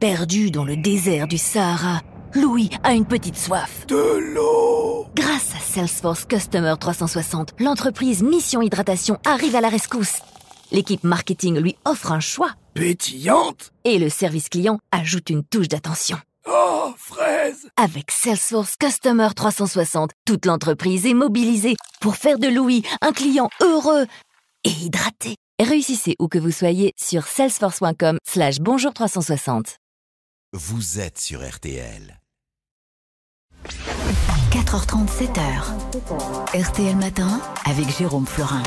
Perdu dans le désert du Sahara, Louis a une petite soif. De l'eau Grâce à Salesforce Customer 360, l'entreprise Mission Hydratation arrive à la rescousse. L'équipe marketing lui offre un choix Pétillante et le service client ajoute une touche d'attention. Oh, fraise Avec Salesforce Customer 360, toute l'entreprise est mobilisée pour faire de Louis un client heureux et hydraté. Réussissez où que vous soyez sur salesforce.com slash bonjour 360. Vous êtes sur RTL. 4h30, 7h. RTL Matin avec Jérôme Florin.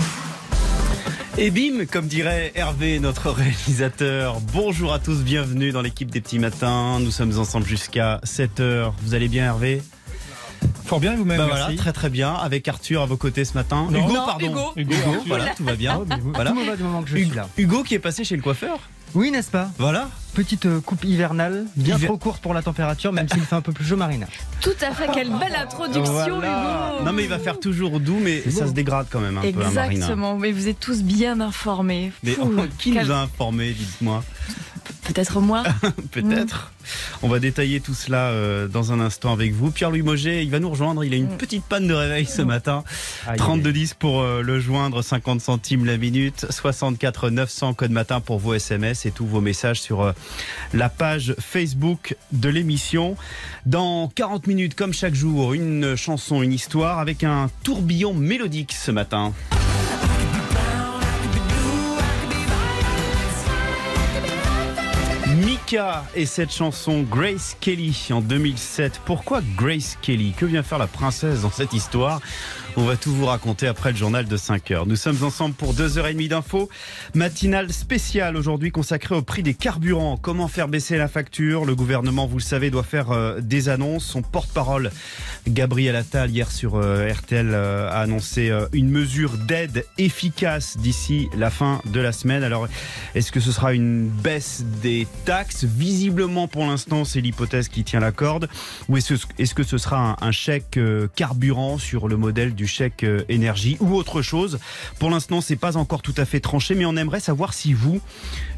Et bim, comme dirait Hervé, notre réalisateur. Bonjour à tous, bienvenue dans l'équipe des petits matins. Nous sommes ensemble jusqu'à 7h. Vous allez bien Hervé? Fort bien vous-même, Bah voilà, très très bien. Avec Arthur à vos côtés ce matin. Non. Hugo, Non, pardon. Hugo. Hugo, Hugo. voilà, tout va bien. Voilà. Tout va du moment que je Hugo, suis là. Hugo qui est passé chez le coiffeur. Oui, n'est-ce pas Voilà. Petite euh, coupe hivernale, bien Hiver- trop courte pour la température, même s'il fait un peu plus chaud, Marina. Tout à fait, quelle belle introduction, Voilà. Hugo. Non mais il va faire toujours doux, mais ça se dégrade quand même un peu, hein, Marina. Exactement, mais vous êtes tous bien informés. Mais Fou, qui quel- nous a informés, dites-moi? Peut-être moi. Peut-être. On va détailler tout cela euh, dans un instant avec vous. Pierre-Louis Moget, il va nous rejoindre. Il a une Mm. petite panne de réveil ce matin. Aïe, 3210 pour euh, le joindre, 50 centimes la minute, 64 900 code matin pour vos SMS et tous vos messages sur euh, la page Facebook de l'émission. Dans 40 minutes, comme chaque jour, une chanson, une histoire avec un tourbillon mélodique ce matin. Et cette chanson Grace Kelly en 2007. Pourquoi Grace Kelly? Que vient faire la princesse dans cette histoire? On va tout vous raconter après le journal de 5 heures. Nous sommes ensemble pour 2h30 d'infos. Matinale spéciale aujourd'hui consacrée au prix des carburants. Comment faire baisser la facture? Le gouvernement, vous le savez, doit faire euh, des annonces. Son porte-parole, Gabriel Attal, hier sur euh, RTL, euh, a annoncé une mesure d'aide efficace d'ici la fin de la semaine. Alors, est-ce que ce sera une baisse des taxes? Visiblement, pour l'instant, c'est l'hypothèse qui tient la corde. Ou est-ce que ce sera un, chèque carburant sur le modèle du chèque euh, énergie ou autre chose Pour l'instant, c'est pas encore tout à fait tranché, mais on aimerait savoir si vous,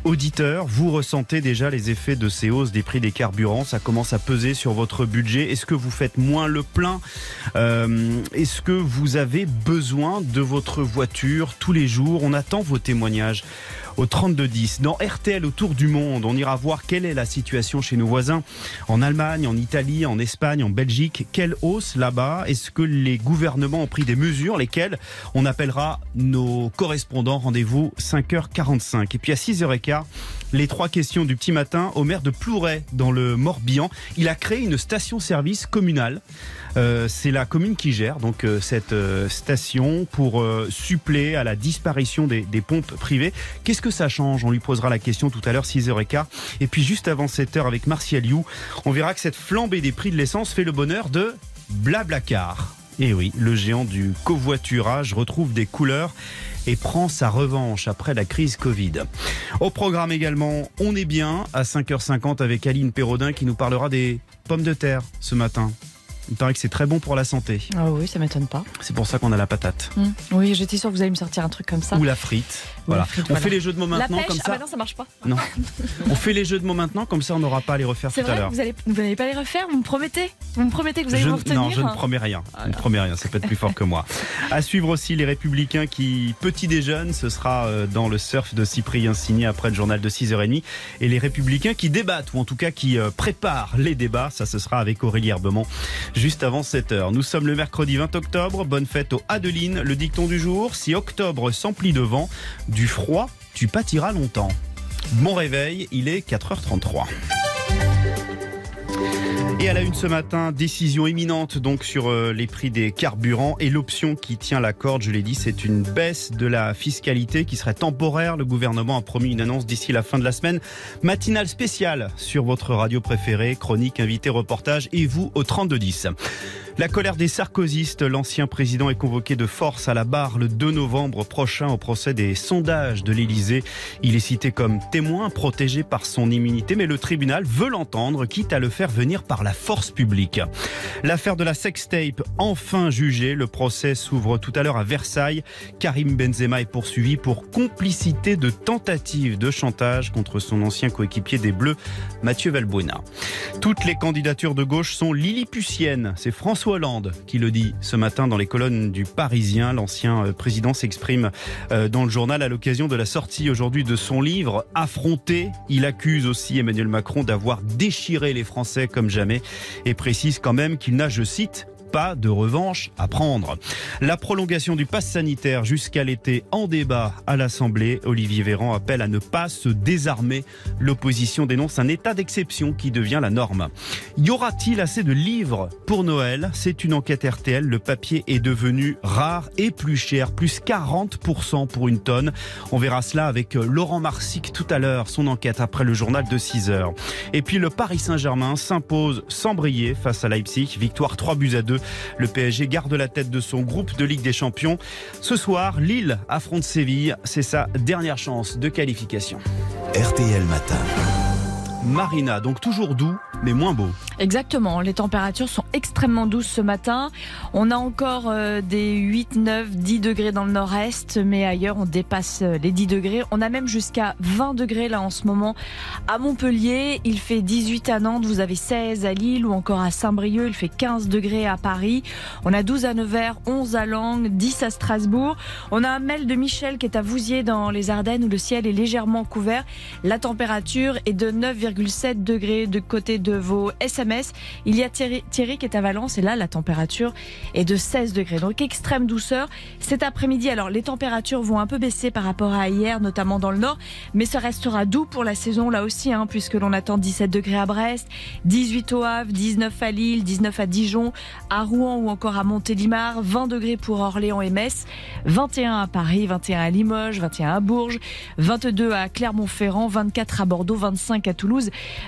auditeurs, vous ressentez déjà les effets de ces hausses des prix des carburants. Ça commence à peser sur votre budget. Est-ce que vous faites moins le plein? Euh, Est-ce que vous avez besoin de votre voiture tous les jours? On attend vos témoignages au 3210. Dans RTL autour du monde, on ira voir quelle est la situation chez nos voisins en Allemagne, en Italie, en Espagne, en Belgique. Quelle hausse là-bas? Est-ce que les gouvernements ont pris des mesures Lesquelles? On appellera nos correspondants. Rendez-vous 5h45. Et puis à 6h15, les trois questions du petit matin au maire de Plouray dans le Morbihan. Il a créé une station-service communale. Euh, c'est la commune qui gère donc euh, cette euh, station pour suppléer à la disparition des, des pompes privées. Qu'est-ce que ça change? On lui posera la question tout à l'heure, 6h15. Et puis juste avant 7h avec Martial You, on verra que cette flambée des prix de l'essence fait le bonheur de Blablacar. Et oui, le géant du covoiturage retrouve des couleurs et prend sa revanche après la crise Covid. Au programme également, on est bien à 5h50 avec Aline Perraudin qui nous parlera des pommes de terre ce matin. Il paraît que c'est très bon pour la santé. Ah oui, ça m'étonne pas. C'est pour ça qu'on a la patate. Hmm. Oui, j'étais sûre que vous allez me sortir un truc comme ça. Ou la frite. Voilà. on voilà. fait les jeux de mots La maintenant pêche, comme ah ça. bah non, ça marche pas. Non. on fait les jeux de mots maintenant comme ça on n'aura pas à les refaire tout C'est à l'heure. vous allez, vous n'allez pas les refaire Vous me promettez Vous me promettez que vous allez Je- vous retenir non, je ne promets rien. Je ne promets rien, ça peut être plus fort que moi. À suivre aussi les Républicains qui, petit déjeune, ce sera euh, dans le surf de Cyprien Signé après le journal de 6h30. Et les Républicains qui débattent, ou en tout cas qui euh, préparent les débats, ça ce sera avec Aurélie Herbemont juste avant 7h. Nous sommes le mercredi 20 octobre, bonne fête aux Adeline. Le dicton du jour, si octobre s'emplit de vent, du froid, tu pâtiras longtemps. Bon réveil, il est 4h33. Et à la une ce matin, décision imminente donc sur euh, les prix des carburants et l'option qui tient la corde, je l'ai dit, c'est une baisse de la fiscalité qui serait temporaire. Le gouvernement a promis une annonce d'ici la fin de la semaine. Matinale spéciale sur votre radio préférée, chronique, invité, reportage et vous au 3210. La colère des sarkozystes, l'ancien président est convoqué de force à la barre le 2 novembre prochain au procès des sondages de l'Élysée. Il est cité comme témoin protégé par son immunité, mais le tribunal veut l'entendre, quitte à le faire venir par la force publique. L'affaire de la sextape, enfin jugée, le procès s'ouvre tout à l'heure à Versailles. Karim Benzema est poursuivi pour complicité de tentative de chantage contre son ancien coéquipier des Bleus, Mathieu Valbuena. Toutes les candidatures de gauche sont lilliputiennes. Hollande qui le dit ce matin dans les colonnes du Parisien. L'ancien euh, président s'exprime euh, dans le journal à l'occasion de la sortie aujourd'hui de son livre Affronté. Il accuse aussi Emmanuel Macron d'avoir déchiré les Français comme jamais et précise quand même qu'il n'a, je cite, pas de revanche à prendre. La prolongation du pass sanitaire jusqu'à l'été en débat à l'Assemblée. Olivier Véran appelle à ne pas se désarmer. L'opposition dénonce un état d'exception qui devient la norme. Y aura-t-il assez de livres pour Noël? C'est une enquête RTL. Le papier est devenu rare et plus cher, plus 40% pour une tonne. On verra cela avec Laurent Marsic tout à l'heure, son enquête après le journal de 6 heures. Et puis le Paris Saint-Germain s'impose sans briller face à Leipzig. Victoire 3 buts à 2 le PSG garde la tête de son groupe de Ligue des Champions. Ce soir, Lille affronte Séville. C'est sa dernière chance de qualification. RTL Matin. Marina, donc toujours doux, mais moins beau. Exactement, les températures sont extrêmement douces ce matin. On a encore euh, des 8, 9, 10 degrés dans le nord-est, mais ailleurs on dépasse euh, les 10 degrés. On a même jusqu'à 20 degrés là en ce moment à Montpellier. Il fait 18 à Nantes, vous avez 16 à Lille ou encore à Saint-Brieuc. Il fait 15 degrés à Paris. On a 12 à Nevers, 11 à Langres, 10 à Strasbourg. On a un mail de Michel qui est à Vouziers dans les Ardennes où le ciel est légèrement couvert. La température est de 9,7 degrés de côté de vos SMS. Il y a Thierry, Thierry, qui est à Valence et là la température est de 16 degrés. Donc extrême douceur. Cet après-midi, alors les températures vont un peu baisser par rapport à hier, notamment dans le nord, mais ça restera doux pour la saison là aussi, hein, puisque l'on attend 17 degrés à Brest, 18 au Havre, 19 à Lille, 19 à Dijon, à Rouen ou encore à Montélimar, 20 degrés pour Orléans et Metz, 21 à Paris, 21 à Limoges, 21 à Bourges, 22 à Clermont-Ferrand, 24 à Bordeaux, 25 à Toulouse,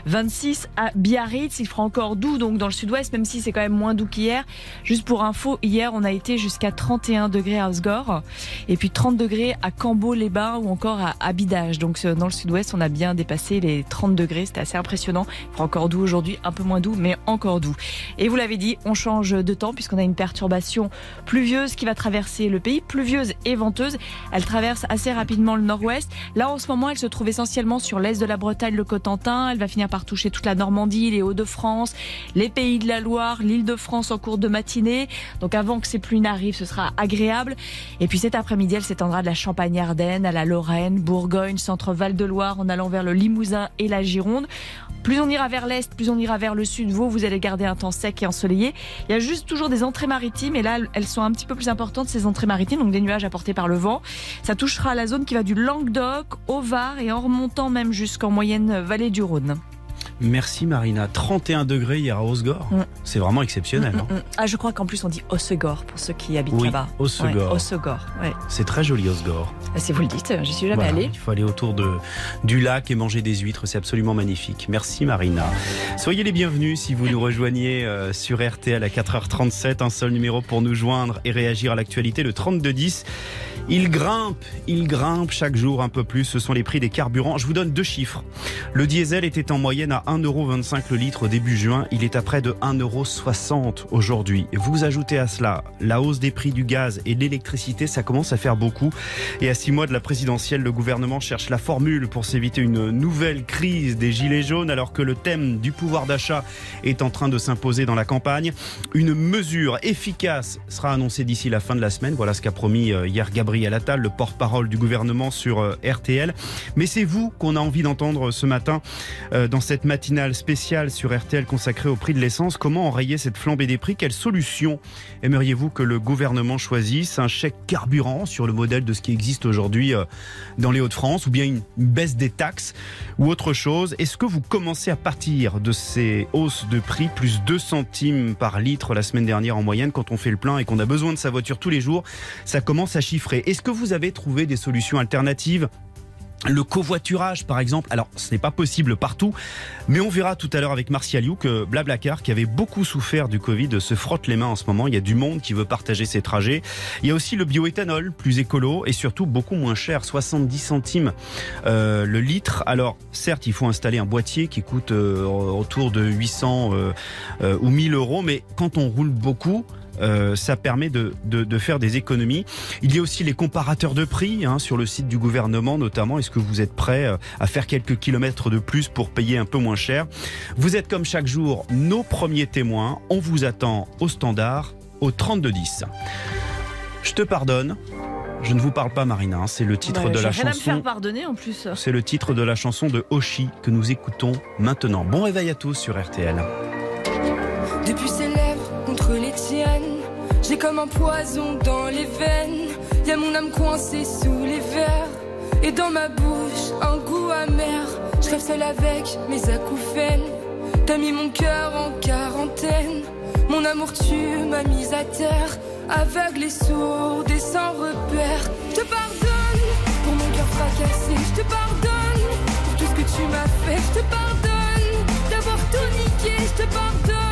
26 à Biarritz. Il fera encore doux donc dans le sud-ouest, même si c'est quand même moins doux qu'hier. Juste pour info, hier on a été jusqu'à 31 degrés à Osgore et puis 30 degrés à Cambo-les-Bains ou encore à Abidage. Donc euh, dans le sud-ouest, on a bien dépassé les 30 degrés. C'était assez impressionnant. Il fera encore doux aujourd'hui, un peu moins doux, mais encore doux. Et vous l'avez dit, on change de temps puisqu'on a une perturbation pluvieuse qui va traverser le pays, pluvieuse et venteuse. Elle traverse assez rapidement le nord-ouest. Là, en ce moment, elle se trouve essentiellement sur l'est de la Bretagne, le Cotentin. Elle va finir par toucher toute la Normandie, les Hauts-de-France, les pays de la Loire, l'Île-de-France en cours de matinée. Donc avant que ces pluies n'arrivent, ce sera agréable. Et puis cet après-midi, elle s'étendra de la Champagne-Ardenne à la Lorraine, Bourgogne, centre-Val de Loire, en allant vers le Limousin et la Gironde. Plus on ira vers l'est, plus on ira vers le sud. Vous, vous allez garder un temps sec et ensoleillé. Il y a juste toujours des entrées maritimes et là, elles sont un petit peu plus importantes, ces entrées maritimes, donc des nuages apportés par le vent. Ça touchera la zone qui va du Languedoc au Var et en remontant même jusqu'en moyenne vallée du Rhône. Merci Marina. 31 degrés hier à Osgore. Mm. C'est vraiment exceptionnel. Mm, hein. mm, mm. Ah, je crois qu'en plus on dit Osegor pour ceux qui habitent Oui, là-bas. Osegor. Ouais, Osegor, ouais. C'est très joli Osgore. Ah, Si vous le dites, j'y suis jamais Voilà, allée. Il faut aller autour de, du lac et manger des huîtres, c'est absolument magnifique. Merci Marina. Soyez les bienvenus si vous nous rejoignez euh, sur RTL à 4h37, un seul numéro pour nous joindre et réagir à l'actualité, le 3210. Il grimpe, il grimpe chaque jour un peu plus, ce sont les prix des carburants. Je vous donne deux chiffres. Le diesel était en moyenne à 1,25€ le litre début juin, il est à près de 1,60€ aujourd'hui. Vous ajoutez à cela la hausse des prix du gaz et de l'électricité, ça commence à faire beaucoup. Et à six mois de la présidentielle, le gouvernement cherche la formule pour s'éviter une nouvelle crise des gilets jaunes alors que le thème du pouvoir d'achat est en train de s'imposer dans la campagne. Une mesure efficace sera annoncée d'ici la fin de la semaine. Voilà ce qu'a promis euh, hier Gabriel Attal, le porte-parole du gouvernement sur euh, RTL. Mais c'est vous qu'on a envie d'entendre ce matin euh, dans cette matinale spéciale sur RTL consacrée au prix de l'essence. Comment enrayer cette flambée des prix? Quelle solution aimeriez-vous que le gouvernement choisisse? Un chèque carburant sur le modèle de ce qui existe aujourd'hui euh, dans les Hauts-de-France ou bien une baisse des taxes ou autre chose? Est-ce que vous commencez à partir de ces hausses de prix, plus 2 centimes par litre la semaine dernière en moyenne quand on fait le plein et qu'on a besoin de sa voiture tous les jours? Ça commence à chiffrer. Est-ce que vous avez trouvé des solutions alternatives Le covoiturage, par exemple, alors ce n'est pas possible partout, mais on verra tout à l'heure avec Martial You que Blablacar, qui avait beaucoup souffert du Covid, se frotte les mains en ce moment. Il y a du monde qui veut partager ses trajets. Il y a aussi le bioéthanol, plus écolo et surtout beaucoup moins cher, 70 centimes euh, le litre. Alors certes, il faut installer un boîtier qui coûte euh, autour de 800 euh, euh, ou 1000 euros, mais quand on roule beaucoup, euh, ça permet de, de, de, faire des économies. Il y a aussi les comparateurs de prix hein, sur le site du gouvernement notamment. Est-ce que vous êtes prêt euh, à faire quelques kilomètres de plus pour payer un peu moins cher? Vous êtes comme chaque jour nos premiers témoins. On vous attend au standard au 3210. Je te pardonne. Je ne vous parle pas, Marina. hein. C'est le titre Bah, de j'ai la rien à me faire chanson. pardonner en plus. C'est le titre de la chanson de Oshi que nous écoutons maintenant. Bon réveil à tous sur RTL. Depuis j'ai comme un poison dans les veines. Y a mon âme coincée sous les verres. Et dans ma bouche, un goût amer. Je rêve seule avec mes acouphènes. T'as mis mon cœur en quarantaine. Mon amour, tu m'as mise à terre. Aveugle et sourde et sans repère. Je te pardonne pour mon cœur fracassé. Je te pardonne pour tout ce que tu m'as fait. Je te pardonne d'avoir tout niqué. Je te pardonne.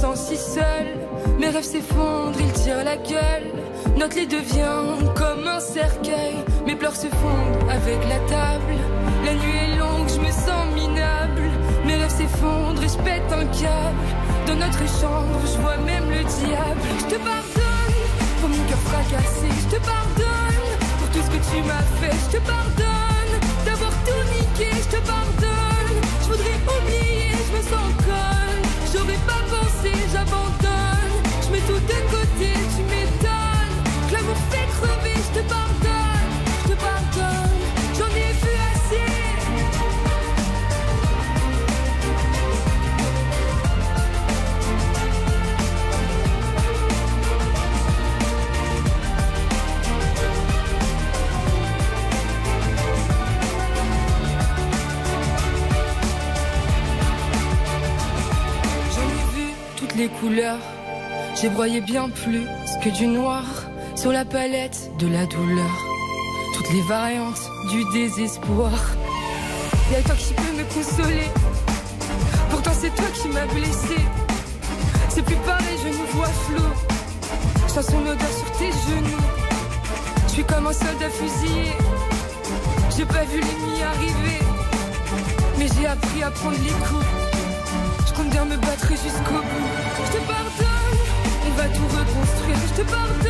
Sens si seule. Mes rêves s'effondrent, ils tirent la gueule. Notre lit devient comme un cercueil. Mes pleurs se fondent avec la table. La nuit est longue, je me sens minable. Mes rêves s'effondrent et je pète un câble. Dans notre chambre, je vois même le diable. Je te pardonne pour mon cœur fracassé. Je te pardonne pour tout ce que tu m'as fait. Je te pardonne d'avoir tout niqué. Je te pardonne. Je voudrais oublier, je me sens conne. J'aurais pas j'abandonne. Je mets tout de côté, tu m'étonnes. L'amour fait crever, je te pardonne. Les couleurs. J'ai broyé bien plus que du noir sur la palette de la douleur. Toutes les variantes du désespoir. Y'a toi qui peux me consoler. Pourtant c'est toi qui m'as blessé. C'est plus pareil, je nous vois flou. Je sens son odeur sur tes genoux. Je suis comme un soldat fusillé. J'ai pas vu l'ennemi arriver. Mais j'ai appris à prendre les coups. Je compte bien me battre jusqu'au bout. Je te pardonne, on va tout reconstruire. Je te pardonne,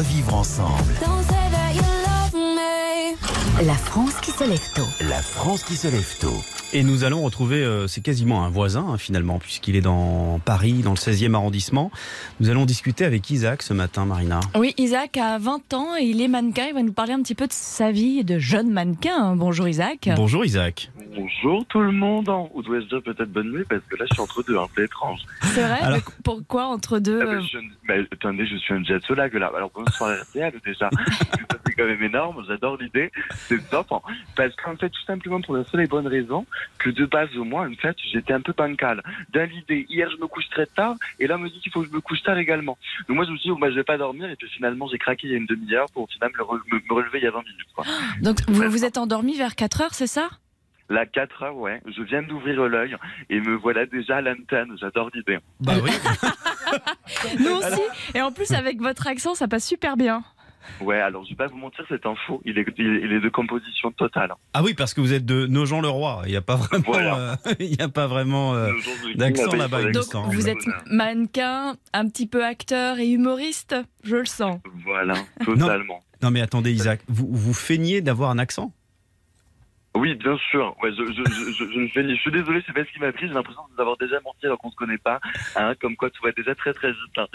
revivre ensemble. La France qui se lève tôt. La France qui se lève tôt. Et nous allons retrouver, euh, c'est quasiment un voisin hein, finalement, puisqu'il est dans Paris, dans le 16e arrondissement. Nous allons discuter avec Isaac ce matin, Marina. Oui, Isaac a 20 ans et il est mannequin. Il va nous parler un petit peu de sa vie de jeune mannequin. Bonjour Isaac. Bonjour Isaac. Bonjour tout le monde, ou dois-je dire peut-être bonne nuit, parce que là je suis entre deux, un peu étrange. C'est vrai Alors- mais Pourquoi entre deux Ah, bah, euh, je mais attendez, je suis un jet solag là. Alors bonsoir RTL déjà, c'est quand même énorme, j'adore l'idée, c'est top. hein. Parce qu'en fait, tout simplement pour la seule et bonne raison, que de base, moi, en fait, j'étais un peu bancal. Dans l'idée, hier, je me couche très tard, et là, on me dit qu'il faut que je me couche tard également. Donc moi, je me suis dit, oh, bah, je vais pas dormir, et puis finalement, j'ai craqué il y a une demi-heure pour finalement me relever il y a 20 minutes. Quoi. Donc vous vous êtes endormi vers 4 heures, c'est ça? Là, 4 heures, ouais, je viens d'ouvrir l'œil, et me voilà déjà à l'antenne. J'adore l'idée. Bah oui. Nous aussi. Et en plus, avec votre accent, ça passe super bien. Ouais, alors je vais pas vous mentir, cette info, il est, il est- il est de composition totale. Ah oui, parce que vous êtes de Nogent-le-Roi. Il n'y a pas vraiment, Voilà. euh, il y a pas vraiment euh, d'accent là-bas, Donc vous êtes mannequin, un petit peu acteur et humoriste, je le sens. Voilà, totalement. Non mais attendez, Isaac, vous, vous feignez d'avoir un accent? Oui, bien sûr. Ouais, je, je, je, je, je, fais- je suis désolé, c'est pas ce qui m'a pris. J'ai l'impression de vous avoir déjà menti alors qu'on se connaît pas. Hein, comme quoi, tout va déjà très très vite. Hein.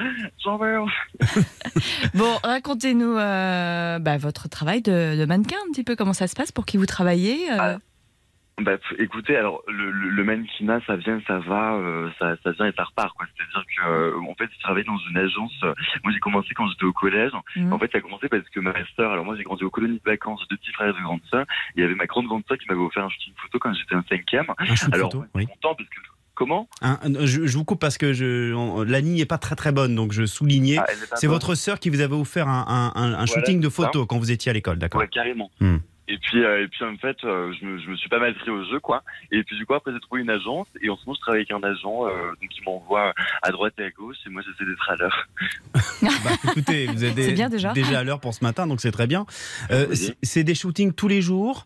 J'en. Bon, racontez-nous euh, bah, votre travail de, de mannequin un petit peu, comment ça se passe, pour qui vous travaillez euh, Ah. Bah, écoutez, alors le, le, le mannequinat, ça vient, ça va, euh, ça, ça vient et ça repart, quoi. C'est-à-dire que, euh, en fait, je travaille dans une agence. euh, moi, j'ai commencé quand j'étais au collège. Mhm. En fait, ça a commencé parce que ma sœur, alors moi, j'ai grandi aux colonies de vacances, j'ai deux petits frères et deux grandes sœurs. Il y avait ma grande grande sœur qui m'avait offert un shooting photo quand j'étais en cinquième. Un Alors, photo oui. j'étais content parce que comment? Un- un- je, je vous coupe parce que je, on- la ligne n'est pas très très bonne, donc je soulignais. Ah, C'est votre sœur qui vous avait offert un, un- un- un Voilà, shooting de photos quand vous étiez à l'école, d'accord Ouais, carrément. Hmm. Et puis, euh, et puis en fait, euh, je, me, je me suis pas mal pris au jeu, quoi. Et puis du coup, après, j'ai trouvé une agence. Et en ce moment, je travaille avec un agent euh, donc qui m'envoie à droite et à gauche. Et moi, j'essaie d'être à l'heure. Bah, écoutez, vous êtes bien déjà. à l'heure pour ce matin, donc c'est très bien. Euh, Oui. c'est- des shootings tous les jours?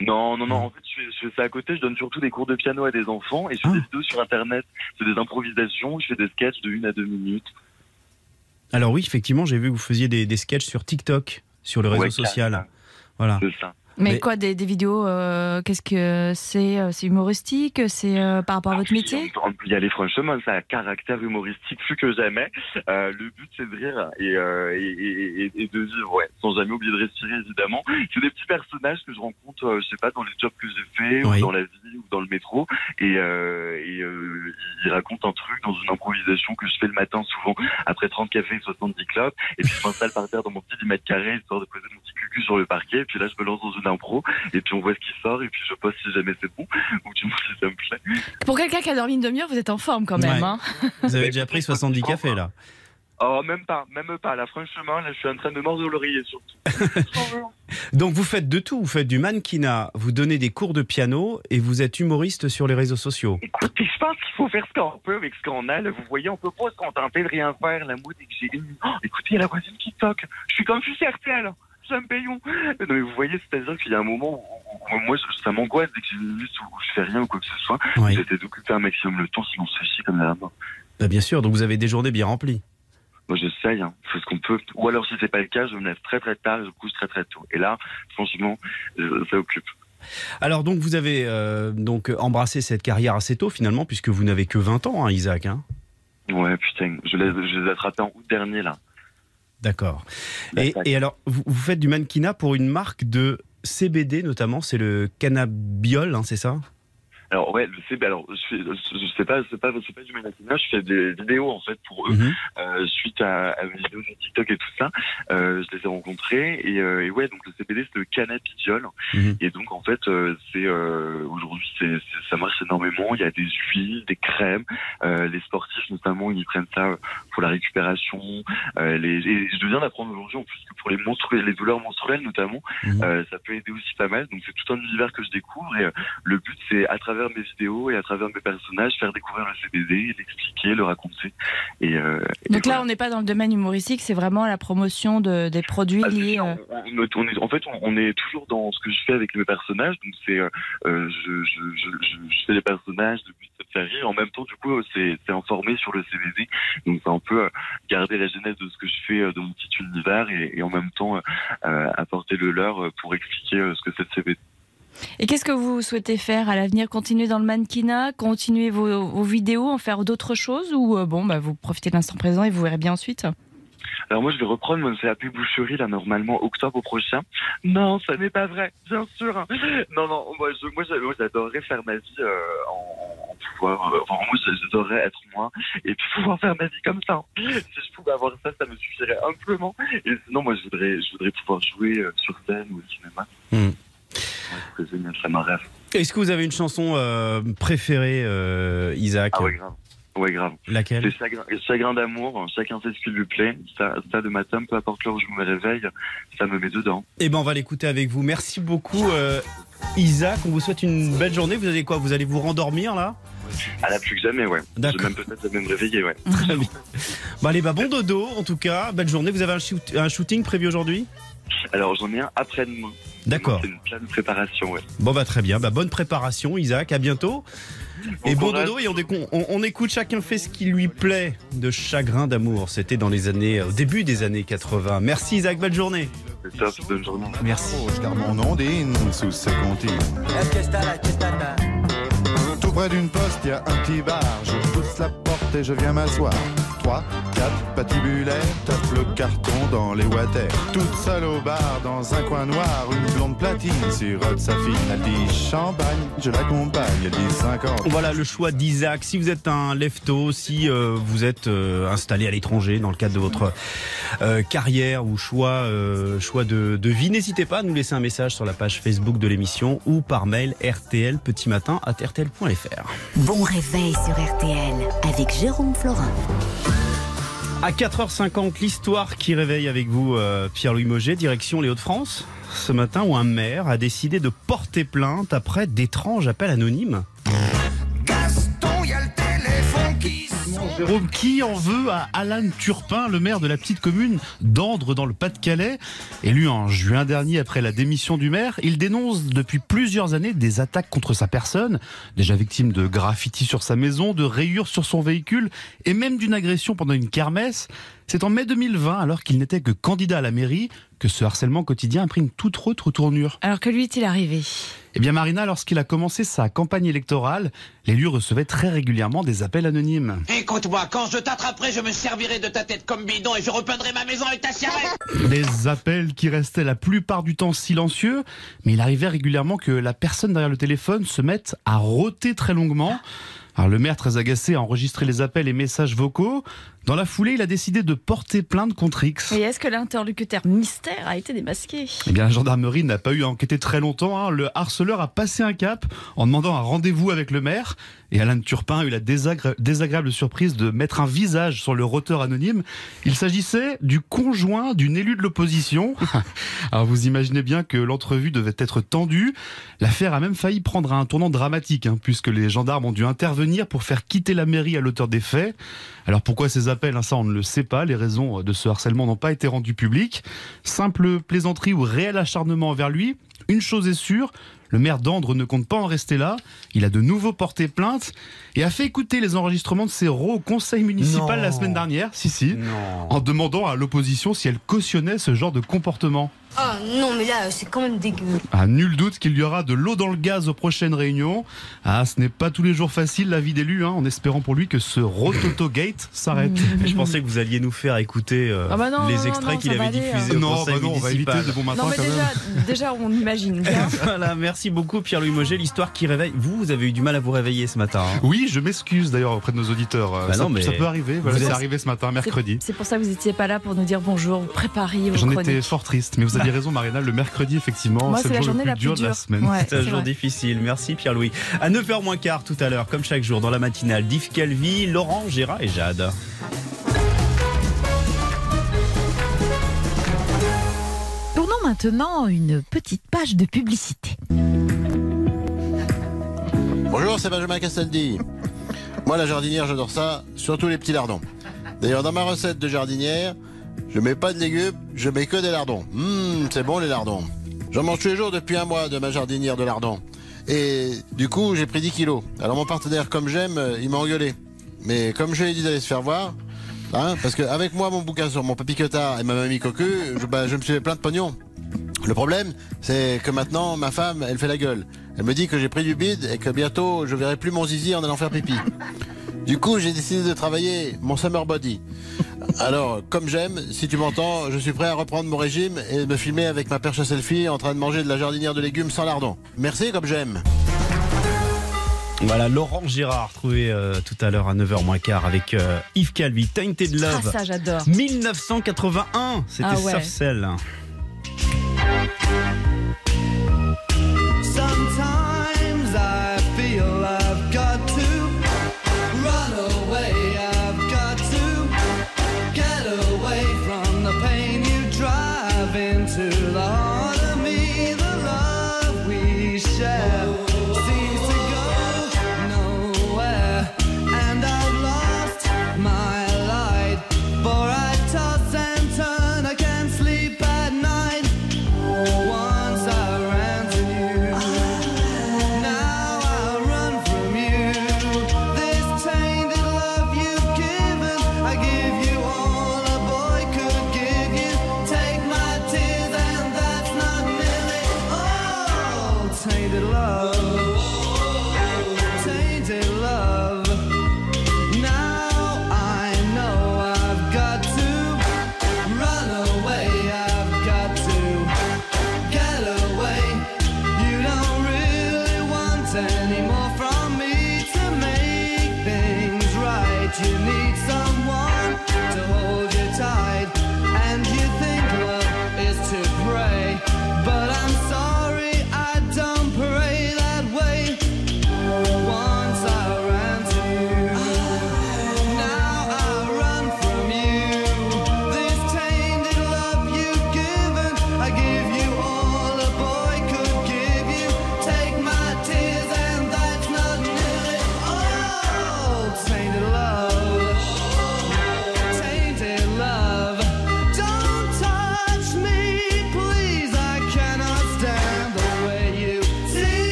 Non, non, non. En fait, je fais, je fais ça à côté. Je donne surtout des cours de piano à des enfants. Et je fais Ah. des vidéos sur Internet. C'est des improvisations. Je fais des sketchs de une à deux minutes. Alors oui, effectivement, j'ai vu que vous faisiez des, des sketchs sur TikTok, sur le réseau Ouais, social. Voilà. Mais, Mais- quoi, des, des vidéos, euh, qu'est-ce que c'est euh, C'est humoristique C'est euh, par rapport à votre métier On peut y aller franchement, ça a un caractère humoristique plus que jamais. Euh, le but c'est de rire et, euh, et, et, et- et de vivre, ouais, sans jamais oublier de respirer évidemment. C'est des petits personnages que je rencontre, euh, je sais pas, dans les jobs que j'ai fait, Oui. ou dans la vie, ou dans le métro, et, euh, et euh, ils racontent un truc dans une improvisation que je fais le matin souvent après 30 cafés et 70 clopes, et puis je m'installe par terre dans mon petit 10 mètres carrés histoire de poser mon petit cucu sur le parquet, et puis là je me lance dans une impro, et puis on voit ce qui sort, et puis je poste si jamais c'est bon, ou du moins si ça me plaît. Pour quelqu'un qui a dormi une demi-heure, vous êtes en forme quand même. Ouais. hein. Vous avez déjà pris 70 cafés là. Oh, même pas, même pas. Là, franchement, là, je suis en train de mordre l'oreiller surtout. Donc vous faites de tout, vous faites du mannequinat, vous donnez des cours de piano et vous êtes humoriste sur les réseaux sociaux. Écoutez, je pense qu'il faut faire ce qu'on peut avec ce qu'on a. Là. Vous voyez, on peut pas se contenter de rien faire. La mode, que j'ai une... Oh, écoutez, il y a la voisine qui toque. Je suis comme je suis RTL. Me payons. Non, mais vous voyez, c'est-à-dire qu'il y a un moment où, où moi, ça m'angoisse dès que j'ai une minute où je fais rien ou quoi que ce soit. Oui. J'essaie d'occuper un maximum le temps, sinon on se fait chier comme la. Bah, bien sûr, donc vous avez des journées bien remplies. Moi, j'essaye, hein. fais ce qu'on peut. Ou alors, si c'est pas le cas, je me lève très très tard, je couche très très tôt. Et là, franchement, ça occupe. Alors donc vous avez euh, donc embrassé cette carrière assez tôt finalement puisque vous n'avez que 20 ans, hein, Isaac. hein Ouais, putain, je les, je les ai attrapés en août dernier, là. D'accord. Et, alors vous, vous faites du mannequinat pour une marque de CBD notamment, c'est le cannabiol, hein, c'est ça? Alors ouais, c'est alors je je je sais pas, c'est pas, c'est pas du je fais des vidéos en fait pour eux Mhm. euh, suite à, à mes vidéos sur TikTok et tout ça. Euh, je les ai rencontrés et, euh, et ouais, donc le CBD c'est le cannabidiol Mhm. et donc en fait euh, c'est euh, aujourd'hui c'est, c'est- ça marche énormément. Il y a des huiles, des crèmes, euh, les sportifs notamment ils prennent ça pour la récupération. Euh, les, et je viens d'apprendre aujourd'hui en plus que pour les menstruels, les douleurs menstruelles notamment, euh, ça peut aider aussi pas mal. Donc c'est tout un univers que je découvre et euh, le but c'est à travers mes vidéos et à travers mes personnages faire découvrir le CBD, l'expliquer, le raconter. Et, euh, et Donc là, voilà. on n'est pas dans le domaine humoristique, c'est vraiment la promotion de, des produits Ah, liés. euh, on, on- on est, en fait, on, on est toujours dans ce que je fais avec mes personnages. Donc c'est, euh, je, je, je, je, je fais les personnages, le but de faire rire. En même temps, du coup, c'est, informé sur le CBD. Donc c'est un peu garder la genèse de ce que je fais dans mon petit univers et, et en même temps euh, apporter le leur pour expliquer ce que c'est le CBD. Et qu'est-ce que vous souhaitez faire à l'avenir? Continuer dans le mannequinat Continuer vos, vos vidéos En faire d'autres choses Ou euh, bon, bah, vous profitez de l'instant présent et vous verrez bien ensuite? Alors moi, je vais reprendre mon CAP boucherie là normalement octobre prochain. Non, ça n'est pas vrai, bien sûr. hein. Non, non, moi, je- moi, j'adorerais faire ma vie euh, en, en pouvoir. euh, enfin, moi, j'adorerais être moi et puis pouvoir faire ma vie comme ça. Si je pouvais avoir ça, ça me suffirait amplement. Et sinon, moi, je voudrais, je voudrais pouvoir jouer euh, sur scène ou au cinéma. Hmm. Rêve. Est-ce que vous avez une chanson euh, préférée, euh, Isaac Ah ouais, grave. Ouais, grave. Laquelle C'est chagrin, d'amour, chacun sait ce qui lui plaît. Ça, ça de matin, peu importe l'heure où je me réveille, ça me met dedans. Eh ben, on va l'écouter avec vous. Merci beaucoup, euh, Isaac. On vous souhaite une belle journée. Vous allez quoi? Vous allez vous rendormir là? À la plus que jamais, ouais. Je D'accord. vais même peut-être même réveiller, ouais. Très bien. Bah, allez, bah, bon dodo en tout cas. Belle journée. Vous avez un, shoot- un shooting prévu aujourd'hui? Alors j'en ai un après-demain. D'accord. C'est une pleine préparation, ouais. Bon bah très bien, bah, bonne préparation Isaac, à bientôt. Et bon dodo et on, décon- on- on écoute chacun fait ce qui lui plaît de chagrin d'amour. C'était dans les années, au début des années 80. Merci Isaac, bonne journée. Ça, bonne journée. Merci. Comptines. Tout près d'une poste, il y a un petit bar. Je pousse la porte et je viens m'asseoir. Trois, quatre patibulaires, tape le carton dans les water. Toute seule au bar, dans un coin noir, une blonde platine sirote sa fille. Elle dit champagne, je l'accompagne, elle dit 50. Voilà le choix d'Isaac. Si vous êtes un lefto, si euh, vous êtes euh, installé à l'étranger dans le cadre de votre euh, carrière ou choix, euh, choix de, de vie, n'hésitez pas à nous laisser un message sur la page Facebook de l'émission ou par mail rtl petit matin à rtl.fr. Bon réveil sur RTL avec Jérôme Florin. À 4h50, l'histoire qui réveille avec vous euh, Pierre-Louis Moget, direction les Hauts-de-France. Ce matin, où un maire a décidé de porter plainte après d'étranges appels anonymes. Qui en veut à Alan Turpin, le maire de la petite commune d'Andre dans le Pas-de-Calais? Élu en juin dernier après la démission du maire, il dénonce depuis plusieurs années des attaques contre sa personne, déjà victime de graffitis sur sa maison, de rayures sur son véhicule et même d'une agression pendant une kermesse. C'est en mai 2020, alors qu'il n'était que candidat à la mairie, que ce harcèlement quotidien a pris une toute autre tournure. Alors que lui est-il arrivé? Eh bien Marina, lorsqu'il a commencé sa campagne électorale, l'élu recevait très régulièrement des appels anonymes. Écoute-moi, quand je t'attraperai, je me servirai de ta tête comme bidon et je repeindrai ma maison avec ta cigarette. Des appels qui restaient la plupart du temps silencieux, mais il arrivait régulièrement que la personne derrière le téléphone se mette à rôter très longuement. Alors le maire, très agacé, a enregistré les appels et messages vocaux. Dans la foulée, il a décidé de porter plainte contre X. Et est-ce que l'interlocuteur mystère a été démasqué? Eh bien, la gendarmerie n'a pas eu à enquêter très longtemps. hein. Le harceleur a passé un cap en demandant un rendez-vous avec le maire. Et Alain Turpin a eu la désagréable surprise de mettre un visage sur le roteur anonyme. Il s'agissait du conjoint d'une élue de l'opposition. Alors, vous imaginez bien que l'entrevue devait être tendue. L'affaire a même failli prendre un tournant dramatique, hein, puisque les gendarmes ont dû intervenir pour faire quitter la mairie à l'auteur des faits. Alors pourquoi ces appels hein, Ça, on ne le sait pas. Les raisons de ce harcèlement n'ont pas été rendues publiques. Simple plaisanterie ou réel acharnement envers lui. Une chose est sûre, le maire d'Andre ne compte pas en rester là. Il a de nouveau porté plainte et a fait écouter les enregistrements de ses rôles au conseil municipal Non. la semaine dernière, si si, en demandant à l'opposition si elle cautionnait ce genre de comportement. Ah non, mais là, c'est quand même dégueu. Ah, nul doute qu'il y aura de l'eau dans le gaz aux prochaines réunions. Ah, ce n'est pas tous les jours facile la vie d'élu, hein, en espérant pour lui que ce Rototo Gate s'arrête. Je pensais que vous alliez nous faire écouter euh, Ah bah non, les non, extraits non, qu'il avait diffusés hein. au Non, conseil bah non, on va municipal. éviter de bon matin Non mais quand déjà, même. déjà on imagine voilà, merci beaucoup Pierre-Louis Moget, l'histoire qui réveille. Vous, vous avez eu du mal à vous réveiller ce matin. hein. Oui, je m'excuse d'ailleurs auprès de nos auditeurs. Bah ça, non, mais ça peut arriver. Voilà, vous c'est êtes- arrivé ce matin, mercredi. C'est pour ça que vous n'étiez pas là pour nous dire bonjour, vos J'en étais fort triste, mais vous aviez raison, Marina. Le mercredi, effectivement, c'est le jour le plus la plus dur de la semaine. Ouais. C'est un jour vrai. difficile. Merci Pierre-Louis. À 9h moins quart tout à l'heure, comme chaque jour, dans la matinale, Div Calvi, Laurent, Gérard et Jade. Tournons maintenant une petite page de publicité. Bonjour, c'est Benjamin Castaldi. Moi, la jardinière, j'adore ça, surtout les petits lardons. D'ailleurs, dans ma recette de jardinière, je mets pas de légumes, je mets que des lardons. Hum, c'est bon les lardons. J'en mange tous les jours depuis un mois de ma jardinière de lardons. Et du coup, j'ai pris 10 kilos. Alors mon partenaire, comme j'aime, euh, il m'a engueulé. Mais comme je lui ai dit d'aller se faire voir, hein, parce qu'avec moi, mon bouquin sur mon Cotard et ma mamie Cocu, je, bah, je me suis fait plein de pognon. Le problème, c'est que maintenant, ma femme, elle fait la gueule. Elle me dit que j'ai pris du bide et que bientôt, je verrai plus mon zizi en allant faire pipi. Du coup, j'ai décidé de travailler mon summer body. Alors, comme j'aime, si tu m'entends, je suis prêt à reprendre mon régime et me filmer avec ma perche à selfie en train de manger de la jardinière de légumes sans lardon. Merci, comme j'aime. Voilà, Laurent Gérard, trouvé euh, tout à l'heure à 9h moins quart avec euh, Yves Calvi, Tainted Love. Ah ça j'adore. 1981, c'était Ah ouais.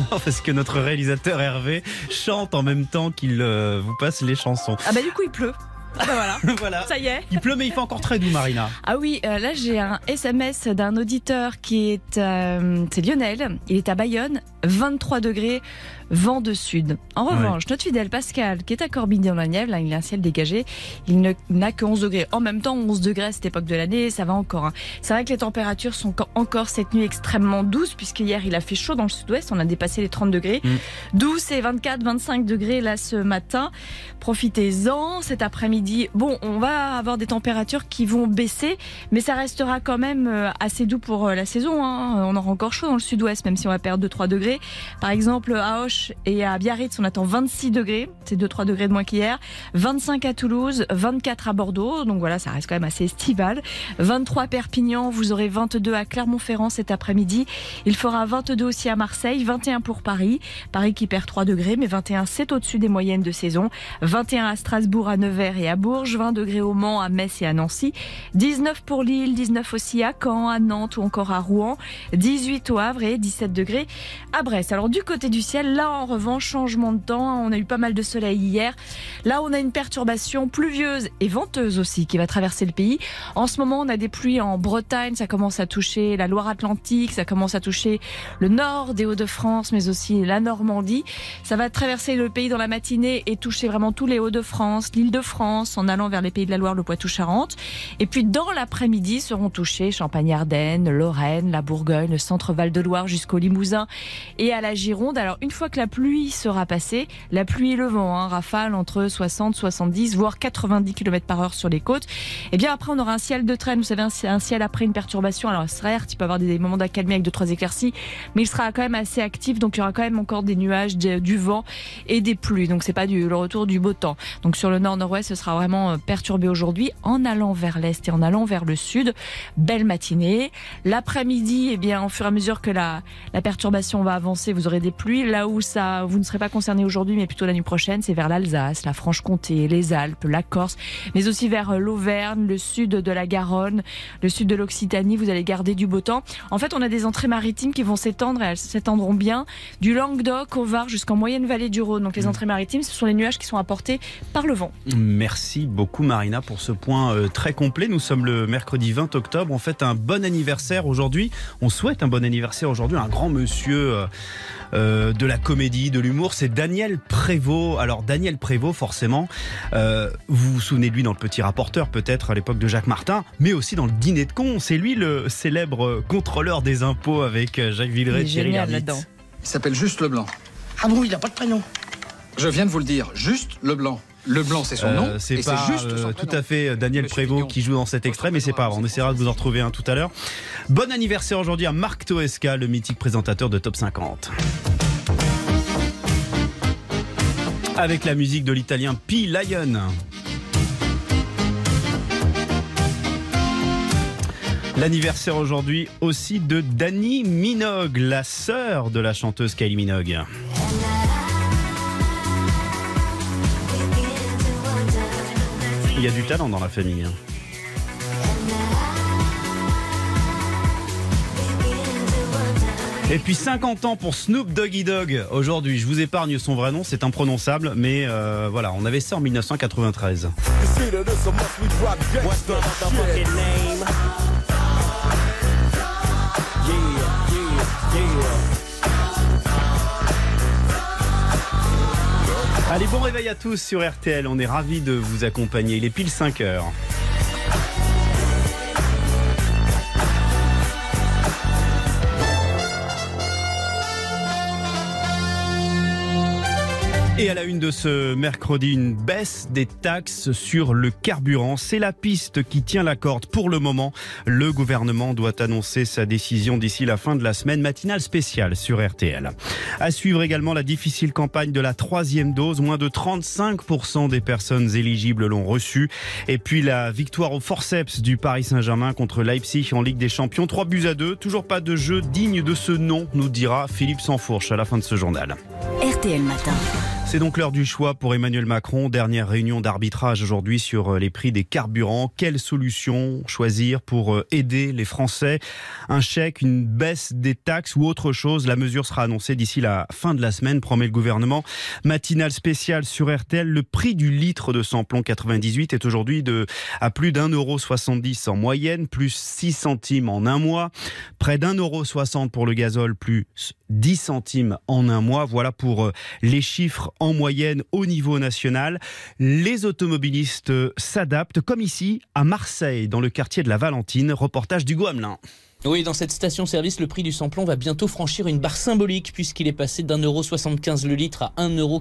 parce que notre réalisateur Hervé chante en même temps qu'il euh, vous passe les chansons. Ah bah du coup il pleut. Ah bah voilà. voilà. Ça y est. Il pleut mais il fait encore très doux Marina. Ah oui, euh, là j'ai un SMS d'un auditeur qui est, euh, c'est Lionel. Il est à Bayonne, 23 degrés, vent de sud. En revanche, notre fidèle Pascal, qui est à Corbigny dans la Nièvre, là il a un ciel dégagé, il n'a que 11 degrés. En même temps, 11 degrés à cette époque de l'année, ça va encore. hein. C'est vrai que les températures sont co- encore cette nuit extrêmement douces, puisque hier il a fait chaud dans le sud-ouest, on a dépassé les 30 degrés. 12 et 24, 25 degrés là ce matin. Profitez-en cet après-midi. Bon, on va avoir des températures qui vont baisser, mais ça restera quand même euh, assez doux pour euh, la saison. hein. On aura encore chaud dans le sud-ouest, même si on va perdre 2-3 degrés. Par exemple, à Et à Biarritz, on attend 26 degrés. C'est 2-3 degrés de moins qu'hier. 25 à Toulouse, 24 à Bordeaux. Donc voilà, ça reste quand même assez estival. 23 à Perpignan, vous aurez 22 à Clermont-Ferrand cet après-midi. Il fera 22 aussi à Marseille, 21 pour Paris. Paris qui perd 3 degrés, mais 21 c'est au-dessus des moyennes de saison. 21 à Strasbourg, à Nevers et à Bourges, 20 degrés au Mans, à Metz et à Nancy, 19 pour Lille, 19 aussi à Caen, à Nantes ou encore à Rouen, 18 au Havre et 17 degrés à Brest. Alors du côté du ciel, là en revanche, changement de temps, on a eu pas mal de soleil hier. Là, on a une perturbation pluvieuse et venteuse aussi qui va traverser le pays. En ce moment, on a des pluies en Bretagne, ça commence à toucher la Loire-Atlantique, ça commence à toucher le nord des Hauts-de-France, mais aussi la Normandie. Ça va traverser le pays dans la matinée et toucher vraiment tous les Hauts-de-France, l'Île-de-France, en allant vers les pays de la Loire, le Poitou-Charentes. Et puis dans l'après-midi seront touchés Champagne-Ardenne, Lorraine, la Bourgogne, le centre Val-de-Loire jusqu'au Limousin et à la Gironde. Alors une fois la pluie sera passée, la pluie et le vent, hein, rafale entre 60, 70, voire 90 km par heure sur les côtes. Et bien après on aura un ciel de traîne, vous savez, un ciel- après une perturbation. Alors certes, il peut avoir des moments d'accalmie avec deux trois éclaircies, mais il sera quand même assez actif, donc il y aura quand même encore des nuages, du vent et des pluies. Donc c'est pas du, le retour du beau temps. Donc sur le nord-nord-ouest, ce sera vraiment euh, perturbé aujourd'hui en allant vers l'est et en allant vers le sud. Belle matinée. L'après-midi, eh bien, au fur et à mesure que la, la perturbation va avancer, vous aurez des pluies. Là où ça, vous ne serez pas concerné aujourd'hui, mais plutôt la nuit prochaine, c'est vers l'Alsace, la Franche-Comté, les Alpes, la Corse, mais aussi vers euh, l'Auvergne, le sud de la Garonne, le sud de l'Occitanie. Vous allez garder du beau temps. En fait, on a des entrées maritimes qui vont s'étendre et elles s'étendront bien du Languedoc au Var jusqu'en moyenne vallée du Rhône. Donc les entrées maritimes, ce sont les nuages qui sont apportés par le vent. Merci beaucoup Marina pour ce point euh, très complet. Nous sommes le mercredi 20 octobre. On fête un bon anniversaire aujourd'hui. On souhaite un bon anniversaire aujourd'hui. Un grand monsieur euh, de la comédie, de l'humour, c'est Daniel Prévost. Alors Daniel Prévost, forcément, euh, vous vous souvenez de lui dans le Petit Rapporteur, peut-être à l'époque de Jacques Martin, mais aussi dans le Dîner de con. C'est lui le célèbre contrôleur des impôts avec euh, Jacques Villeray, Thierry génial Lhermitte. là-dedans. Il s'appelle Juste Leblanc. Ah bon, il n'a pas de prénom? Je viens de vous le dire, Juste Leblanc. Leblanc, c'est son Euh, nom. c'est et pas c'est juste euh, tout à fait Daniel Prévost qui joue dans cet extrait, mais c'est pas grave. On essaiera de vous en retrouver un tout à l'heure. Bon anniversaire aujourd'hui à Marc Toesca, le mythique présentateur de Top 50. Avec la musique de l'italien P. Lion. L'anniversaire aujourd'hui aussi de Dani Minogue, la sœur de la chanteuse Kylie Minogue. Il y a du talent dans la famille. Et puis 50 ans pour Snoop Doggy Dogg aujourd'hui. Je vous épargne son vrai nom, c'est imprononçable, mais euh, voilà, on avait ça en 1993. Allez, bon réveil à tous sur RTL. On est ravis de vous accompagner. Il est pile 5 heures. Et à la une de ce mercredi, une baisse des taxes sur le carburant. C'est la piste qui tient la corde pour le moment. Le gouvernement doit annoncer sa décision d'ici la fin de la semaine matinale spéciale sur RTL. À suivre également la difficile campagne de la troisième dose. Moins de 35% des personnes éligibles l'ont reçue. Et puis la victoire au forceps du Paris Saint-Germain contre Leipzig en Ligue des Champions. 3 buts à 2. Toujours pas de jeu digne de ce nom, nous dira Philippe Sansfourche à la fin de ce journal. RTL Matin. C'est donc l'heure du choix pour Emmanuel Macron. Dernière réunion d'arbitrage aujourd'hui sur euh, les prix des carburants. Quelle solution choisir pour euh, aider les Français? Un chèque, une baisse des taxes ou autre chose? La mesure sera annoncée d'ici la fin de la semaine, promet le gouvernement. Matinale spéciale sur RTL. Le prix du litre de samplon 98 est aujourd'hui de à plus d'un euro 70 en moyenne, plus 6 centimes en un mois. Près d'un euro 60 pour le gazole, plus 10 centimes en un mois. Voilà pour euh, les chiffres en moyenne au niveau national. Les automobilistes s'adaptent, comme ici à Marseille, dans le quartier de la Valentine. Reportage du Hamelin. Oui, dans cette station-service, le prix du samplon va bientôt franchir une barre symbolique puisqu'il est passé d'un euro 75 le litre à 1,98 euro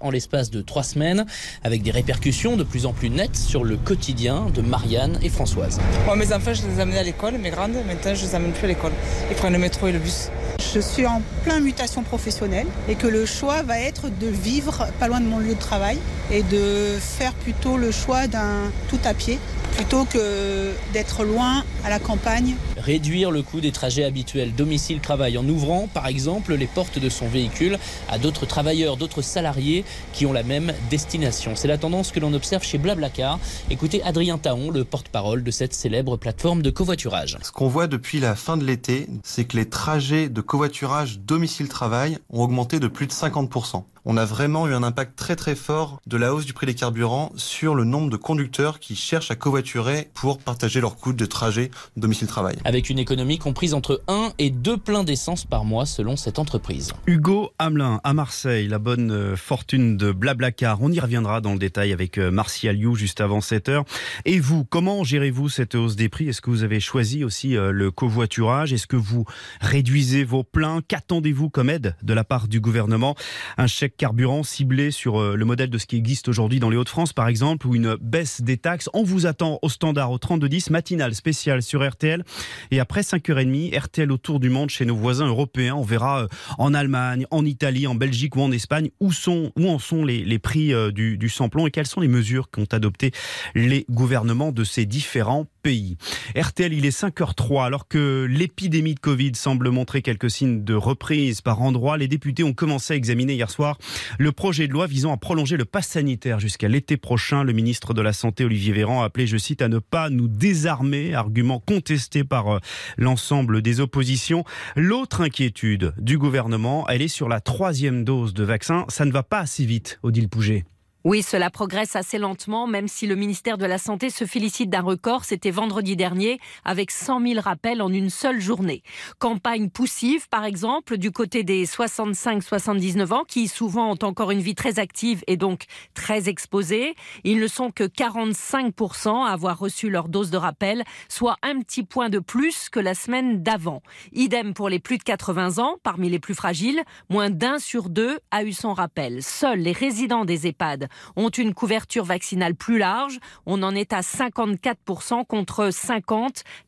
en l'espace de trois semaines, avec des répercussions de plus en plus nettes sur le quotidien de Marianne et Françoise. Moi, mes enfants, je les amenais à l'école, mes grandes, maintenant, je les amène plus à l'école. Ils prennent le métro et le bus. Je suis en plein mutation professionnelle et que le choix va être de vivre pas loin de mon lieu de travail et de faire plutôt le choix d'un tout à pied plutôt que d'être loin à la campagne. Réduire le coût des trajets habituels domicile-travail en ouvrant, par exemple, les portes de son véhicule à d'autres travailleurs, d'autres salariés qui ont la même destination. C'est la tendance que l'on observe chez Blablacar. Écoutez Adrien Taon, le porte-parole de cette célèbre plateforme de covoiturage. Ce qu'on voit depuis la fin de l'été, c'est que les trajets de covoiturage domicile-travail ont augmenté de plus de 50% on a vraiment eu un impact très très fort de la hausse du prix des carburants sur le nombre de conducteurs qui cherchent à covoiturer pour partager leur coût de trajet domicile-travail. Avec une économie comprise entre 1 et 2 pleins d'essence par mois selon cette entreprise. Hugo Hamelin à Marseille, la bonne euh, fortune de Blablacar. On y reviendra dans le détail avec euh, Martial You juste avant 7 heures. Et vous, comment gérez-vous cette hausse des prix? Est-ce que vous avez choisi aussi euh, le covoiturage? Est-ce que vous réduisez vos pleins? Qu'attendez-vous comme aide de la part du gouvernement? Un chèque carburant ciblé sur le modèle de ce qui existe aujourd'hui dans les Hauts-de-France, par exemple, ou une baisse des taxes? On vous attend au standard au 3210, matinale spéciale sur RTL. Et après 5h30, RTL autour du monde chez nos voisins européens. On verra euh, en Allemagne, en Italie, en Belgique ou en Espagne où, sont, où en sont les, les prix euh, du, du samplon et quelles sont les mesures qu'ont adoptées les gouvernements de ces différents pays. RTL, il est 5h03 alors que l'épidémie de Covid semble montrer quelques signes de reprise par endroits. Les députés ont commencé à examiner hier soir le projet de loi visant à prolonger le pass sanitaire jusqu'à l'été prochain. Le ministre de la Santé, Olivier Véran, a appelé, je cite, à ne pas nous désarmer, argument contesté par euh, l'ensemble des oppositions. L'autre inquiétude du gouvernement, elle est sur la troisième dose de vaccin. Ça ne va pas assez vite, Odile Pouget. Oui, cela progresse assez lentement, même si le ministère de la Santé se félicite d'un record. C'était vendredi dernier, avec 100 000 rappels en une seule journée. Campagne poussive, par exemple, du côté des 65-79 ans, qui souvent ont encore une vie très active et donc très exposée. Ils ne sont que 45% à avoir reçu leur dose de rappel, soit un petit point de plus que la semaine d'avant. Idem pour les plus de 80 ans, parmi les plus fragiles, moins d'un sur deux a eu son rappel. Seuls les résidents des EHPAD ont une couverture vaccinale plus large. On en est à 54% contre 50%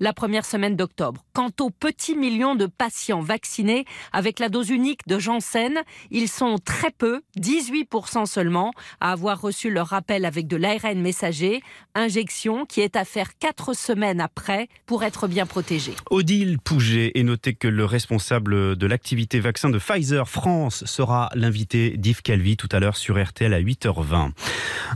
la première semaine d'octobre. Quant aux petits millions de patients vaccinés avec la dose unique de Janssen, ils sont très peu, 18% seulement, à avoir reçu leur rappel avec de l'ARN messager, injection qui est à faire 4 semaines après pour être bien protégé. Odile Pouget et notez que le responsable de l'activité vaccin de Pfizer France sera l'invité d'Yves Calvi tout à l'heure sur RTL à 8h20. 2020.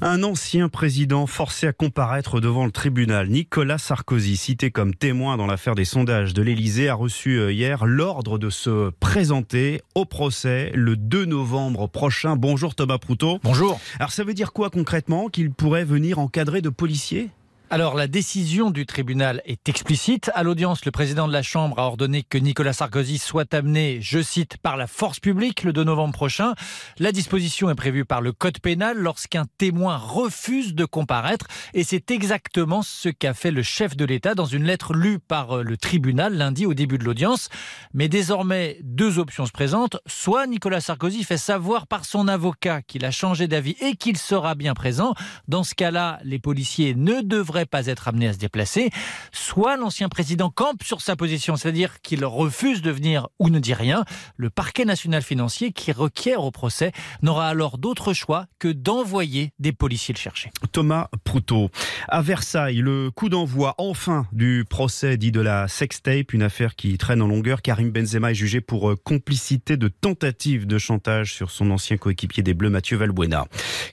Un ancien président forcé à comparaître devant le tribunal, Nicolas Sarkozy, cité comme témoin dans l'affaire des sondages de l'Élysée, a reçu euh, hier l'ordre de se présenter au procès le 2 novembre prochain. Bonjour Thomas Proutot. Bonjour. Alors ça veut dire quoi concrètement Qu'il pourrait venir encadrer de policiers? Alors, la décision du tribunal est explicite. À l'audience, le président de la Chambre a ordonné que Nicolas Sarkozy soit amené, je cite, par la force publique le 2 novembre prochain. La disposition est prévue par le Code pénal lorsqu'un témoin refuse de comparaître. Et c'est exactement ce qu'a fait le chef de l'État dans une lettre lue par euh, le tribunal lundi au début de l'audience. Mais désormais, deux options se présentent. Soit Nicolas Sarkozy fait savoir par son avocat qu'il a changé d'avis et qu'il sera bien présent. Dans ce cas-là, les policiers ne devraient pas être amené à se déplacer, soit l'ancien président campe sur sa position, c'est-à-dire qu'il refuse de venir ou ne dit rien. Le parquet national financier, qui requiert au procès, n'aura alors d'autre choix que d'envoyer des policiers le chercher. Thomas Proutot. À Versailles, le coup d'envoi enfin du procès dit de la sextape, une affaire qui traîne en longueur. Karim Benzema est jugé pour euh, complicité de tentative de chantage sur son ancien coéquipier des Bleus, Mathieu Valbuena.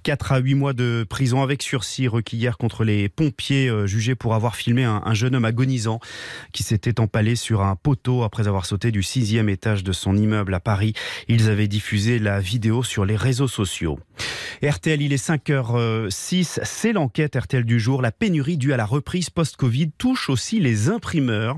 4 à 8 mois de prison avec sursis requis hier contre les pompiers euh, jugé pour avoir filmé un, un, jeune homme agonisant qui s'était empalé sur un poteau après avoir sauté du sixième étage de son immeuble à Paris. Ils avaient diffusé la vidéo sur les réseaux sociaux. RTL, il est 5h06, c'est l'enquête RTL du jour. La pénurie due à la reprise post-Covid touche aussi les imprimeurs.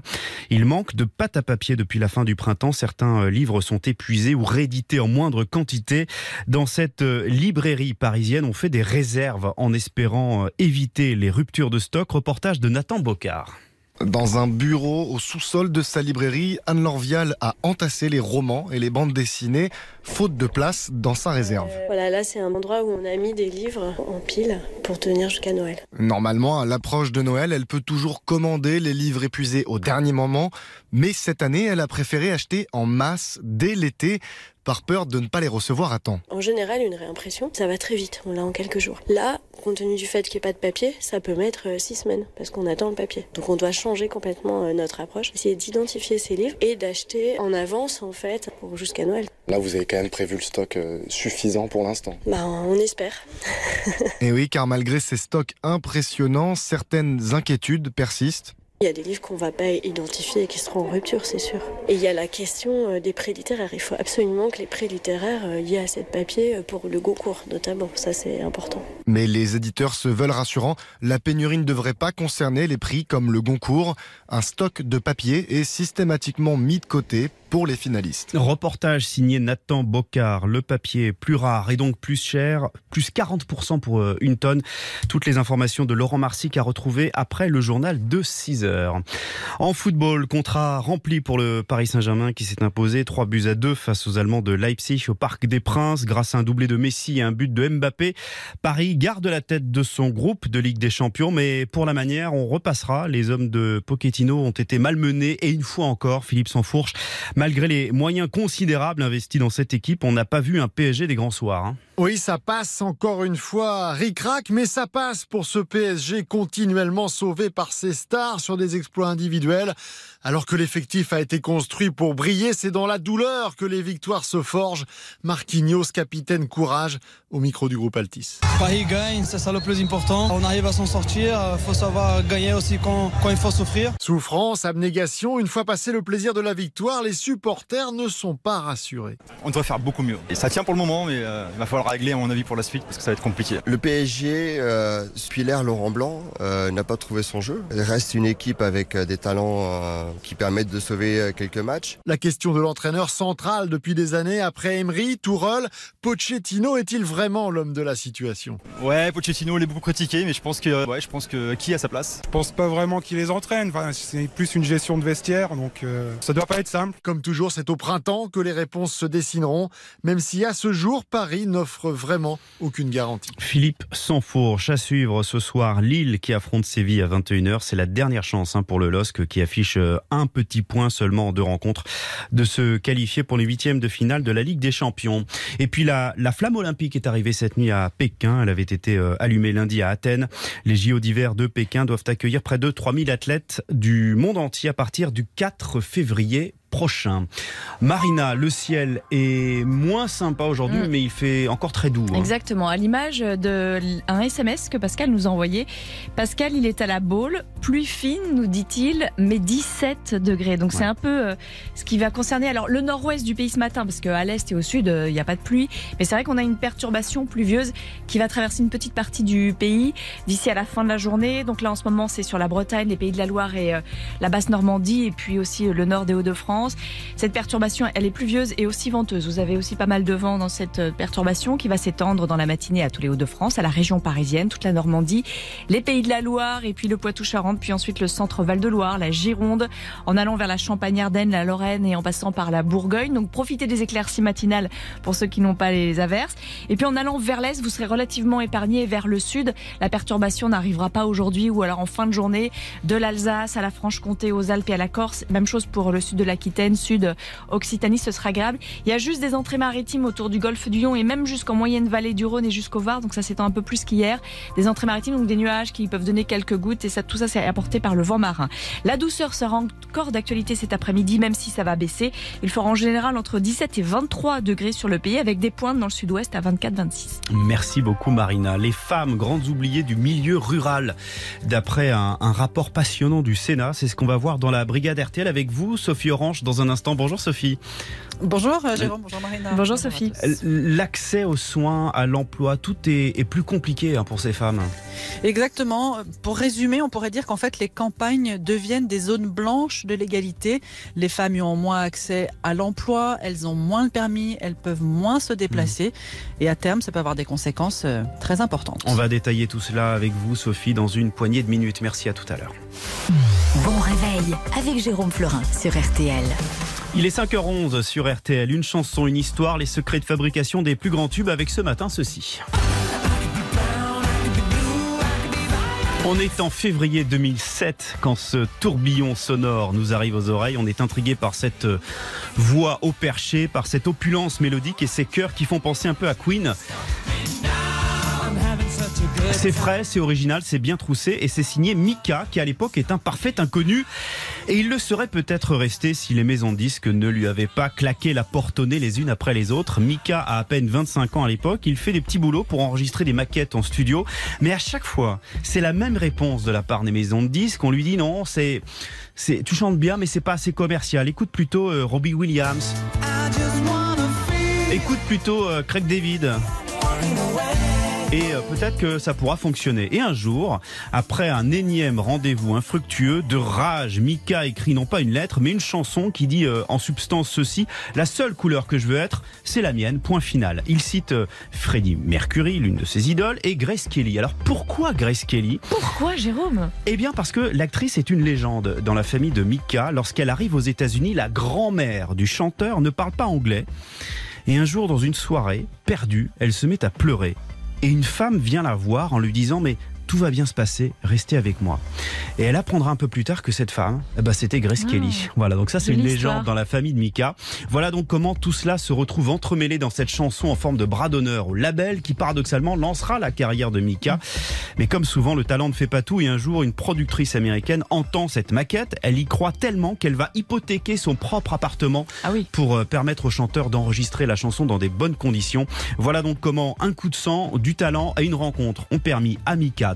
Il manque de pâte à papier depuis la fin du printemps. Certains euh, livres sont épuisés ou réédités en moindre quantité. Dans cette euh, librairie parisienne, on fait des réserves en espérant éviter les ruptures de stock. Reportage de Nathan Bocard. Dans un bureau au sous-sol de sa librairie, Anne-Laure Vial a entassé les romans et les bandes dessinées, faute de place dans sa réserve. Euh, voilà, là c'est un endroit où on a mis des livres en pile pour tenir jusqu'à Noël. Normalement, à l'approche de Noël, elle peut toujours commander les livres épuisés au dernier moment, mais cette année, elle a préféré acheter en masse dès l'été par peur de ne pas les recevoir à temps. En général, une réimpression, ça va très vite, on l'a en quelques jours. Là, compte tenu du fait qu'il n'y ait pas de papier, ça peut mettre euh, six semaines, parce qu'on attend le papier. Donc on doit changer complètement euh, notre approche, essayer d'identifier ces livres et d'acheter en avance, en fait, pour jusqu'à Noël. Là, vous avez quand même prévu le stock euh, suffisant pour l'instant. Bah, on espère. et oui, car malgré ces stocks impressionnants, certaines inquiétudes persistent. Il y a des livres qu'on ne va pas identifier et qui seront en rupture, c'est sûr. Et il y a la question des prêts littéraires. Il faut absolument que les prêts littéraires ait assez de papier pour le Goncourt, notamment. Ça, c'est important. Mais les éditeurs se veulent rassurants. La pénurie ne devrait pas concerner les prix comme le Goncourt. Un stock de papier est systématiquement mis de côté pour les finalistes. Reportage signé Nathan Bocard. Le papier plus rare et donc plus cher, plus 40% pour euh, une tonne. Toutes les informations de Laurent Marsic à retrouver après le journal de 6 heures. En football, contrat rempli pour le Paris Saint-Germain qui s'est imposé 3 buts à 2 face aux Allemands de Leipzig au Parc des Princes grâce à un doublé de Messi et un but de Mbappé. Paris garde la tête de son groupe de Ligue des Champions, mais pour la manière, on repassera. Les hommes de Pochettino ont été malmenés et une fois encore, Philippe Sansfourche malgré les moyens considérables investis dans cette équipe, on n'a pas vu un PSG des grands soirs. Hein. Oui, ça passe encore une fois ric-rac, mais ça passe pour ce PSG continuellement sauvé par ses stars sur des exploits individuels. Alors que l'effectif a été construit pour briller, c'est dans la douleur que les victoires se forgent. Marquinhos, capitaine courage, au micro du groupe Altis. Paris gagne, c'est ça le plus important. On arrive à s'en sortir, il faut savoir gagner aussi quand, quand il faut souffrir. Souffrance, abnégation, une fois passé le plaisir de la victoire, les supporters ne sont pas rassurés. On devrait faire beaucoup mieux. Et ça tient pour le moment, mais euh, il va falloir régler à mon avis pour la suite parce que ça va être compliqué. Le PSG, euh, Spillaire, Laurent Blanc, euh, n'a pas trouvé son jeu. Il reste une équipe avec euh, des talents euh, qui permettent de sauver euh, quelques matchs. La question de l'entraîneur central depuis des années après Emery, Tourelle, Pochettino est-il vraiment l'homme de la situation? Ouais, Pochettino il est beaucoup critiqué, mais je pense que ouais, je pense que qui a sa place? Je pense pas vraiment qu'il les entraîne. Enfin, c'est plus une gestion de vestiaire, donc euh, ça doit pas être simple. Comme toujours, c'est au printemps que les réponses se dessineront, même si à ce jour, Paris n'offre vraiment aucune garantie. Philippe Sansfourche à suivre ce soir Lille qui affronte Séville à 21h. C'est la dernière chance hein, pour le LOSC qui affiche euh, un petit point seulement en deux rencontres de se qualifier pour les huitièmes de finale de la Ligue des Champions. Et puis la, la flamme olympique est arrivée cette nuit à Pékin. Elle avait été euh, allumée lundi à Athènes. Les JO d'hiver de Pékin doivent accueillir près de 3000 athlètes du monde entier à partir du 4 février prochain. Marina, le ciel est moins sympa aujourd'hui, Mm. mais il fait encore très doux. hein. Exactement, à l'image d'un SMS que Pascal nous a envoyé. Pascal, il est à la Baule, pluie fine, nous dit-il, mais 17 degrés. Donc c'est un peu euh, ce qui va concerner alors le nord-ouest du pays ce matin, parce qu'à l'est et au sud, euh, il n'y a pas de pluie. Mais c'est vrai qu'on a une perturbation pluvieuse qui va traverser une petite partie du pays d'ici à la fin de la journée. Donc là, en ce moment, c'est sur la Bretagne, les pays de la Loire et euh, la basse Normandie, et puis aussi le nord des Hauts-de-France. Cette perturbation, elle est pluvieuse et aussi venteuse. Vous avez aussi pas mal de vent dans cette euh, perturbation qui va s'étendre dans la matinée à tous les Hauts-de-France, à la région parisienne, toute la Normandie, les pays de la Loire et puis le Poitou-Charentes, puis ensuite le centre Val-de-Loire, la Gironde, en allant vers la Champagne-Ardenne, la Lorraine et en passant par la Bourgogne. Donc profitez des éclaircies matinales pour ceux qui n'ont pas les averses. Et puis en allant vers l'est, vous serez relativement épargné vers le sud. La perturbation n'arrivera pas aujourd'hui ou alors en fin de journée de l'Alsace à la Franche-Comté, aux Alpes et à la Corse. Même chose pour le sud de l'Aquitaine, sud Occitanie, ce sera agréable. Il y a juste des entrées maritimes autour du golfe du Lion et même jusqu'en moyenne vallée du Rhône et jusqu'au Var. Donc ça s'étend un peu plus qu'hier. Des entrées maritimes, donc des nuages qui peuvent donner quelques gouttes et ça, tout ça c'est apporté par le vent marin. La douceur sera encore d'actualité cet après-midi, même si ça va baisser. Il fera en général entre 17 et 23 degrés sur le pays avec des pointes dans le sud-ouest à 24-26. Merci beaucoup Marina. Les femmes, grandes oubliées du milieu rural. D'après un, un rapport passionnant du Sénat, c'est ce qu'on va voir dans la brigade RTL avec vous, Sophie Orange, dans un instant. Bonjour Sophie. Bonjour euh, Jérôme, bonjour Marina. Bonjour Sophie. L'accès aux soins, à l'emploi, tout est, est plus compliqué hein, pour ces femmes. Exactement. Pour résumer, on pourrait dire qu'en fait les campagnes deviennent des zones blanches de l'égalité. Les femmes y ont moins accès à l'emploi, elles ont moins le permis, elles peuvent moins se déplacer et à terme ça peut avoir des conséquences euh, très importantes. On va détailler tout cela avec vous, Sophie, dans une poignée de minutes. Merci à tout à l'heure. Bon réveil avec Jérôme Florin sur RTL. Il est 5h11 sur RTL. Une chanson, une histoire, les secrets de fabrication des plus grands tubes avec ce matin ceci. On est en février 2007 quand ce tourbillon sonore nous arrive aux oreilles. On est intrigué par cette euh, voix au perché, par cette opulence mélodique et ces chœurs qui font penser un peu à Queen. C'est frais, c'est original, c'est bien troussé et c'est signé Mika qui à l'époque est un parfait inconnu et il le serait peut-être resté si les maisons de disques ne lui avaient pas claqué la porte au nez les unes après les autres. Mika a à peine 25 ans à l'époque, il fait des petits boulots pour enregistrer des maquettes en studio mais à chaque fois c'est la même réponse de la part des maisons de disques. On lui dit non, c'est, c'est, tu chantes bien mais c'est pas assez commercial. Écoute plutôt euh, Robbie Williams. Écoute plutôt euh, Craig David. Et euh, peut-être que ça pourra fonctionner. Et un jour, après un énième rendez-vous infructueux, de rage, Mika écrit non pas une lettre, mais une chanson qui dit euh, en substance ceci La seule couleur que je veux être, c'est la mienne, point final. Il cite euh, Freddie Mercury, l'une de ses idoles, et Grace Kelly. Alors pourquoi Grace Kelly? Pourquoi Jérôme? Eh bien parce que l'actrice est une légende dans la famille de Mika. Lorsqu'elle arrive aux États-Unis, la grand-mère du chanteur ne parle pas anglais. Et un jour, dans une soirée, perdue, elle se met à pleurer. Et une femme vient la voir en lui disant Mais tout va bien se passer, restez avec moi. Et elle apprendra un peu plus tard que cette femme, ben, c'était Grace Ah, Kelly. Voilà, donc ça c'est une légende dans la famille de Mika. Voilà donc comment tout cela se retrouve entremêlé dans cette chanson en forme de bras d'honneur au label qui paradoxalement lancera la carrière de Mika. Mais comme souvent, le talent ne fait pas tout et un jour, une productrice américaine entend cette maquette. Elle y croit tellement qu'elle va hypothéquer son propre appartement pour euh, permettre au chanteur d'enregistrer la chanson dans des bonnes conditions. Voilà donc comment un coup de sang, du talent et une rencontre ont permis à Mika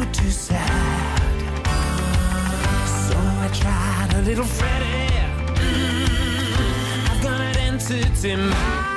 were too sad. So I tried a little Freddie. Mm, I've got an entity mind.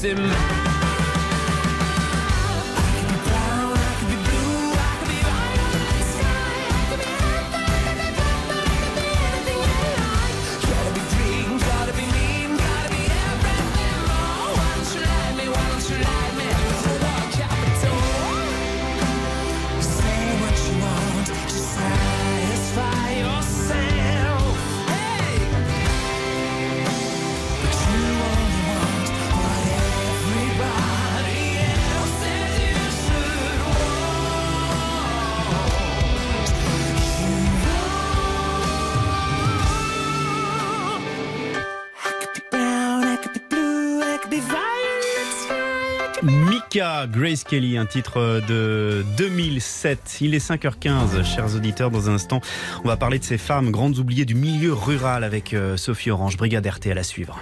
it's. Grace Kelly, un titre de 2007. Il est 5h15, chers auditeurs. Dans un instant, on va parler de ces femmes grandes oubliées du milieu rural avec euh, Sophie Orange, brigade RTL à suivre.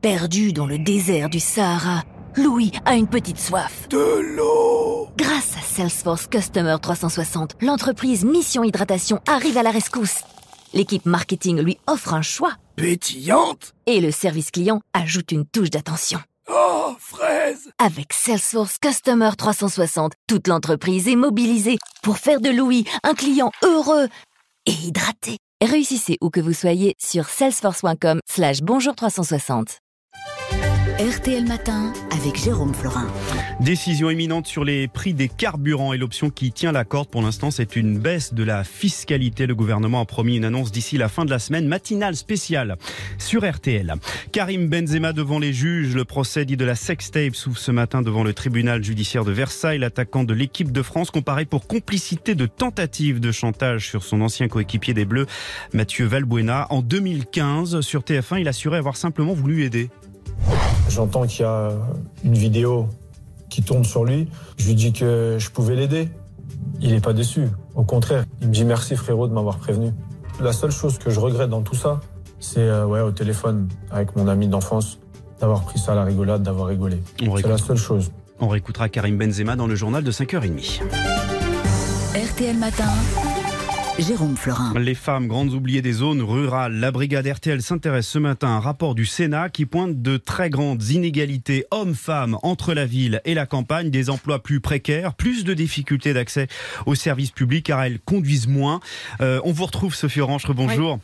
Perdu dans le désert du Sahara, Louis a une petite soif. De l'eau Grâce à Salesforce Customer 360, l'entreprise Mission Hydratation arrive à la rescousse. L'équipe marketing lui offre un choix. Pétillante Et le service client ajoute une touche d'attention. Oh, fraise Avec Salesforce Customer 360, toute l'entreprise est mobilisée pour faire de Louis un client heureux et hydraté. Réussissez où que vous soyez sur salesforce.com slash bonjour 360. RTL Matin avec Jérôme Florin. Décision imminente sur les prix des carburants et l'option qui tient la corde pour l'instant, c'est une baisse de la fiscalité. Le gouvernement a promis une annonce d'ici la fin de la semaine matinale spéciale sur RTL. Karim Benzema devant les juges. Le procès dit de la sextape s'ouvre ce matin devant le tribunal judiciaire de Versailles. L'attaquant de l'équipe de France comparé pour complicité de tentative de chantage sur son ancien coéquipier des Bleus, Mathieu Valbuena. En 2015, sur TF1, il assurait avoir simplement voulu aider. J'entends qu'il y a une vidéo qui tourne sur lui. Je lui dis que je pouvais l'aider. Il n'est pas déçu. Au contraire, il me dit merci frérot de m'avoir prévenu. La seule chose que je regrette dans tout ça, c'est euh, ouais, au téléphone avec mon ami d'enfance, d'avoir pris ça à la rigolade, d'avoir rigolé. C'est la seule chose. On réécoutera Karim Benzema dans le journal de 5h30. RTL Matin. Jérôme Florin. Les femmes, grandes oubliées des zones rurales. La brigade RTL s'intéresse ce matin à un rapport du Sénat qui pointe de très grandes inégalités hommes-femmes entre la ville et la campagne, des emplois plus précaires, plus de difficultés d'accès aux services publics car elles conduisent moins. Euh, on vous retrouve, Sophie Orange, bonjour.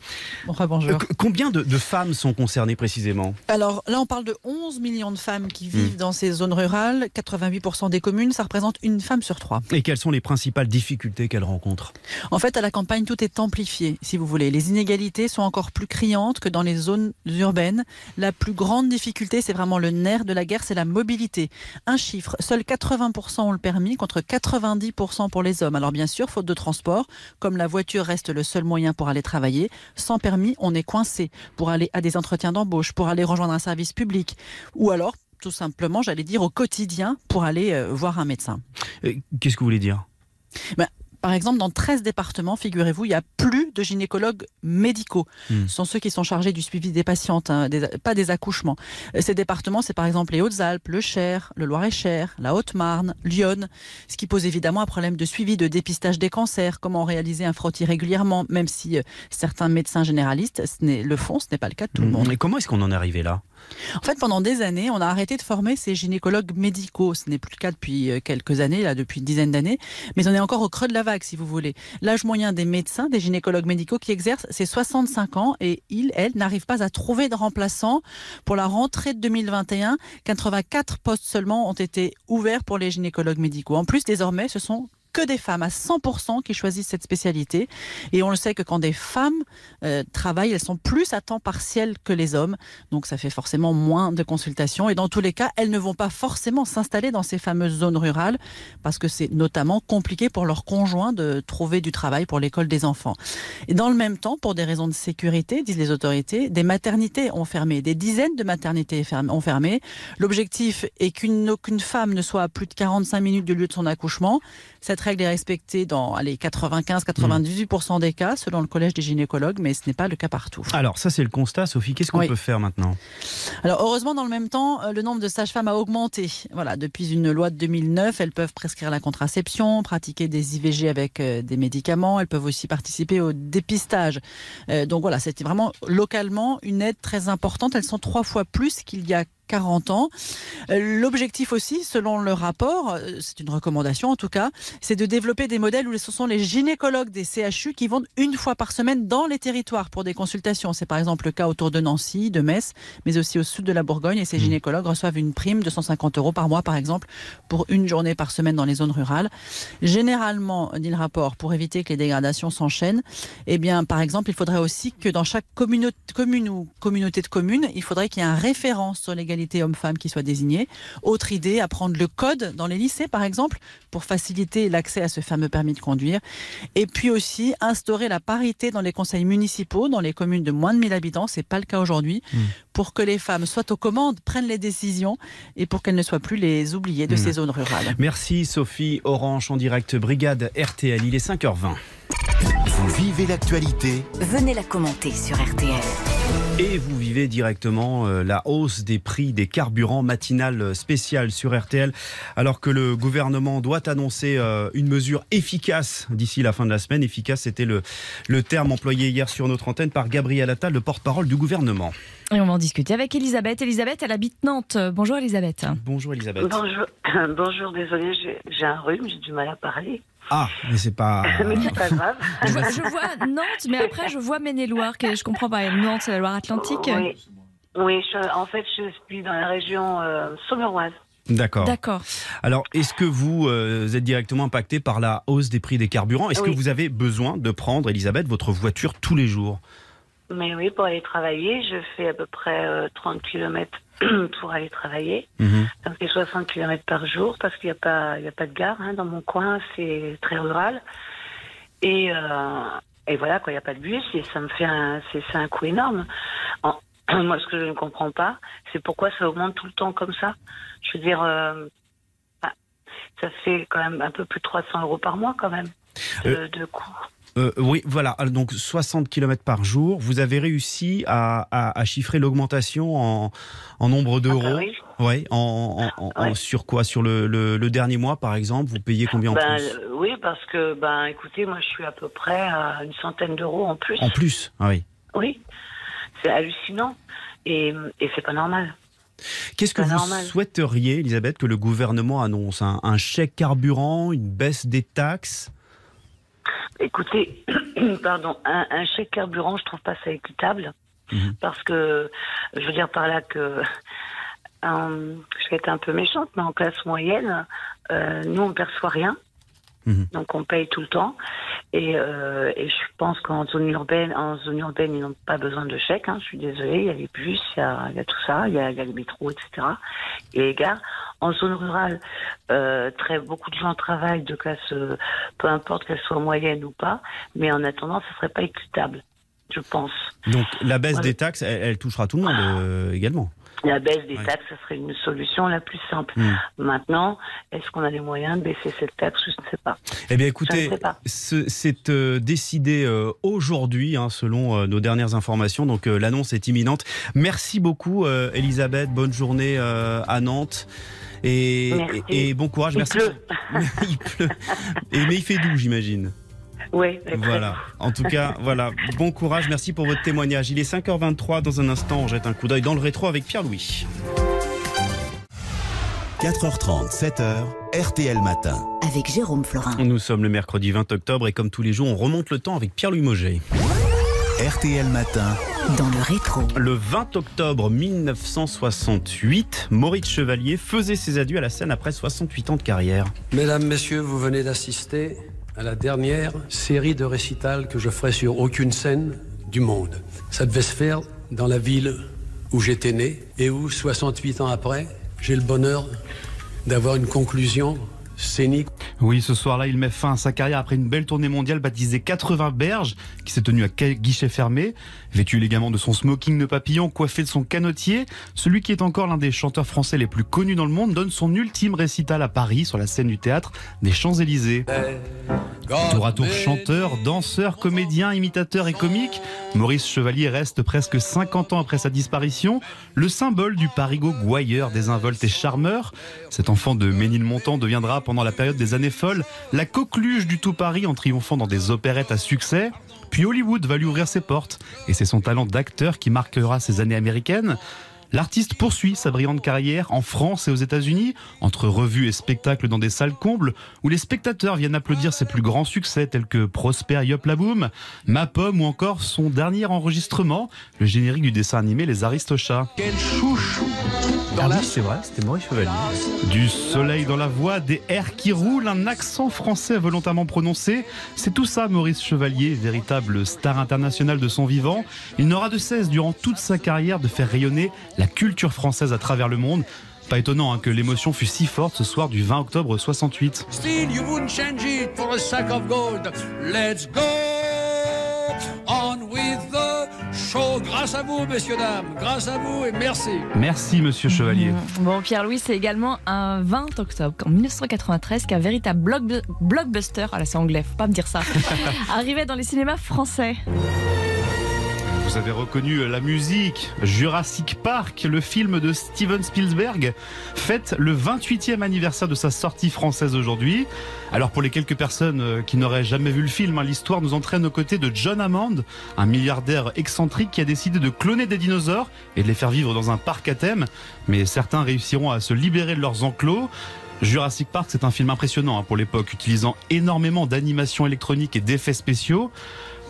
bonjour. combien de, de femmes sont concernées précisément? Alors là, on parle de 11 millions de femmes qui Hmm. vivent dans ces zones rurales, 88% des communes, ça représente une femme sur trois. Et quelles sont les principales difficultés qu'elles rencontrent? En fait, à la campagne, tout est amplifié, si vous voulez. Les inégalités sont encore plus criantes que dans les zones urbaines. La plus grande difficulté, c'est vraiment le nerf de la guerre, c'est la mobilité. Un chiffre, seuls 80% ont le permis contre 90% pour les hommes. Alors bien sûr, faute de transport, comme la voiture reste le seul moyen pour aller travailler, sans permis, on est coincé pour aller à des entretiens d'embauche, pour aller rejoindre un service public, ou alors tout simplement, j'allais dire, au quotidien pour aller euh, voir un médecin. Euh, Qu'est-ce que vous voulez dire? Ben, par exemple, dans 13 départements, figurez-vous, il y a plus de gynécologues médicaux. Hmm. Ce sont ceux qui sont chargés du suivi des patientes, hein, des- pas des accouchements. Euh, Ces départements, c'est par exemple les Hautes-Alpes, le Cher, le Loir-et-Cher, la Haute-Marne, Lyon, ce qui pose évidemment un problème de suivi, de dépistage des cancers, comment réaliser un frottis régulièrement, même si euh, certains médecins généralistes ce le font, ce n'est pas le cas de tout le monde. Et comment est-ce qu'on en est arrivé là? En fait, pendant des années, on a arrêté de former ces gynécologues médicaux. Ce n'est plus le cas depuis euh, quelques années, là, depuis une dizaine d'années, mais on est encore au creux de la vague, si vous voulez. L'âge moyen des médecins, des gynécologues médicaux qui exercent, c'est 65 ans et ils, elles, n'arrivent pas à trouver de remplaçants. Pour la rentrée de 2021, 84 postes seulement ont été ouverts pour les gynécologues médicaux. En plus, désormais, ce sont que des femmes à 100% qui choisissent cette spécialité. Et on le sait que quand des femmes euh, travaillent, elles sont plus à temps partiel que les hommes. Donc ça fait forcément moins de consultations. Et dans tous les cas, elles ne vont pas forcément s'installer dans ces fameuses zones rurales parce que c'est notamment compliqué pour leurs conjoints de trouver du travail pour l'école des enfants. Et dans le même temps, pour des raisons de sécurité, disent les autorités, des maternités ont fermé. Des dizaines de maternités ont fermé. L'objectif est qu'une aucune femme ne soit à plus de 45 minutes du lieu de son accouchement. Cette règle est respectée dans allez, 95-98% des cas, selon le Collège des gynécologues, mais ce n'est pas le cas partout. Alors ça c'est le constat, Sophie. Qu'est-ce qu'on Oui. peut faire maintenant? Alors heureusement, dans le même temps, euh, le nombre de sages-femmes a augmenté. Voilà, depuis une loi de 2009, elles peuvent prescrire la contraception, pratiquer des IVG avec euh, des médicaments. Elles peuvent aussi participer au dépistage. Euh, donc voilà, c'était vraiment localement une aide très importante. Elles sont trois fois plus qu'il y a 40 ans. Euh, L'objectif aussi, selon le rapport, euh, c'est une recommandation en tout cas, c'est de développer des modèles où ce sont les gynécologues des CHU qui vont une fois par semaine dans les territoires pour des consultations. C'est par exemple le cas autour de Nancy, de Metz, mais aussi au sud de la Bourgogne. Et ces gynécologues reçoivent une prime de 150 euros par mois, par exemple, pour une journée par semaine dans les zones rurales. Généralement, dit le rapport, pour éviter que les dégradations s'enchaînent, eh bien, par exemple, il faudrait aussi que dans chaque communauté, commune ou communauté de communes, il faudrait qu'il y ait un référent sur l'égalité homme-femme qui soit désigné. Autre idée, apprendre le code dans les lycées, par exemple, pour faciliter l'accès à ce fameux permis de conduire. Et puis aussi, instaurer la parité dans les conseils municipaux, dans les communes de moins de 1000 habitants, c'est pas le cas aujourd'hui, pour que les femmes soient aux commandes, prennent les décisions et pour qu'elles ne soient plus les oubliées de Mm. ces zones rurales. Merci Sophie Orange en direct Brigade RTL. Il est 5h20. Vous vivez l'actualité Venez la commenter sur RTL. Et vous vivez directement euh, la hausse des prix des carburants matinale spéciale sur RTL, alors que le gouvernement doit annoncer euh, une mesure efficace d'ici la fin de la semaine. Efficace, c'était le, le terme employé hier sur notre antenne par Gabriel Attal, le porte-parole du gouvernement. Et on va en discuter avec Elisabeth. Elisabeth, elle habite Nantes. Bonjour Elisabeth. Bonjour Elisabeth. Bonjour, bonjour désolé, j'ai j'ai un rhume, j'ai du mal à parler. Ah, mais c'est pas. Mais c'est pas grave. Je vois, je vois Nantes, mais après je vois Maine-et-Loire. que Je comprends pas. Nantes, c'est la Loire-Atlantique. Oui, oui je- en fait, je suis dans la région euh, saumuroise. D'accord. D'accord. Alors, est-ce que vous euh, êtes directement impacté par la hausse des prix des carburants? Est-ce Oui. que vous avez besoin de prendre, Elisabeth, votre voiture tous les jours? Mais oui, pour aller travailler, je fais à peu près euh, 30 km pour aller travailler. Ça me fait 60 km par jour parce qu'il n'y a, pas- il y a pas de gare hein, dans mon coin, c'est très rural. Et, euh, et voilà, quoi, il n'y a pas de bus et ça me fait un, c'est, c'est un coût énorme. En- moi, ce que je ne comprends pas, c'est pourquoi ça augmente tout le temps comme ça. Je veux dire, euh, bah, ça fait quand même un peu plus de 300 euros par mois quand même de, de coût. Euh, oui, voilà. Alors, Donc 60 km par jour. Vous avez réussi à, à- à chiffrer l'augmentation en, en nombre d'euros. Ah bah oui. Ouais, en, sur quoi? Sur le, le- le dernier mois, par exemple, vous payez combien en Ben, plus? oui, parce que, ben, écoutez, moi, je suis à peu près à une centaine d'euros en plus. En plus, ah oui. Oui, c'est hallucinant. Et, et c'est pas normal. Qu'est-ce que vous normal. souhaiteriez, Elisabeth, que le gouvernement annonce? Un, un chèque carburant, une baisse des taxes? Écoutez, pardon, un, un chèque carburant, je trouve pas ça équitable. Mhm. Parce que, je veux dire par là que, euh, je vais être un peu méchante, mais en classe moyenne, euh, nous, on perçoit rien. Mhm. Donc on paye tout le temps et, euh, et je pense qu'en zone urbaine, en zone urbaine, ils n'ont pas besoin de chèques. Hein, je suis désolée, il y a les bus, il y a, il y a tout ça, il y a, il y a le métro, etc. Et les gares. En zone rurale, euh, très beaucoup de gens travaillent de classe, euh, peu importe qu'elle soit moyenne ou pas, mais en attendant, ce serait pas équitable, je pense. Donc la baisse Voilà. des taxes, elle, elle touchera tout le monde euh, également. La baisse des taxes, ce serait une solution la plus simple. Mm. Maintenant, est-ce qu'on a les moyens de baisser cette taxe? Je ne sais pas. Eh bien, écoutez, c'est euh, décidé euh, aujourd'hui, hein, selon euh, nos dernières informations. Donc, l'annonce est imminente. Merci beaucoup, Elisabeth. Bonne journée à Nantes. Et, Merci. et- et bon courage. Il Merci. pleut. il pleut. Et, mais il fait doux, j'imagine. Oui, Voilà. En tout cas, voilà. Bon courage. Merci pour votre témoignage. Il est 5h23. Dans un instant, on jette un coup d'œil dans le rétro avec Pierre-Louis. 4h30, 7h, RTL Matin. Avec Jérôme Florin. Nous sommes le mercredi 20 octobre et comme tous les jours, on remonte le temps avec Pierre-Louis Moget. RTL Matin. Dans le rétro. Le 20 octobre 1968, Maurice Chevalier faisait ses adieux à la scène après 68 ans de carrière. Mesdames, Messieurs, vous venez d'assister à la dernière série de récitals que je ferai sur aucune scène du monde. Ça devait se faire dans la ville où j'étais né et où, 68 ans après, j'ai le bonheur d'avoir une conclusion scénique. Oui, ce soir-là, il met fin à sa carrière après une belle tournée mondiale baptisée 80 berges, qui s'est tenue à guichet fermé. Vêtu élégamment de son smoking de papillon, coiffé de son canotier, celui qui est encore l'un des chanteurs français les plus connus dans le monde donne son ultime récital à Paris, sur la scène du théâtre des Champs-Élysées. Tour à tour chanteur, danseur, comédien, imitateur et comique, Maurice Chevalier reste presque 50 ans après sa disparition, le symbole du parigot gouailleur, désinvolte et charmeur. Cet enfant de Ménilmontant deviendra, pendant la période des années folles, la coqueluche du tout Paris en triomphant dans des opérettes à succès. Puis Hollywood va lui ouvrir ses portes, et c'est son talent d'acteur qui marquera ses années américaines. L'artiste poursuit sa brillante carrière en France et aux États-Unis, entre revues et spectacles dans des salles combles, où les spectateurs viennent applaudir ses plus grands succès tels que Prosper Yop la Boom, Ma Pomme ou encore son dernier enregistrement, le générique du dessin animé Les Aristochats. Quel chouchou Ah oui, c'est vrai, c'était Maurice Chevalier. Du soleil dans la voix, des airs qui roulent, un accent français volontairement prononcé. C'est tout ça, Maurice Chevalier, véritable star international de son vivant. Il n'aura de cesse, durant toute sa carrière, de faire rayonner la culture française à travers le monde. Pas étonnant hein, que l'émotion fut si forte ce soir du 20 octobre 68. Still, you wouldn't change it for a sack of gold. Let's go on with the show. Grâce à vous, messieurs, dames. Grâce à vous et merci. Merci, monsieur Chevalier. Bon, Pierre-Louis, c'est également un 20 octobre en 1993 qu'un véritable block- blockbuster, ah là c'est anglais, faut pas me dire ça, arrivait dans les cinémas français. Vous avez reconnu la musique Jurassic Park, le film de Steven Spielberg, fête le 28e anniversaire de sa sortie française aujourd'hui. Alors pour les quelques personnes euh, qui n'auraient jamais vu le film, hein, l'histoire nous entraîne aux côtés de John Hammond, un milliardaire excentrique qui a décidé de cloner des dinosaures et de les faire vivre dans un parc à thème. Mais certains réussiront à se libérer de leurs enclos. Jurassic Park, c'est un film impressionnant hein, pour l'époque, utilisant énormément d'animation électronique et d'effets spéciaux.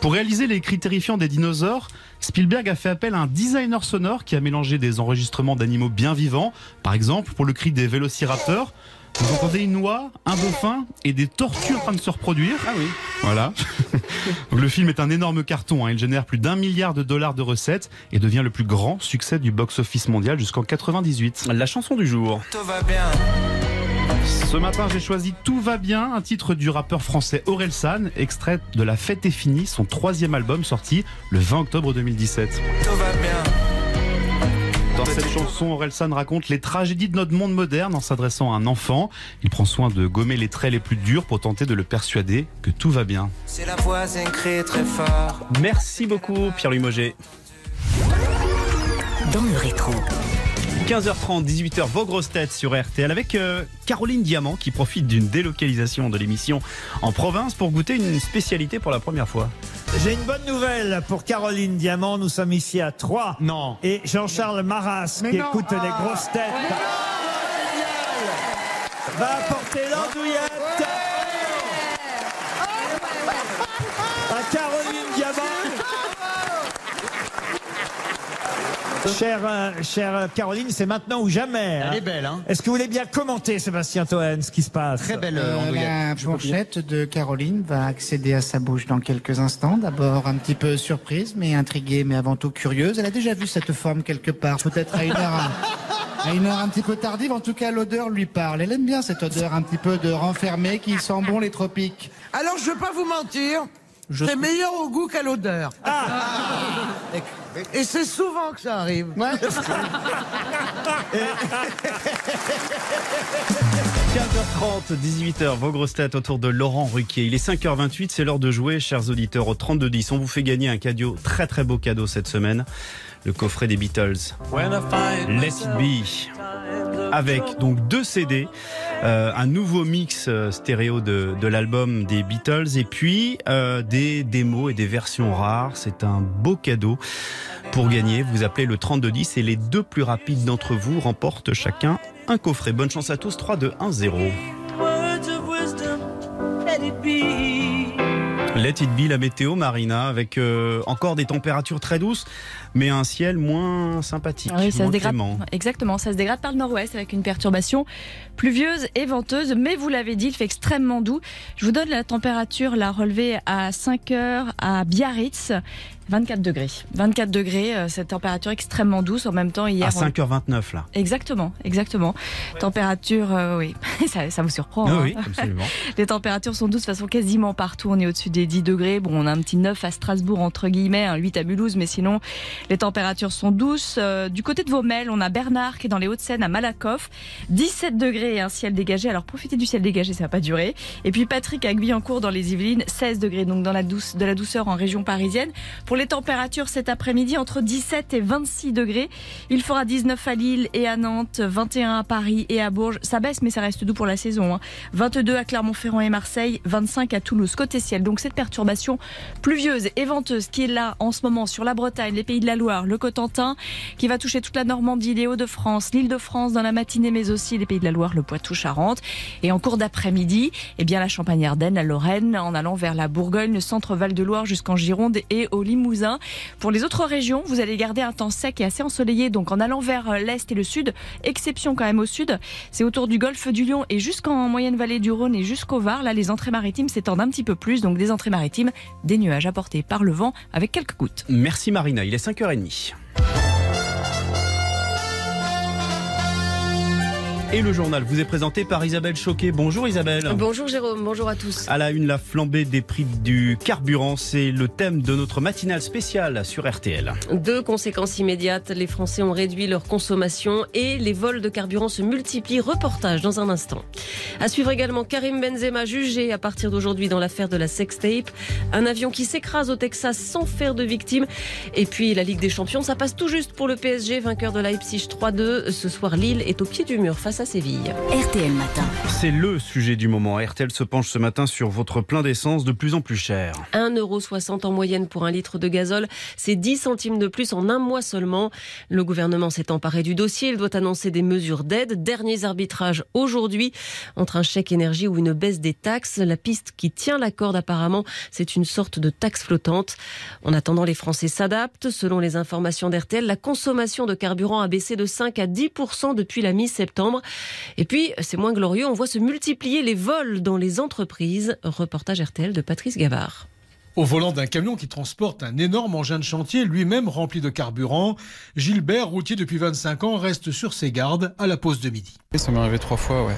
Pour réaliser les cris terrifiants des dinosaures, Spielberg a fait appel à un designer sonore qui a mélangé des enregistrements d'animaux bien vivants. Par exemple, pour le cri des vélociraptors, vous entendez une oie, un dauphin et des tortues en train de se reproduire. Ah oui. Voilà. Donc, le film est un énorme carton. hein. Il génère plus d'un milliard de dollars de recettes et devient le plus grand succès du box-office mondial jusqu'en 98. La chanson du jour. Tout va bien. Ce matin, j'ai choisi Tout va bien, un titre du rappeur français Aurel San, extrait de La Fête est finie, son troisième album sorti le 20 octobre 2017. Tout va bien. Cette chanson, Aurel San raconte les tragédies de notre monde moderne en s'adressant à un enfant. Il prend soin de gommer les traits les plus durs pour tenter de le persuader que tout va bien. C'est la voisine crie très fort. Merci beaucoup, Pierre-Louis Moget. Dans le rétro. 15h30, 18h, vos grosses têtes sur RTL avec euh, Caroline Diamant qui profite d'une délocalisation de l'émission en province pour goûter une spécialité pour la première fois. J'ai une bonne nouvelle pour Caroline Diamant. Nous sommes ici à Troyes. Non. Et Jean-Charles Maras, qui non. écoute les Ah. grosses têtes, va apporter l'andouillette à Caroline Diamant. Chère, euh, chère Caroline, c'est maintenant ou jamais. Elle est belle, hein. Est-ce que vous voulez bien commenter, Sébastien Toen, ce qui se passe Très belle Euh, La fourchette de Caroline va accéder à sa bouche dans quelques instants. D'abord un petit peu surprise, mais intriguée, mais avant tout curieuse. Elle a déjà vu cette forme quelque part, peut-être à une heure, à une heure un petit peu tardive. En tout cas, l'odeur lui parle. Elle aime bien cette odeur un petit peu de renfermé qui sent bon les tropiques. Alors, je vais pas vous mentir, Je c'est trouve- meilleur au goût qu'à l'odeur. Et c'est souvent que ça arrive. 15h30, 18h, vos grosses têtes autour de Laurent Ruquier. Il est 5h28, c'est l'heure de jouer, chers auditeurs, au 3210. On vous fait gagner un cadeau, très très beau cadeau cette semaine, le coffret des Beatles. Let It Be. Avec donc deux CD, euh, un nouveau mix euh, stéréo de, l'album des Beatles et puis euh, des démos et des versions rares. C'est un beau cadeau pour gagner. Vous appelez le 3210 et les deux plus rapides d'entre vous remportent chacun un coffret. Bonne chance à tous. 3, 2, 1, 0. 7, Itby, la météo marina, avec euh, encore des températures très douces, mais un ciel moins sympathique. Oui, ça se dégrade. Exactement, ça se dégrade par le nord-ouest avec une perturbation pluvieuse et venteuse, mais vous l'avez dit, il fait extrêmement doux. Je vous donne la température, la relevée à 5 heures à Biarritz 24 degrés. 24 degrés, euh, cette température extrêmement douce. En même temps, hier. À on- 5h29, là. Exactement, exactement. Température, euh, oui, ça, ça vous surprend. Ah hein. oui, absolument. Les températures sont douces de toute façon quasiment partout. On est au-dessus des 10 degrés. Bon, on a un petit 9 à Strasbourg, entre guillemets, un 8 à Mulhouse, mais sinon, les températures sont douces. Euh, du côté de Vaumel, on a Bernard qui est dans les Hauts-de-Seine à Malakoff. 17 degrés et un ciel dégagé. Alors profitez du ciel dégagé, ça va pas durer. Et puis Patrick à Guyancourt dans les Yvelines, 16 degrés, donc dans la douce, de la douceur en région parisienne. Pour les températures cet après-midi, entre 17 et 26 degrés. Il fera 19 à Lille et à Nantes, 21 à Paris et à Bourges. Ça baisse, mais ça reste doux pour la saison. hein. 22 à Clermont-Ferrand et Marseille, 25 à Toulouse. Côté ciel, donc cette perturbation pluvieuse et venteuse qui est là en ce moment sur la Bretagne, les Pays de la Loire, le Cotentin, qui va toucher toute la Normandie, les Hauts-de-France, l'île de France dans la matinée, mais aussi les Pays de la Loire, le Poitou-Charentes. Et en cours d'après-midi, eh bien la Champagne-Ardenne, la Lorraine, en allant vers la Bourgogne, le centre Val-de-Loire jusqu'en Gironde et au Limousin. Pour les autres régions, vous allez garder un temps sec et assez ensoleillé, donc en allant vers l'est et le sud, exception quand même au sud, c'est autour du golfe du Lion et jusqu'en moyenne vallée du Rhône et jusqu'au Var. Là, les entrées maritimes s'étendent un petit peu plus, donc des entrées maritimes, des nuages apportés par le vent avec quelques gouttes. Merci Marina, il est 5h30. Et le journal vous est présenté par Isabelle Choquet. Bonjour Isabelle. Bonjour Jérôme, bonjour à tous. À la une, la flambée des prix du carburant, c'est le thème de notre matinale spéciale sur RTL. Deux conséquences immédiates, les Français ont réduit leur consommation et les vols de carburant se multiplient. Reportage dans un instant. À suivre également Karim Benzema jugé à partir d'aujourd'hui dans l'affaire de la sextape. Un avion qui s'écrase au Texas sans faire de victimes. Et puis la Ligue des Champions, ça passe tout juste pour le PSG, vainqueur de Leipzig 3-2. Ce soir, Lille est au pied du mur face à Séville. RTL Matin. C'est le sujet du moment. RTL se penche ce matin sur votre plein d'essence de plus en plus cher. 1,60€ en moyenne pour un litre de gazole, c'est 10 centimes de plus en un mois seulement. Le gouvernement s'est emparé du dossier, il doit annoncer des mesures d'aide. Derniers arbitrages aujourd'hui entre un chèque énergie ou une baisse des taxes. La piste qui tient la corde apparemment, c'est une sorte de taxe flottante. En attendant, les Français s'adaptent. Selon les informations d'RTL, la consommation de carburant a baissé de 5 à 10% depuis la mi-septembre. Et puis, c'est moins glorieux, on voit se multiplier les vols dans les entreprises. Reportage RTL de Patrice Gavard. Au volant d'un camion qui transporte un énorme engin de chantier, lui-même rempli de carburant, Gilbert, routier depuis 25 ans, reste sur ses gardes à la pause de midi. Ça m'est arrivé trois fois, ouais.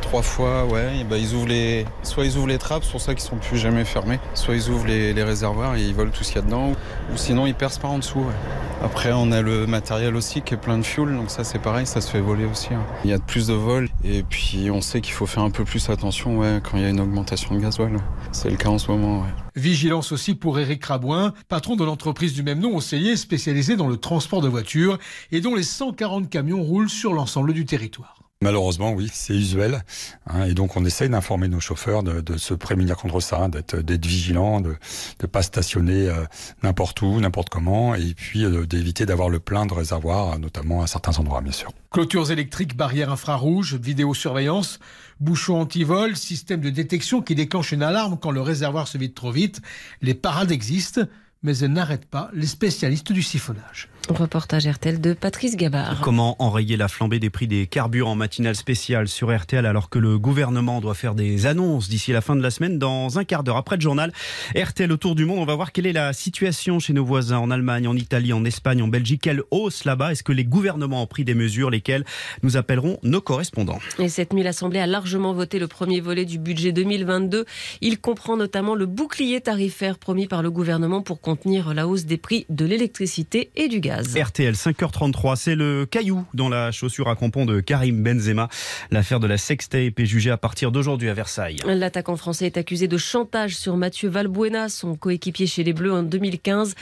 Trois fois, ouais. Bah, ils ouvrent les... Soit ils ouvrent les trappes, c'est pour ça qu'ils sont plus jamais fermés. Soit ils ouvrent les, réservoirs et ils volent tout ce qu'il y a dedans. Ou sinon, ils percent par en dessous. ouais. Après, on a le matériel aussi qui est plein de fuel, donc ça, c'est pareil, ça se fait voler aussi. hein. Il y a de plus de vols. Et puis, on sait qu'il faut faire un peu plus attention ouais, quand il y a une augmentation de gasoil. C'est le cas en ce moment, ouais. Vigilance aussi pour Éric Rabouin, patron de l'entreprise du même nom au Cellier, spécialisée dans le transport de voitures et dont les 140 camions roulent sur l'ensemble du territoire. Malheureusement, oui, c'est usuel. hein, et donc, on essaye d'informer nos chauffeurs de, se prémunir contre ça, d'être d'être vigilants, de ne pas stationner euh, n'importe où, n'importe comment, et puis euh, d'éviter d'avoir le plein de réservoirs, notamment à certains endroits, bien sûr. Clôtures électriques, barrières infrarouges, vidéosurveillance, bouchons anti-vol, système de détection qui déclenche une alarme quand le réservoir se vide trop vite. Les parades existent, mais elles n'arrêtent pas les spécialistes du siphonnage. Reportage RTL de Patrice Gabard. Comment enrayer la flambée des prix des carburants matinale spéciale sur RTL alors que le gouvernement doit faire des annonces d'ici la fin de la semaine dans un quart d'heure après le journal RTL autour du monde. On va voir quelle est la situation chez nos voisins en Allemagne, en Italie, en Espagne, en Belgique. Quelle hausse là-bas? Est-ce que les gouvernements ont pris des mesures? Lesquelles nous appellerons nos correspondants Et cette nuit, l'Assemblée a largement voté le premier volet du budget 2022. Il comprend notamment le bouclier tarifaire promis par le gouvernement pour contenir la hausse des prix de l'électricité et du gaz. RTL 5h33, c'est le caillou dans la chaussure à crampons de Karim Benzema. L'affaire de la sextape est jugée à partir d'aujourd'hui à Versailles. L'attaquant français est accusé de chantage sur Mathieu Valbuena, son coéquipier chez les Bleus en 2015.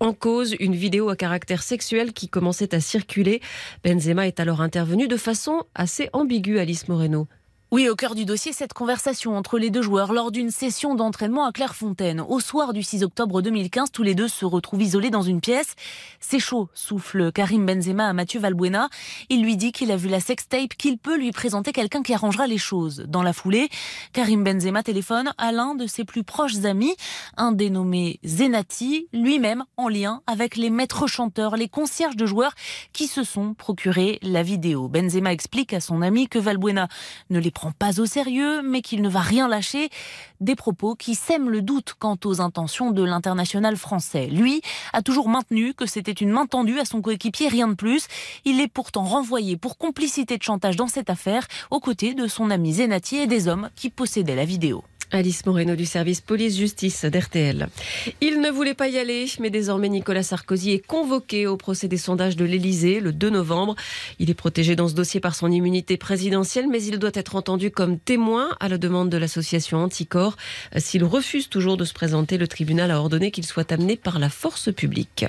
En cause, une vidéo à caractère sexuel qui commençait à circuler. Benzema est alors intervenu de façon assez ambiguë, Alice Moreno. Oui, au cœur du dossier, cette conversation entre les deux joueurs lors d'une session d'entraînement à Clairefontaine. Au soir du 6 octobre 2015, tous les deux se retrouvent isolés dans une pièce. C'est chaud, souffle Karim Benzema à Mathieu Valbuena. Il lui dit qu'il a vu la sextape, qu'il peut lui présenter quelqu'un qui arrangera les choses. Dans la foulée, Karim Benzema téléphone à l'un de ses plus proches amis, un dénommé Zenati, lui-même en lien avec les maîtres chanteurs, les concierges de joueurs qui se sont procurés la vidéo. Benzema explique à son ami que Valbuena ne les pas au sérieux, mais qu'il ne va rien lâcher. Des propos qui sèment le doute quant aux intentions de l'international français. Lui a toujours maintenu que c'était une main tendue à son coéquipier, rien de plus. Il est pourtant renvoyé pour complicité de chantage dans cette affaire, aux côtés de son ami Zenati et des hommes qui possédaient la vidéo. Alice Moreno du service police-justice d'RTL. Il ne voulait pas y aller, mais désormais Nicolas Sarkozy est convoqué au procès des sondages de l'Elysée le 2 novembre. Il est protégé dans ce dossier par son immunité présidentielle, mais il doit être entendu comme témoin à la demande de l'association Anticor. S'il refuse toujours de se présenter, le tribunal a ordonné qu'il soit amené par la force publique.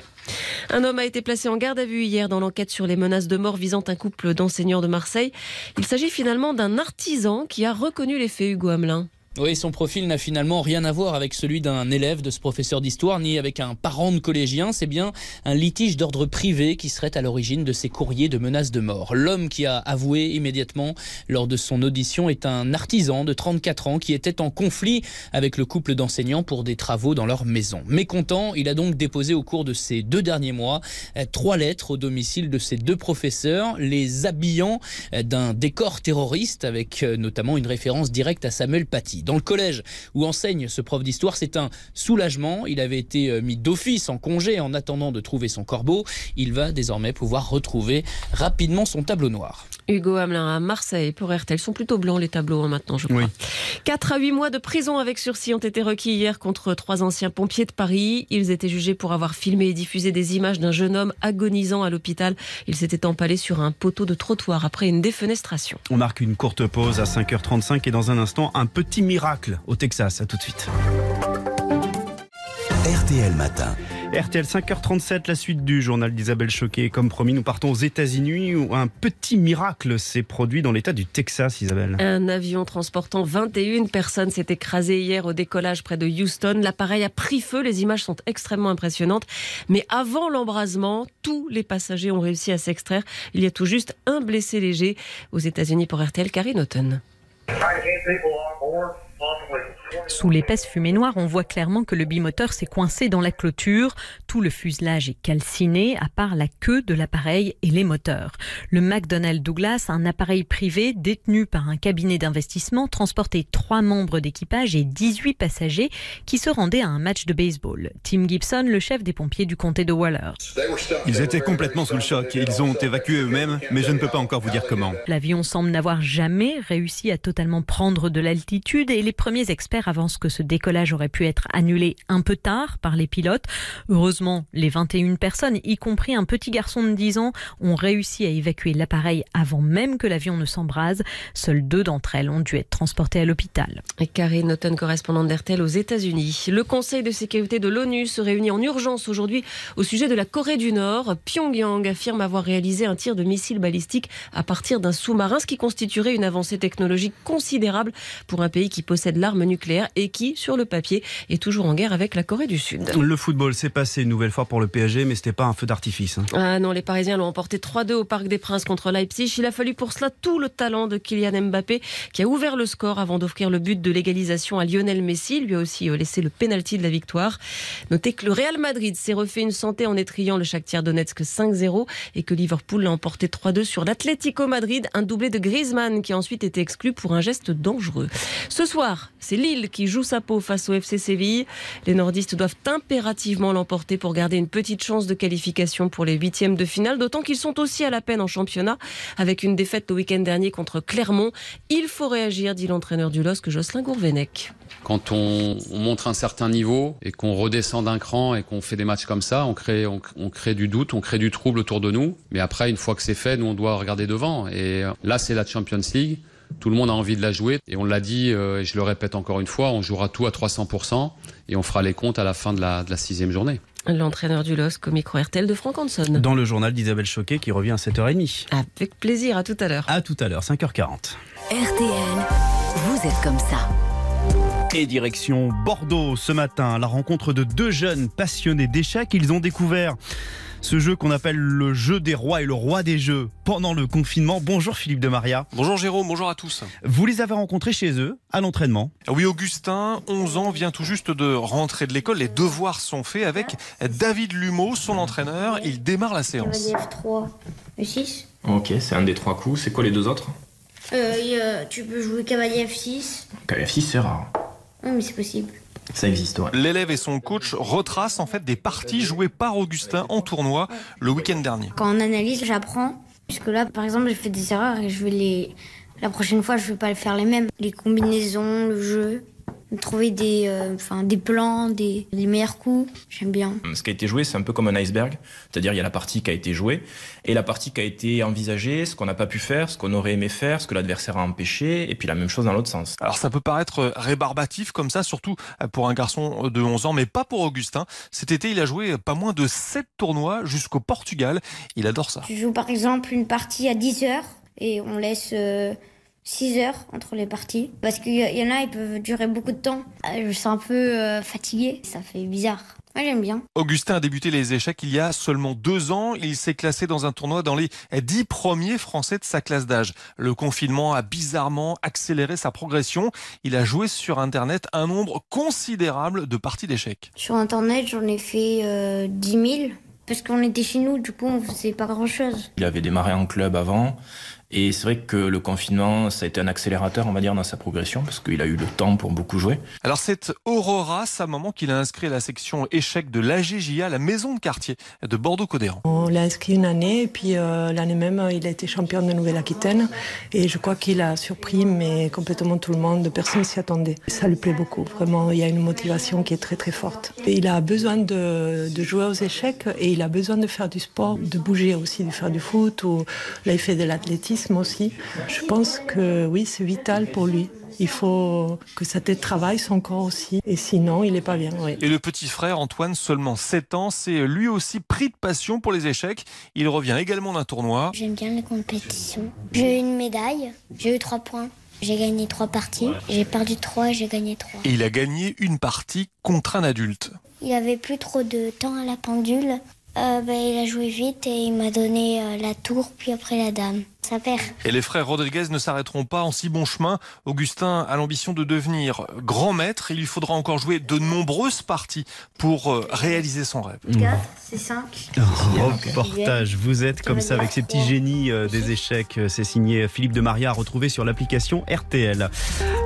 Un homme a été placé en garde à vue hier dans l'enquête sur les menaces de mort visant un couple d'enseignants de Marseille. Il s'agit finalement d'un artisan qui a reconnu les faits, Hugo Hamelin. Oui, son profil n'a finalement rien à voir avec celui d'un élève de ce professeur d'histoire, ni avec un parent de collégien. C'est bien un litige d'ordre privé qui serait à l'origine de ces courriers de menaces de mort. L'homme qui a avoué immédiatement lors de son audition est un artisan de 34 ans qui était en conflit avec le couple d'enseignants pour des travaux dans leur maison. Mécontent, il a donc déposé au cours de ces deux derniers mois euh, trois lettres au domicile de ces deux professeurs, les habillant euh, d'un décor terroriste avec euh, notamment une référence directe à Samuel Paty. Dans le collège où enseigne ce prof d'histoire, c'est un soulagement. Il avait été euh, mis d'office en congé en attendant de trouver son corbeau. Il va désormais pouvoir retrouver rapidement son tableau noir. Hugo Hamelin à Marseille pour RTL. Ils sont plutôt blancs les tableaux hein, maintenant, je crois. 4 à 8 mois de prison avec sursis ont été requis hier contre trois anciens pompiers de Paris. Ils étaient jugés pour avoir filmé et diffusé des images d'un jeune homme agonisant à l'hôpital. Il s'était empalé sur un poteau de trottoir après une défenestration. On marque une courte pause à 5h35 et dans un instant, un petit miracle au Texas. À tout de suite. RTL Matin. RTL 5h37, la suite du journal d'Isabelle Choquet. Comme promis, nous partons aux États-Unis où un petit miracle s'est produit dans l'État du Texas, Isabelle. Un avion transportant 21 personnes s'est écrasé hier au décollage près de Houston. L'appareil a pris feu, les images sont extrêmement impressionnantes. Mais avant l'embrasement, tous les passagers ont réussi à s'extraire. Il y a tout juste un blessé léger aux États-Unis pour RTL, Karine Houghton. Sous l'épaisse fumée noire, on voit clairement que le bimoteur s'est coincé dans la clôture. Tout le fuselage est calciné, à part la queue de l'appareil et les moteurs. Le McDonnell Douglas, un appareil privé détenu par un cabinet d'investissement, transportait trois membres d'équipage et 18 passagers qui se rendaient à un match de baseball. Tim Gibson, le chef des pompiers du comté de Waller. Ils étaient complètement sous le choc et ils ont évacué eux-mêmes, mais je ne peux pas encore vous dire comment. L'avion semble n'avoir jamais réussi à totalement prendre de l'altitude et les premiers experts avancent que ce décollage aurait pu être annulé un peu tard par les pilotes. Heureusement, les 21 personnes, y compris un petit garçon de 10 ans, ont réussi à évacuer l'appareil avant même que l'avion ne s'embrase. Seules deux d'entre elles ont dû être transportées à l'hôpital. Karine Naughton, correspondante d'RTL aux États-Unis. Le Conseil de sécurité de l'ONU se réunit en urgence aujourd'hui au sujet de la Corée du Nord. Pyongyang affirme avoir réalisé un tir de missile balistique à partir d'un sous-marin, ce qui constituerait une avancée technologique considérable pour un pays qui possède l'arme nucléaire et qui, sur le papier, est toujours en guerre avec la Corée du Sud. Le football s'est passé une nouvelle fois pour le PSG, mais c'était pas un feu d'artifice. hein. Ah non, les Parisiens l'ont emporté 3-2 au Parc des Princes contre Leipzig. Il a fallu pour cela tout le talent de Kylian Mbappé qui a ouvert le score avant d'offrir le but de l'égalisation à Lionel Messi. Il lui a aussi euh, laissé le pénalty de la victoire. Notez que le Real Madrid s'est refait une santé en étriant le Shakhtar Donetsk 5-0 et que Liverpool l'a emporté 3-2 sur l'Atlético Madrid, un doublé de Griezmann qui a ensuite été exclu pour un geste dangereux. Ce soir, c'est Lille qui joue sa peau face au FC Séville. Les nordistes doivent impérativement l'emporter pour garder une petite chance de qualification pour les huitièmes de finale, d'autant qu'ils sont aussi à la peine en championnat avec une défaite le week-end dernier contre Clermont. Il faut réagir, dit l'entraîneur du LOSC, Jocelyn Gourvenec. Quand on, on montre un certain niveau et qu'on redescend d'un cran et qu'on fait des matchs comme ça, on crée, on, crée du doute, on crée du trouble autour de nous. Mais après, une fois que c'est fait, nous, on doit regarder devant. Et là, c'est la Champions League. Tout le monde a envie de la jouer. Et on l'a dit, euh, et je le répète encore une fois, on jouera tout à 300% et on fera les comptes à la fin de la, de la sixième journée. L'entraîneur du LOSC au micro RTL de Franck Hanson. Dans le journal d'Isabelle Choquet qui revient à 7h30. Avec plaisir, à tout à l'heure. À tout à l'heure, 5h40. RTL, vous êtes comme ça. Et direction Bordeaux ce matin, la rencontre de deux jeunes passionnés d'échecs. Ils ont découvert ce jeu qu'on appelle le jeu des rois et le roi des jeux pendant le confinement. Bonjour Philippe de Maria. Bonjour Jérôme, bonjour à tous. Vous les avez rencontrés chez eux, à l'entraînement. Oui, Augustin, 11 ans, vient tout juste de rentrer de l'école. Les devoirs sont faits avec David Lumeau, son entraîneur. Il démarre la séance. F3, E6. Ok, c'est un des trois coups. C'est quoi les deux autres? Euh, tu peux jouer cavalier F6. KF6, c'est rare. Oui, mais c'est possible. Ça existe, ouais. L'élève et son coach retracent en fait des parties jouées par Augustin en tournoi le week-end dernier. Quand on analyse, j'apprends. Puisque là, par exemple, j'ai fait des erreurs et je vais les. La prochaine fois, je vais pas faire les mêmes. Les combinaisons, le jeu, trouver des, euh, enfin, des plans, des, des meilleurs coups. J'aime bien. Ce qui a été joué, c'est un peu comme un iceberg. C'est-à-dire, il y a la partie qui a été jouée et la partie qui a été envisagée, ce qu'on n'a pas pu faire, ce qu'on aurait aimé faire, ce que l'adversaire a empêché, et puis la même chose dans l'autre sens. Alors ça peut paraître rébarbatif comme ça, surtout pour un garçon de 11 ans, mais pas pour Augustin. Cet été, il a joué pas moins de 7 tournois jusqu'au Portugal. Il adore ça. Tu joues par exemple une partie à 10 heures et on laisse euh, 6 heures entre les parties. Parce qu'il y y en a, ils peuvent durer beaucoup de temps. Euh, Je suis un peu euh, fatiguée, ça fait bizarre. Moi, j'aime bien. Augustin a débuté les échecs il y a seulement deux ans. Il s'est classé dans un tournoi dans les dix premiers Français de sa classe d'âge. Le confinement a bizarrement accéléré sa progression. Il a joué sur Internet un nombre considérable de parties d'échecs. Sur Internet, j'en ai fait euh, 10 000. Parce qu'on était chez nous, du coup, on faisait pas grand-chose. Il avait démarré en club avant. Et c'est vrai que le confinement, ça a été un accélérateur, on va dire, dans sa progression, parce qu'il a eu le temps pour beaucoup jouer. Alors c'est Aurora, sa maman, qui l'a inscrit à la section échecs de l'AGJA, la maison de quartier de Bordeaux-Codéran. On l'a inscrit une année et puis euh, l'année même, il a été champion de Nouvelle-Aquitaine et je crois qu'il a surpris mais complètement tout le monde, personne s'y attendait. Ça lui plaît beaucoup, vraiment, il y a une motivation qui est très très forte. Et il a besoin de, de jouer aux échecs et il a besoin de faire du sport, de bouger aussi, de faire du foot ou là il fait de l'athlétisme aussi. Je pense que oui, c'est vital pour lui. Il faut que sa tête travaille, son corps aussi. Et sinon, il n'est pas bien. Oui. Et le petit frère Antoine, seulement 7 ans, s'est lui aussi pris de passion pour les échecs. Il revient également d'un tournoi. J'aime bien les compétitions. J'ai eu une médaille, j'ai eu 3 points. J'ai gagné 3 parties, j'ai perdu 3 et j'ai gagné 3. Et il a gagné une partie contre un adulte. Il avait plus trop de temps à la pendule. Euh, ben, il a joué vite et il m'a donné euh, la tour, puis après la dame. Et les frères Rodriguez ne s'arrêteront pas en si bon chemin. Augustin a l'ambition de devenir grand maître. Il lui faudra encore jouer de nombreuses parties pour euh, réaliser son rêve. 4, c'est 5. Reportage, vous êtes comme ça avec ces petits génies euh, des échecs. C'est signé Philippe de Maria, retrouvé sur l'application RTL.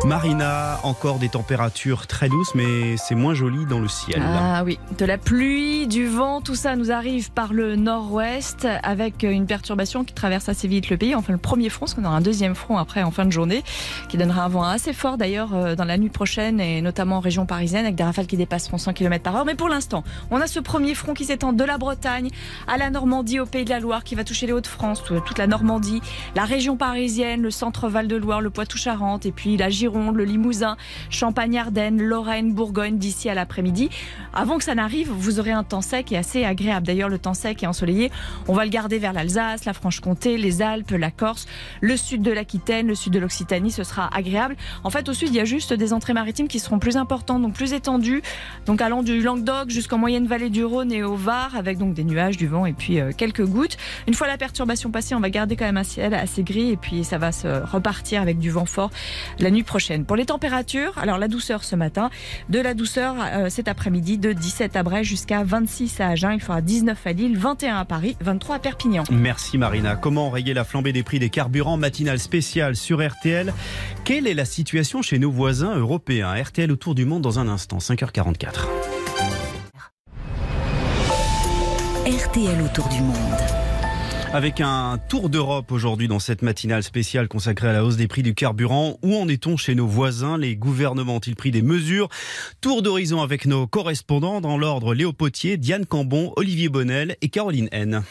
Marina, encore des températures très douces, mais c'est moins joli dans le ciel. Ah oui, de la pluie, du vent, tout ça nous arrive par le nord-ouest avec une perturbation qui traverse assez vite le pays. Enfin, le premier front, parce qu'on aura un deuxième front après en fin de journée, qui donnera un vent assez fort d'ailleurs euh, dans la nuit prochaine et notamment en région parisienne avec des rafales qui dépasseront 100 km par heure. Mais pour l'instant, on a ce premier front qui s'étend de la Bretagne à la Normandie, au Pays de la Loire, qui va toucher les Hauts-de-France, tout- toute la Normandie, la région parisienne, le centre Val-de-Loire, le Poitou-Charentes et puis la Gironde, le Limousin, Champagne-Ardenne, Lorraine, Bourgogne d'ici à l'après-midi. Avant que ça n'arrive, vous aurez un temps sec et assez agréable. D'ailleurs, le temps sec et ensoleillé, on va le garder vers l'Alsace, la Franche-Comté, les Alpes, la Corse, le sud de l'Aquitaine, le sud de l'Occitanie, ce sera agréable. En fait, au sud, il y a juste des entrées maritimes qui seront plus importantes, donc plus étendues, donc allant du Languedoc jusqu'en moyenne vallée du Rhône et au Var, avec donc des nuages, du vent et puis euh, quelques gouttes. Une fois la perturbation passée, on va garder quand même un ciel assez gris et puis ça va se repartir avec du vent fort la nuit prochaine. Pour les températures, alors la douceur ce matin, de la douceur euh, cet après-midi de 17 à Brest jusqu'à 26 à Agen, il fera 19 à Lille, 21 à Paris, 23 à Perpignan. Merci Marina. Comment enrayer la flambée des prix des carburants matinale spéciale sur RTL Quelle est la situation chez nos voisins européens? RTL autour du monde dans un instant, 5h44. RTL autour du monde. Avec un tour d'Europe aujourd'hui dans cette matinale spéciale consacrée à la hausse des prix du carburant. Où en est-on chez nos voisins? Les gouvernements ont-ils pris des mesures? Tour d'horizon avec nos correspondants dans l'ordre Léo Potier, Diane Cambon, Olivier Bonnel et Caroline N.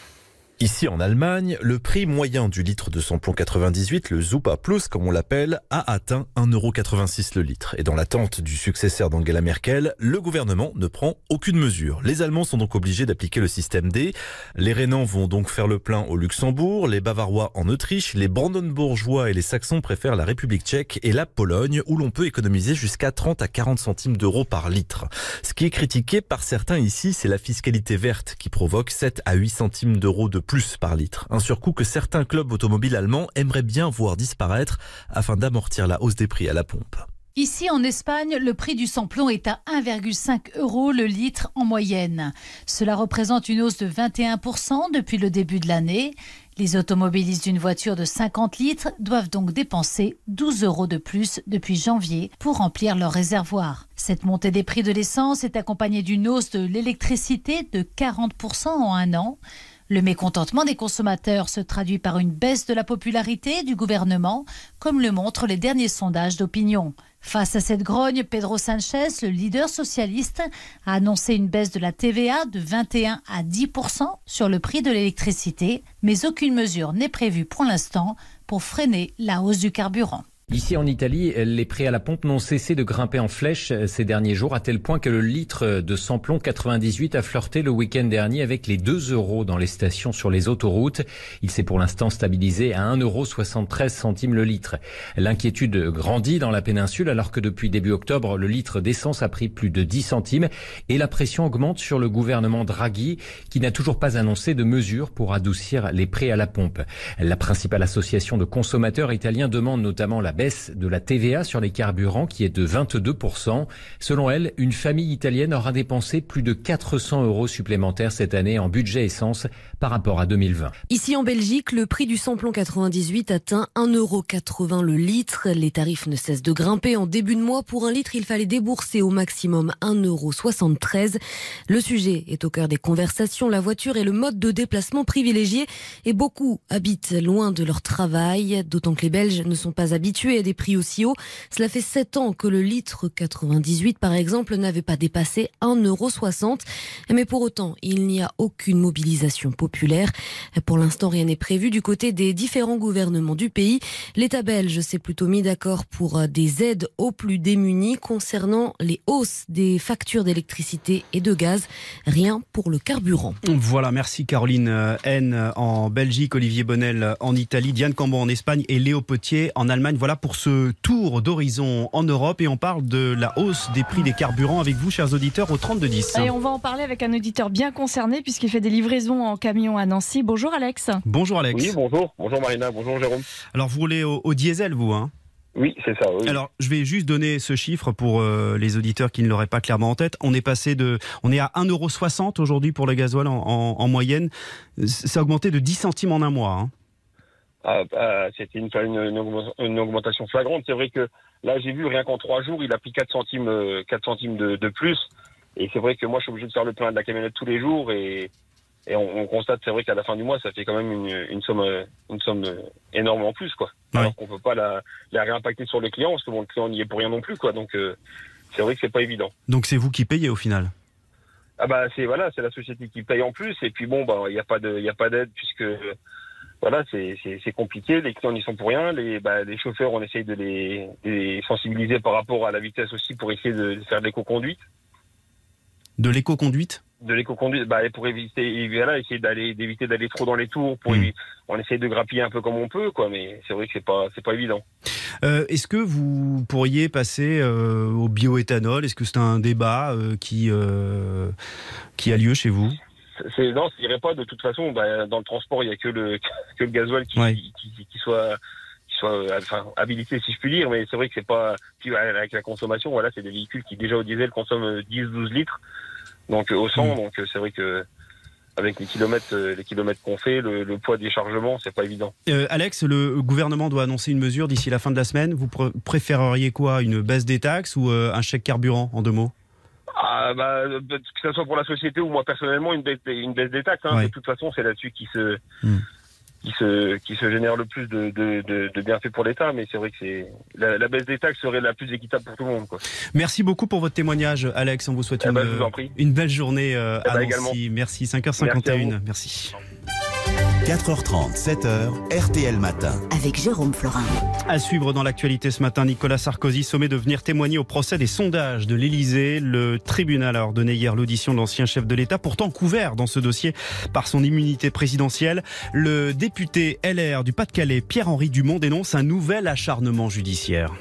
Ici en Allemagne, le prix moyen du litre de samplon 98, le Zupa Plus comme on l'appelle, a atteint 1,86€ le litre. Et dans l'attente du successeur d'Angela Merkel, le gouvernement ne prend aucune mesure. Les Allemands sont donc obligés d'appliquer le système D. Les Rhénans vont donc faire le plein au Luxembourg, les Bavarois en Autriche, les Brandebourgeois et les Saxons préfèrent la République tchèque et la Pologne où l'on peut économiser jusqu'à 30 à 40 centimes d'euros par litre. Ce qui est critiqué par certains ici, c'est la fiscalité verte qui provoque 7 à 8 centimes d'euros de plus par litre. Un surcoût que certains clubs automobiles allemands aimeraient bien voir disparaître afin d'amortir la hausse des prix à la pompe. Ici en Espagne, le prix du samplon est à 1,5 euros le litre en moyenne. Cela représente une hausse de 21% depuis le début de l'année. Les automobilistes d'une voiture de 50 litres doivent donc dépenser 12 euros de plus depuis janvier pour remplir leur réservoir. Cette montée des prix de l'essence est accompagnée d'une hausse de l'électricité de 40% en un an. Le mécontentement des consommateurs se traduit par une baisse de la popularité du gouvernement, comme le montrent les derniers sondages d'opinion. Face à cette grogne, Pedro Sanchez, le leader socialiste, a annoncé une baisse de la TVA de 21 à 10% sur le prix de l'électricité, mais aucune mesure n'est prévue pour l'instant pour freiner la hausse du carburant. Ici en Italie, les prix à la pompe n'ont cessé de grimper en flèche ces derniers jours, à tel point que le litre de samplon 98 a flirté le week-end dernier avec les 2 euros dans les stations sur les autoroutes. Il s'est pour l'instant stabilisé à 1,73 euro centimes le litre. L'inquiétude grandit dans la péninsule alors que depuis début octobre, le litre d'essence a pris plus de 10 centimes et la pression augmente sur le gouvernement Draghi qui n'a toujours pas annoncé de mesures pour adoucir les prix à la pompe. La principale association de consommateurs italiens demande notamment la baisse de la TVA sur les carburants qui est de 22%. Selon elle, une famille italienne aura dépensé plus de 400 euros supplémentaires cette année en budget essence par rapport à 2020. Ici en Belgique, le prix du samplon 98 atteint 1,80€ le litre. Les tarifs ne cessent de grimper. En début de mois, pour un litre, il fallait débourser au maximum 1,73€. Le sujet est au cœur des conversations. La voiture est le mode de déplacement privilégié et beaucoup habitent loin de leur travail, d'autant que les Belges ne sont pas habitués à des prix aussi hauts. Cela fait 7 ans que le litre 98, par exemple, n'avait pas dépassé 1,60€. Mais pour autant, il n'y a aucune mobilisation populaire. Pour l'instant, rien n'est prévu du côté des différents gouvernements du pays. L'État belge s'est plutôt mis d'accord pour des aides aux plus démunis concernant les hausses des factures d'électricité et de gaz. Rien pour le carburant. Voilà, merci Caroline N en Belgique, Olivier Bonnel en Italie, Diane Cambon en Espagne et Léo Potier en Allemagne. Voilà pour ce tour d'horizon en Europe et on parle de la hausse des prix des carburants avec vous, chers auditeurs, au 3210. Et on va en parler avec un auditeur bien concerné puisqu'il fait des livraisons en camion à Nancy. Bonjour Alex. Bonjour Alex. Oui, bonjour. Bonjour Marina, bonjour Jérôme. Alors vous roulez au, au diesel, vous, hein? Oui, c'est ça. Oui. Alors, je vais juste donner ce chiffre pour euh, les auditeurs qui ne l'auraient pas clairement en tête. On est passé de, on est à 1,60€ aujourd'hui pour le gasoil en, en, en, moyenne. Ça a augmenté de 10 centimes en un mois. Hein. Ah, bah, C'était une, une, une, augmentation flagrante. C'est vrai que là, j'ai vu rien qu'en trois jours, il a pris 4 centimes, 4 centimes de, de plus. Et c'est vrai que moi, je suis obligé de faire le plein de la camionnette tous les jours et et on, on constate, c'est vrai qu'à la fin du mois, ça fait quand même une, une somme, une somme énorme en plus, quoi. Ouais. Alors qu'on peut pas la, la réimpacter sur le client, parce que bon, le client n'y est pour rien non plus, quoi. Donc, euh, c'est vrai que c'est pas évident. Donc c'est vous qui payez au final? Ah bah c'est voilà, c'est la société qui paye en plus, et puis bon, bah il n'y a pas de, il y a pas d'aide puisque voilà, c'est c'est compliqué. Les clients n'y sont pour rien. Les bah, les chauffeurs, on essaye de les, de les sensibiliser par rapport à la vitesse aussi pour essayer de faire de l'éco-conduite. De l'éco-conduite? De l'éco-conduite, bah, pour éviter, voilà, essayer d'aller, d'éviter d'aller trop dans les tours, pour mmh. on essaie de grappiller un peu comme on peut, quoi, mais c'est vrai que c'est pas, c'est pas évident. Euh, est-ce que vous pourriez passer euh, au bioéthanol? Est-ce que c'est un débat euh, qui, qui a lieu chez vous? C'est, Non, je dirais pas. De toute façon, bah, dans le transport, il y a que le, que le gasoil qui, ouais. qui, qui, qui soit soit enfin, habilité si je puis dire mais c'est vrai que c'est pas puis avec la consommation voilà c'est des véhicules qui déjà au diesel consomment 10-12 litres donc au 100 mmh. donc c'est vrai que avec les kilomètres les kilomètres qu'on fait le, le, poids des chargements c'est pas évident euh, Alex le gouvernement doit annoncer une mesure d'ici la fin de la semaine vous pr préféreriez quoi? Une baisse des taxes ou euh, un chèque carburant en deux mots? Ah, bah, que ce soit pour la société ou moi personnellement une baisse, une baisse des taxes hein. De toute façon c'est là-dessus qui se mmh qui se qui se génère le plus de, de, de, de bienfaits pour l'État, mais c'est vrai que c'est la, la, baisse des taxes serait la plus équitable pour tout le monde. Quoi. Merci beaucoup pour votre témoignage, Alex. On vous souhaite eh une, ben, une belle journée euh, eh à ben, Nancy. Également. Merci. 5h51. Merci. 4h30, 7h, RTL Matin. Avec Jérôme Florin. À suivre dans l'actualité ce matin, Nicolas Sarkozy sommet de venir témoigner au procès des sondages de l'Elysée. Le tribunal a ordonné hier l'audition de l'ancien chef de l'État, pourtant couvert dans ce dossier par son immunité présidentielle. Le député LR du Pas-de-Calais, Pierre-Henri Dumont, dénonce un nouvel acharnement judiciaire.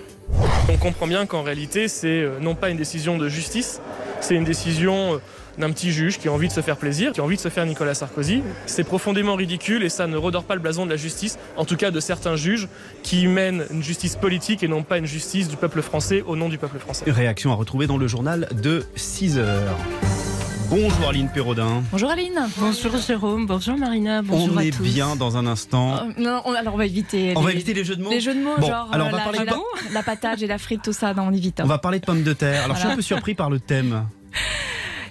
On comprend bien qu'en réalité, c'est non pas une décision de justice, c'est une décision d'un petit juge qui a envie de se faire plaisir, qui a envie de se faire Nicolas Sarkozy. C'est profondément ridicule et ça ne redore pas le blason de la justice, en tout cas de certains juges qui mènent une justice politique et non pas une justice du peuple français au nom du peuple français. Réaction à retrouver dans le journal de 6 heures. Bonjour Aline Perraudin. Bonjour Aline. Bonjour Jérôme. Bonjour Marina. Bonjour on à est tous. bien dans un instant. Euh, non, on, alors on va éviter. On les, va éviter les jeux de mots. Les jeux de mots, bon, genre alors on va la, parler la, de... la patate et la frite, tout ça, non, on évite. On va parler de pommes de terre. Alors voilà. je suis un peu surpris par le thème.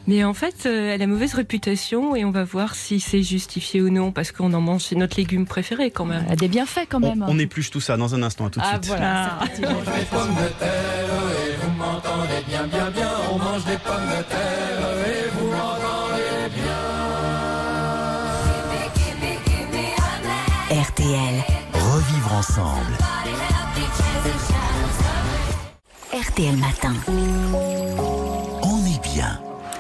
Mais en fait, euh, elle a mauvaise réputation et on va voir si c'est justifié ou non, parce qu'on en mange, c'est notre légume préféré quand même. Elle a des bienfaits quand même. On, on épluche tout ça dans un instant, à tout de ah, suite. Voilà, on mange des pommes de terre et vous m'entendez bien, bien, bien. On mange des pommes de terre et vous m'entendez bien. RTL. Revivre ensemble. RTL Matin.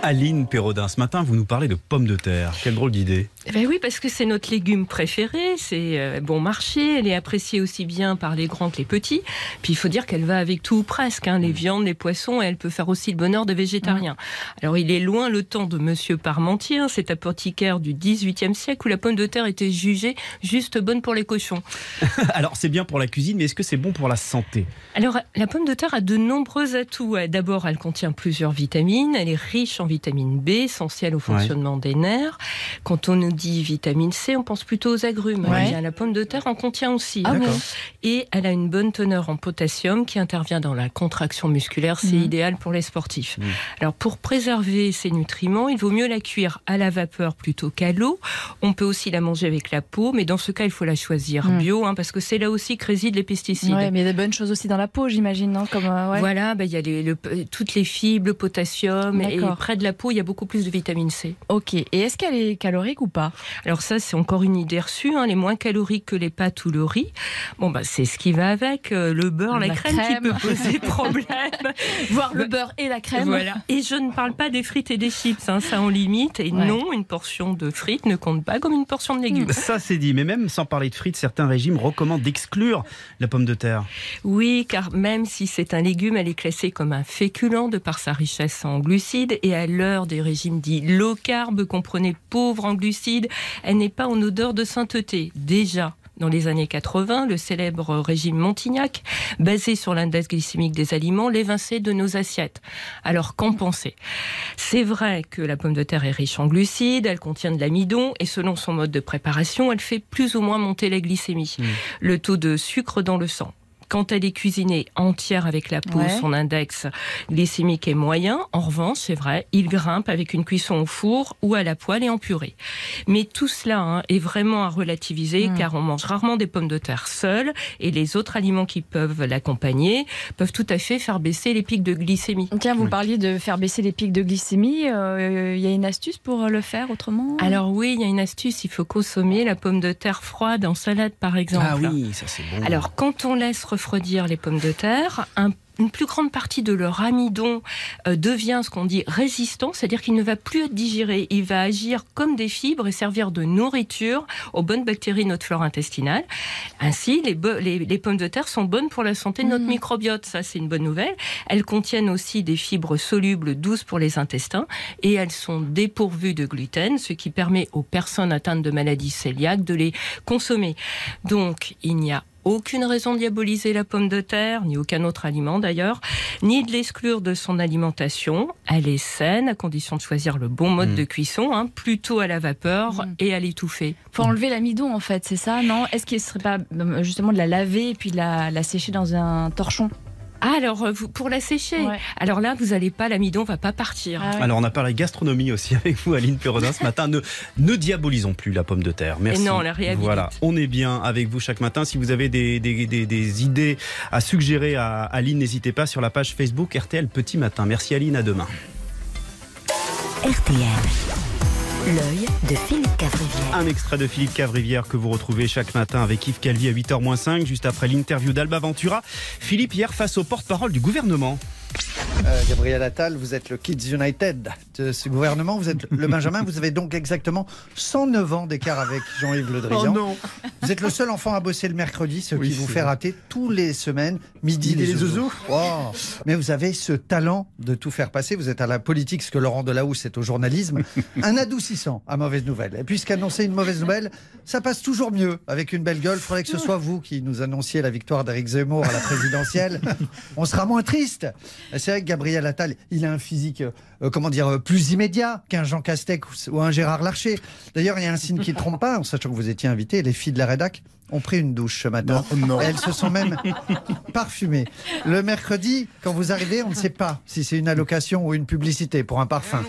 Aline Perrodin, ce matin, vous nous parlez de pommes de terre. Quelle drôle d'idée. Eh ben oui, parce que c'est notre légume préféré, c'est euh, bon marché, elle est appréciée aussi bien par les grands que les petits. Puis il faut dire qu'elle va avec tout ou presque, hein, les viandes, les poissons, et elle peut faire aussi le bonheur des végétariens. Alors il est loin le temps de Monsieur Parmentier, hein, cet apothicaire du XVIIIe siècle où la pomme de terre était jugée juste bonne pour les cochons. Alors c'est bien pour la cuisine, mais est-ce que c'est bon pour la santé? Alors la pomme de terre a de nombreux atouts. D'abord, elle contient plusieurs vitamines, elle est riche en vitamine B, essentielle au fonctionnement des nerfs. Quand on dit vitamine C, on pense plutôt aux agrumes. Ouais. Eh bien, la pomme de terre en contient aussi. Ah bon Et elle a une bonne teneur en potassium qui intervient dans la contraction musculaire. C'est Mhm. idéal pour les sportifs. Alors, pour préserver ces nutriments, il vaut mieux la cuire à la vapeur plutôt qu'à l'eau. On peut aussi la manger avec la peau, mais dans ce cas, il faut la choisir Mhm. bio, hein, parce que c'est là aussi que résident les pesticides. Ouais, mais il y a des bonnes choses aussi dans la peau, j'imagine, non? Comme, euh, ouais. Voilà, bah, il y a les- le- toutes les fibres, le potassium, et près de la peau, il y a beaucoup plus de vitamine C. Ok, et est-ce qu'elle est calorique ou pas? Alors ça, c'est encore une idée reçue, hein, les moins caloriques que les pâtes ou le riz. Bon, bah, c'est ce qui va avec, euh, le beurre, la, La crème, crème. qui peut poser problème. Voir le beurre et la crème. Voilà. Et je ne parle pas des frites et des chips, hein, ça on limite. Et Ouais. non, une portion de frites ne compte pas comme une portion de légumes. Ça c'est dit, mais même sans parler de frites, certains régimes recommandent d'exclure la pomme de terre. Oui, car même si c'est un légume, elle est classée comme un féculent de par sa richesse en glucides. Et à l'heure des régimes dits low carb, comprenez pauvre en glucides, elle n'est pas en odeur de sainteté. Déjà. Dans les années 80, le célèbre régime Montignac, basé sur l'index glycémique des aliments, l'évinçait de nos assiettes. Alors qu'en penser? C'est vrai que la pomme de terre est riche en glucides, elle contient de l'amidon et selon son mode de préparation, elle fait plus ou moins monter la glycémie, le taux de sucre dans le sang. Quand elle est cuisinée entière avec la peau, Ouais. son index glycémique est moyen. En revanche, c'est vrai, il grimpe avec une cuisson au four ou à la poêle et en purée. Mais tout cela hein, est vraiment à relativiser Mm. car on mange rarement des pommes de terre seules et les autres aliments qui peuvent l'accompagner peuvent tout à fait faire baisser les pics de glycémie. Tiens, vous parliez de faire baisser les pics de glycémie. euh, Il y a une astuce pour le faire autrement? Alors oui, il y a une astuce, il faut consommer la pomme de terre froide en salade par exemple. Ah oui, ça c'est bon. Alors, quand on laisse refroidir les pommes de terre, un- une plus grande partie de leur amidon euh, devient ce qu'on dit résistant, c'est-à-dire qu'il ne va plus être digéré. Il va agir comme des fibres et servir de nourriture aux bonnes bactéries de notre flore intestinale. Ainsi, les, bo- les- les pommes de terre sont bonnes pour la santé de notre microbiote. Ça, c'est une bonne nouvelle. Elles contiennent aussi des fibres solubles douces pour les intestins et elles sont dépourvues de gluten, ce qui permet aux personnes atteintes de maladies cœliaques de les consommer. Donc, il n'y a aucune raison de diaboliser la pomme de terre, ni aucun autre aliment d'ailleurs, ni de l'exclure de son alimentation. Elle est saine à condition de choisir le bon mode Mm. de cuisson, hein, plutôt à la vapeur et à l'étouffer. faut enlever l'amidon en fait, c'est ça, non? Est-ce qu'il ne serait pas euh, justement de la laver et puis de la, la sécher dans un torchon? Ah, alors euh, vous, pour la sécher, Ouais. alors là vous allez pas, l'amidon va pas partir. Alors on a parlé gastronomie aussi avec vous, Aline Perrodin, ce matin. Ne, ne diabolisons plus la pomme de terre. Merci. Et non, on la réhabilite. Voilà, on est bien avec vous chaque matin. Si vous avez des, des- des- des idées à suggérer à Aline, n'hésitez pas sur la page Facebook RTL Petit Matin. Merci Aline, à demain. RTL. L'œil de Philippe Cavrivière. Un extrait de Philippe Cavrivière que vous retrouvez chaque matin avec Yves Calvi à 8h-5, juste après l'interview d'Alba Ventura. Philippe, hier, face au porte-parole du gouvernement. Euh, Gabriel Attal, vous êtes le Kids United de ce gouvernement. Vous êtes le Benjamin. Vous avez donc exactement 109 ans d'écart avec Jean-Yves Le Drian. Oh non. Vous êtes le seul enfant à bosser le mercredi, ce Oui, qui vous fait rater tous les semaines, midi, Midi les, les zouzous. zouzous. Wow. Mais vous avez ce talent de tout faire passer. Vous êtes à la politique, ce que Laurent Delahousse est au journalisme. Un adoucissant à mauvaise nouvelle. Et puisqu'annoncer une mauvaise nouvelle, ça passe toujours mieux avec une belle gueule. Il faudrait que ce soit vous qui nous annonciez la victoire d'Éric Zemmour à la présidentielle. On sera moins triste. C'est vrai que Gabriel Attal, il a un physique, euh, comment dire, euh, plus immédiat qu'un Jean Castex ou un Gérard Larcher. D'ailleurs, il y a un signe qui ne trompe pas, en sachant que vous étiez invité, les filles de la rédac ont pris une douche ce matin. Elles se sont même parfumées. Le mercredi, quand vous arrivez, on ne sait pas si c'est une allocation ou une publicité pour un parfum.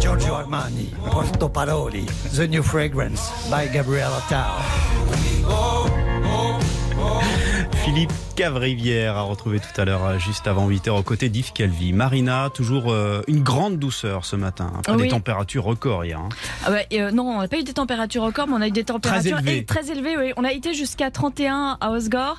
Giorgio Armani, Porto Paroli, The New Fragrance by Gabriel Attal. Philippe Cavrivière a retrouvé tout à l'heure, juste avant 8h, aux côtés d'Yves Calvi. Marina, toujours euh, une grande douceur ce matin, après Oui. des températures records hier. hein. Ah et, euh, non, on n'a pas eu des températures records, mais on a eu des températures élevées. et très élevées. Oui. On a été jusqu'à 31 à Osgore.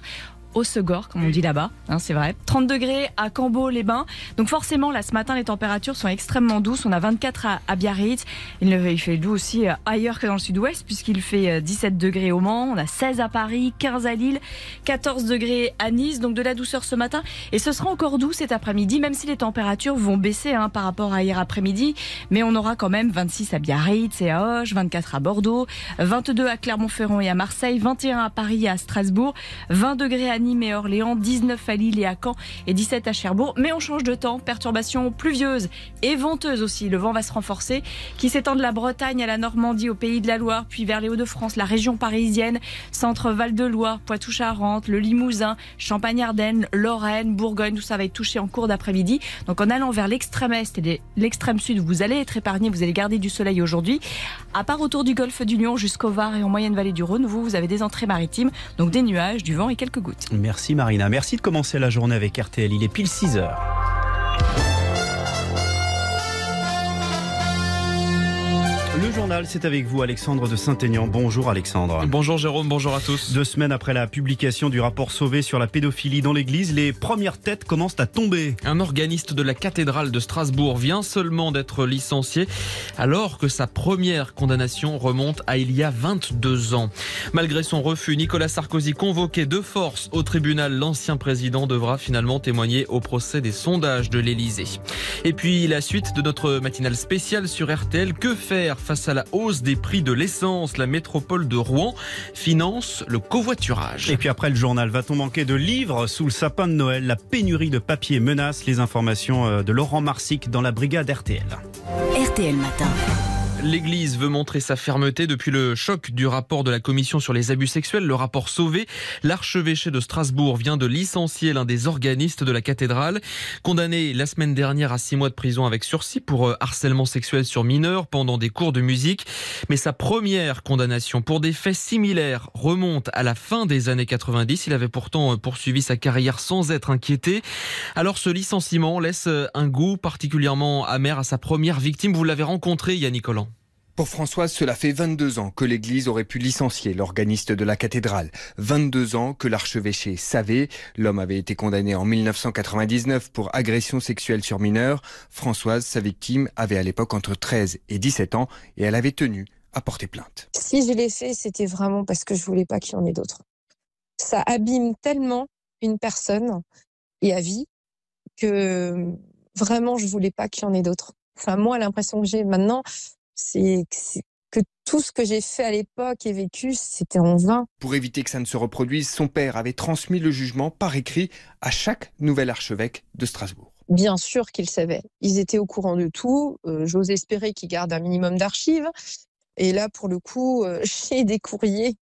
Osegor, comme on dit là-bas, hein, c'est vrai. 30 degrés à Cambo-les-Bains. Donc forcément, là, ce matin, les températures sont extrêmement douces. On a 24 à, à Biarritz. Il, il fait doux aussi euh, ailleurs que dans le sud-ouest, puisqu'il fait euh, 17 degrés au Mans. On a 16 à Paris, 15 à Lille, 14 degrés à Nice. Donc de la douceur ce matin. Et ce sera encore doux cet après-midi, même si les températures vont baisser hein, par rapport à hier après-midi. Mais on aura quand même 26 à Biarritz et à Auch, 24 à Bordeaux, 22 à Clermont-Ferrand et à Marseille, 21 à Paris et à Strasbourg, 20 degrés à Et Orléans, 19 à Lille et à Caen et 17 à Cherbourg. Mais on change de temps, perturbations pluvieuses et venteuses aussi. Le vent va se renforcer, qui s'étend de la Bretagne à la Normandie, au pays de la Loire, puis vers les Hauts-de-France, la région parisienne, centre Val-de-Loire, Poitou-Charentes, le Limousin, Champagne-Ardenne, Lorraine, Bourgogne, tout ça va être touché en cours d'après-midi. Donc en allant vers l'extrême est et l'extrême sud, vous allez être épargné, vous allez garder du soleil aujourd'hui. À part autour du golfe du Lion jusqu'au Var et en moyenne vallée du Rhône, vous avez des entrées maritimes, donc des nuages, du vent et quelques gouttes. Merci Marina, merci de commencer la journée avec RTL. Il est pile 6 heures. Journal, c'est avec vous, Alexandre de Saint-Aignan. Bonjour, Alexandre. Bonjour, Jérôme. Bonjour à tous. Deux semaines après la publication du rapport Sauvé sur la pédophilie dans l'Église, les premières têtes commencent à tomber. Un organiste de la cathédrale de Strasbourg vient seulement d'être licencié alors que sa première condamnation remonte à il y a 22 ans. Malgré son refus, Nicolas Sarkozy convoqué de force au tribunal, l'ancien président devra finalement témoigner au procès des sondages de l'Élysée. Et puis la suite de notre matinale spéciale sur RTL. Que faire face à la hausse des prix de l'essence La métropole de Rouen finance le covoiturage. Et puis après le journal, va-t-on manquer de livres sous le sapin de Noël? La pénurie de papier menace les informations euh, de Laurent Marsic dans la brigade RTL. RTL Matin. L'Église veut montrer sa fermeté depuis le choc du rapport de la Commission sur les abus sexuels, le rapport Sauvé. L'archevêché de Strasbourg vient de licencier l'un des organistes de la cathédrale, condamné la semaine dernière à six mois de prison avec sursis pour euh, harcèlement sexuel sur mineurs pendant des cours de musique. Mais sa première condamnation pour des faits similaires remonte à la fin des années 90. Il avait pourtant euh, poursuivi sa carrière sans être inquiété. Alors ce licenciement laisse euh, un goût particulièrement amer à sa première victime. Vous l'avez rencontré, Yannick Collant. Pour Françoise, cela fait 22 ans que l'Église aurait pu licencier l'organiste de la cathédrale. 22 ans que l'archevêché savait. L'homme avait été condamné en 1999 pour agression sexuelle sur mineur. Françoise, sa victime, avait à l'époque entre 13 et 17 ans et elle avait tenu à porter plainte. Si je l'ai fait, c'était vraiment parce que je voulais pas qu'il y en ait d'autres. Ça abîme tellement une personne et à vie que vraiment je voulais pas qu'il y en ait d'autres. Enfin, moi, l'impression que j'ai maintenant, c'est que tout ce que j'ai fait à l'époque et vécu, c'était en vain. Pour éviter que ça ne se reproduise, son père avait transmis le jugement par écrit à chaque nouvel archevêque de Strasbourg. Bien sûr qu'ils savaient. Ils étaient au courant de tout. Euh, J'ose espérer qu'ils gardent un minimum d'archives. Et là, pour le coup, euh, j'ai des courriers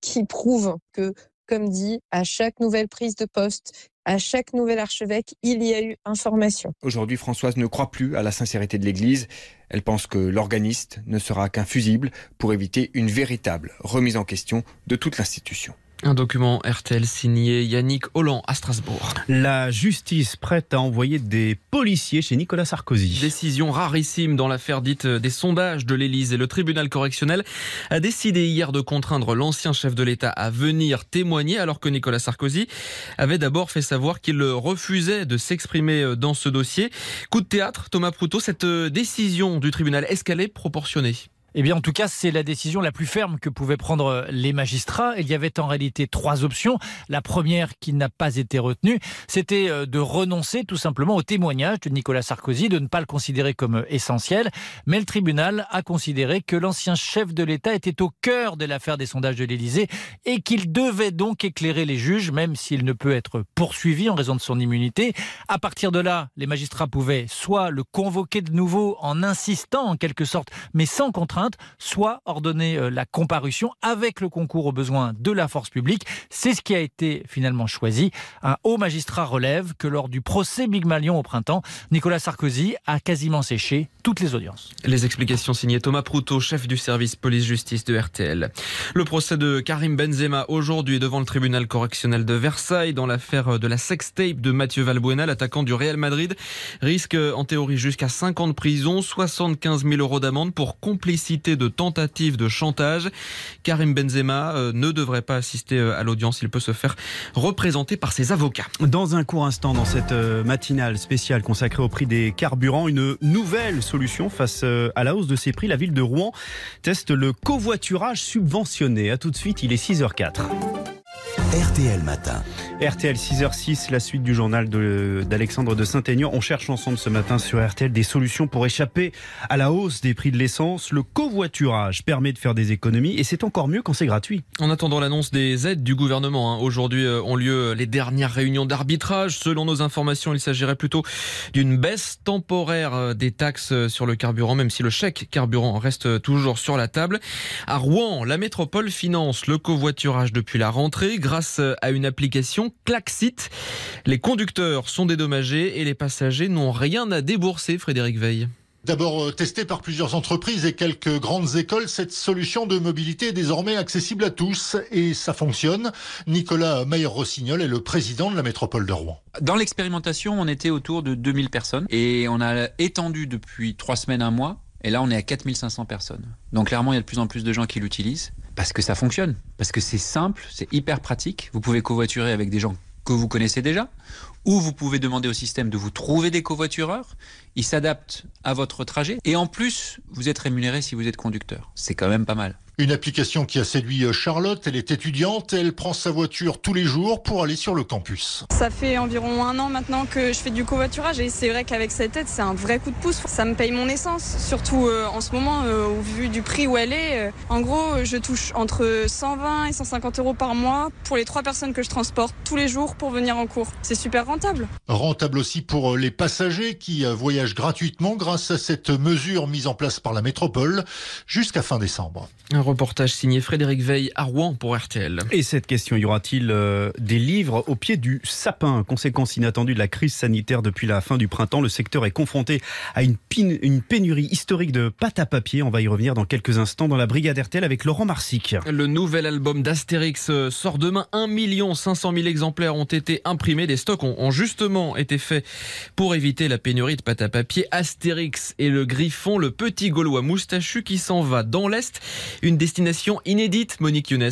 qui prouvent que, comme dit, à chaque nouvelle prise de poste, à chaque nouvel archevêque, il y a eu information. Aujourd'hui, Françoise ne croit plus à la sincérité de l'Église. Elle pense que l'organiste ne sera qu'un fusible pour éviter une véritable remise en question de toute l'institution. Un document RTL signé Yannick Holland à Strasbourg. La justice prête à envoyer des policiers chez Nicolas Sarkozy. Décision rarissime dans l'affaire dite des sondages de l'Élysée. Le tribunal correctionnel a décidé hier de contraindre l'ancien chef de l'État à venir témoigner alors que Nicolas Sarkozy avait d'abord fait savoir qu'il refusait de s'exprimer dans ce dossier. Coup de théâtre, Thomas Proutot, cette décision du tribunal, est-ce qu'elle est proportionnée? Eh bien, en tout cas, c'est la décision la plus ferme que pouvaient prendre les magistrats. Il y avait en réalité trois options. La première, qui n'a pas été retenue, c'était euh, de renoncer tout simplement au témoignage de Nicolas Sarkozy, de ne pas le considérer comme essentiel. Mais le tribunal a considéré que l'ancien chef de l'État était au cœur de l'affaire des sondages de l'Élysée et qu'il devait donc éclairer les juges, même s'il ne peut être poursuivi en raison de son immunité. À partir de là, les magistrats pouvaient soit le convoquer de nouveau en insistant en quelque sorte, mais sans contrainte, soit ordonner euh, la comparution avec le concours aux besoins de la force publique. C'est ce qui a été finalement choisi. Un haut magistrat relève que lors du procès Big Malion au printemps, Nicolas Sarkozy a quasiment séché toutes les audiences. Les explications signées Thomas Proutot, chef du service police-justice de RTL. Le procès de Karim Benzema aujourd'hui devant le tribunal correctionnel de Versailles dans l'affaire de la sextape de Mathieu Valbuena, l'attaquant du Real Madrid, risque en théorie jusqu'à 5 ans de prison, 75 000 euros d'amende pour complicité de tentative de chantage. Karim Benzema euh, ne devrait pas assister euh, à l'audience, il peut se faire représenter par ses avocats. Dans un court instant, dans cette euh, matinale spéciale consacrée au prix des carburants, une nouvelle solution face à la hausse de ces prix. La ville de Rouen teste le covoiturage subventionné. A tout de suite, il est 6h04. RTL Matin. RTL 6h06, la suite du journal d'Alexandre de, Saint-Aignan. On cherche ensemble ce matin sur RTL des solutions pour échapper à la hausse des prix de l'essence. Le covoiturage permet de faire des économies et c'est encore mieux quand c'est gratuit. En attendant l'annonce des aides du gouvernement, hein, aujourd'hui euh, ont lieu les dernières réunions d'arbitrage. Selon nos informations, il s'agirait plutôt d'une baisse temporaire euh, des taxes euh, sur le carburant, même si le chèque carburant reste toujours sur la table. À Rouen, la métropole finance le covoiturage depuis la rentrée grâce à une application Klaxit. Les conducteurs sont dédommagés et les passagers n'ont rien à débourser, Frédéric Veil. D'abord euh, testée par plusieurs entreprises et quelques grandes écoles, cette solution de mobilité est désormais accessible à tous et ça fonctionne. Nicolas Mayer-Rossignol est le président de la métropole de Rouen. Dans l'expérimentation, on était autour de 2000 personnes et on a étendu depuis trois semaines, un mois. Et là, on est à 4500 personnes. Donc clairement, il y a de plus en plus de gens qui l'utilisent parce que ça fonctionne, parce que c'est simple, c'est hyper pratique. Vous pouvez covoiturer avec des gens que vous connaissez déjà, ou vous pouvez demander au système de vous trouver des covoitureurs. Ils s'adaptent à votre trajet et en plus, vous êtes rémunéré si vous êtes conducteur. C'est quand même pas mal. Une application qui a séduit euh, Charlotte, elle est étudiante, elle prend sa voiture tous les jours pour aller sur le campus. Ça fait environ un an maintenant que je fais du covoiturage et c'est vrai qu'avec cette aide, c'est un vrai coup de pouce. Ça me paye mon essence, surtout euh, en ce moment, euh, au vu du prix où elle est. euh, en gros, je touche entre 120 et 150 euros par mois pour les trois personnes que je transporte tous les jours pour venir en cours. C'est super rentable. Rentable aussi pour les passagers qui voyagent gratuitement grâce à cette mesure mise en place par la métropole jusqu'à fin décembre. Reportage signé Frédéric Veil à Rouen pour RTL. Et cette question, y aura-t-il euh, des livres au pied du sapin? Conséquence inattendue de la crise sanitaire depuis la fin du printemps, le secteur est confronté à une, une pénurie historique de pâte à papier. On va y revenir dans quelques instants dans la brigade RTL avec Laurent Marsic. Le nouvel album d'Astérix euh, sort demain. 1 500 000 exemplaires ont été imprimés. Des stocks ont, ont justement été faits pour éviter la pénurie de pâte à papier. Astérix et le Griffon, le petit Gaulois moustachu qui s'en va dans l'Est. Une destination inédite, Monique Younes.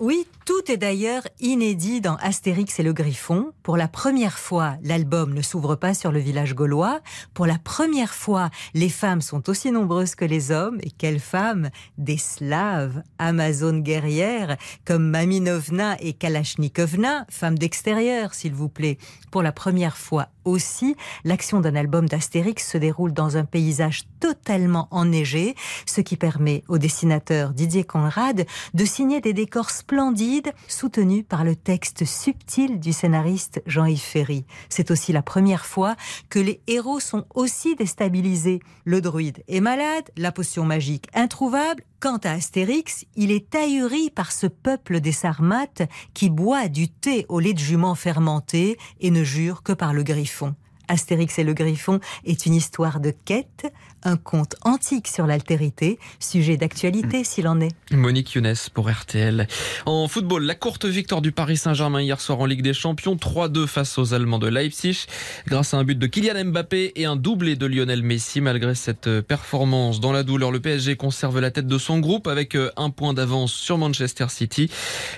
Oui, tout est d'ailleurs inédit dans Astérix et le Griffon. Pour la première fois, l'album ne s'ouvre pas sur le village gaulois. Pour la première fois, les femmes sont aussi nombreuses que les hommes. Et quelles femmes Des Slaves, Amazones guerrières, comme Maminovna et Kalachnikovna, femmes d'extérieur, s'il vous plaît. Pour la première fois aussi, l'action d'un album d'Astérix se déroule dans un paysage totalement enneigé, ce qui permet au dessinateur Didier Conrad de signer des décors splendides soutenus par le texte subtil du scénariste Jean-Yves Ferry. C'est aussi la première fois que les héros sont aussi déstabilisés. Le druide est malade, la potion magique introuvable. Quant à Astérix, il est ahuri par ce peuple des Sarmates qui boit du thé au lait de jument fermenté et ne jure que par le griffon. Astérix et le Griffon est une histoire de quête, un conte antique sur l'altérité, sujet d'actualité s'il en est. Monique Younes pour RTL. En football, la courte victoire du Paris Saint-Germain hier soir en Ligue des Champions, 3-2 face aux Allemands de Leipzig, grâce à un but de Kylian Mbappé et un doublé de Lionel Messi. Malgré cette performance dans la douleur, le PSG conserve la tête de son groupe avec un point d'avance sur Manchester City.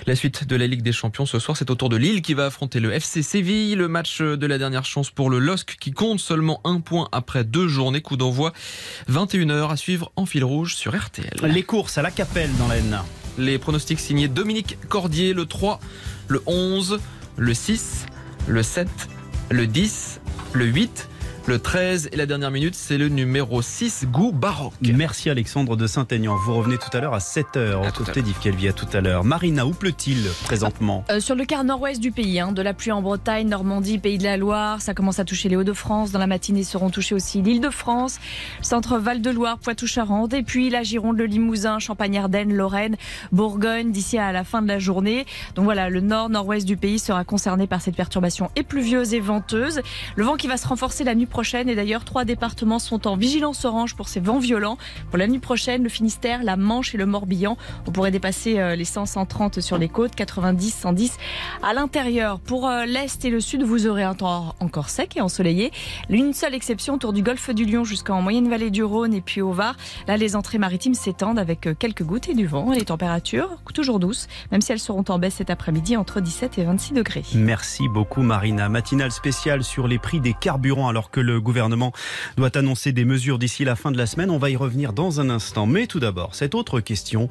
La suite de la Ligue des Champions ce soir, c'est au tour de Lille qui va affronter le FC Séville. Le match de la dernière chance pour le LOSC qui compte seulement un point après deux journées. Coup d'envoi 21h à suivre en fil rouge sur RTL. Les courses à la Capelle dans l'Aisne. Les pronostics signés Dominique Cordier, le 3, le 11, le 6, le 7, le 10, le 8, Le 13 et la dernière minute, c'est le numéro 6, goût baroque. Merci Alexandre de Saint-Aignan. Vous revenez tout à l'heure à 7h au côté d'Yves Calvi à tout à l'heure. Marina, où pleut-il présentement Euh, sur le quart nord-ouest du pays, hein, de la pluie en Bretagne, Normandie, Pays de la Loire, ça commence à toucher les Hauts-de-France. Dans la matinée seront touchés aussi l'Île-de-France, centre Val-de-Loire, Poitou-Charentes, et puis la Gironde, le Limousin, Champagne-Ardenne, Lorraine, Bourgogne d'ici à la fin de la journée. Donc voilà, le nord-nord-ouest du pays sera concerné par cette perturbation et pluvieuse et venteuse. Le vent qui va se renforcer la nuit prochaine et d'ailleurs trois départements sont en vigilance orange pour ces vents violents. Pour la nuit prochaine, le Finistère, la Manche et le Morbihan, on pourrait dépasser euh, les 100, 130 sur les côtes, 90, 110 à l'intérieur. Pour euh, l'est et le sud, vous aurez un temps encore sec et ensoleillé. Une seule exception autour du golfe du Lion jusqu'en moyenne vallée du Rhône et puis au Var. Là, les entrées maritimes s'étendent avec euh, quelques gouttes et du vent. Les températures toujours douces, même si elles seront en baisse cet après-midi entre 17 et 26 degrés. Merci beaucoup Marina. Matinale spéciale sur les prix des carburants alors que le gouvernement doit annoncer des mesures d'ici la fin de la semaine. On va y revenir dans un instant. Mais tout d'abord, cette autre question.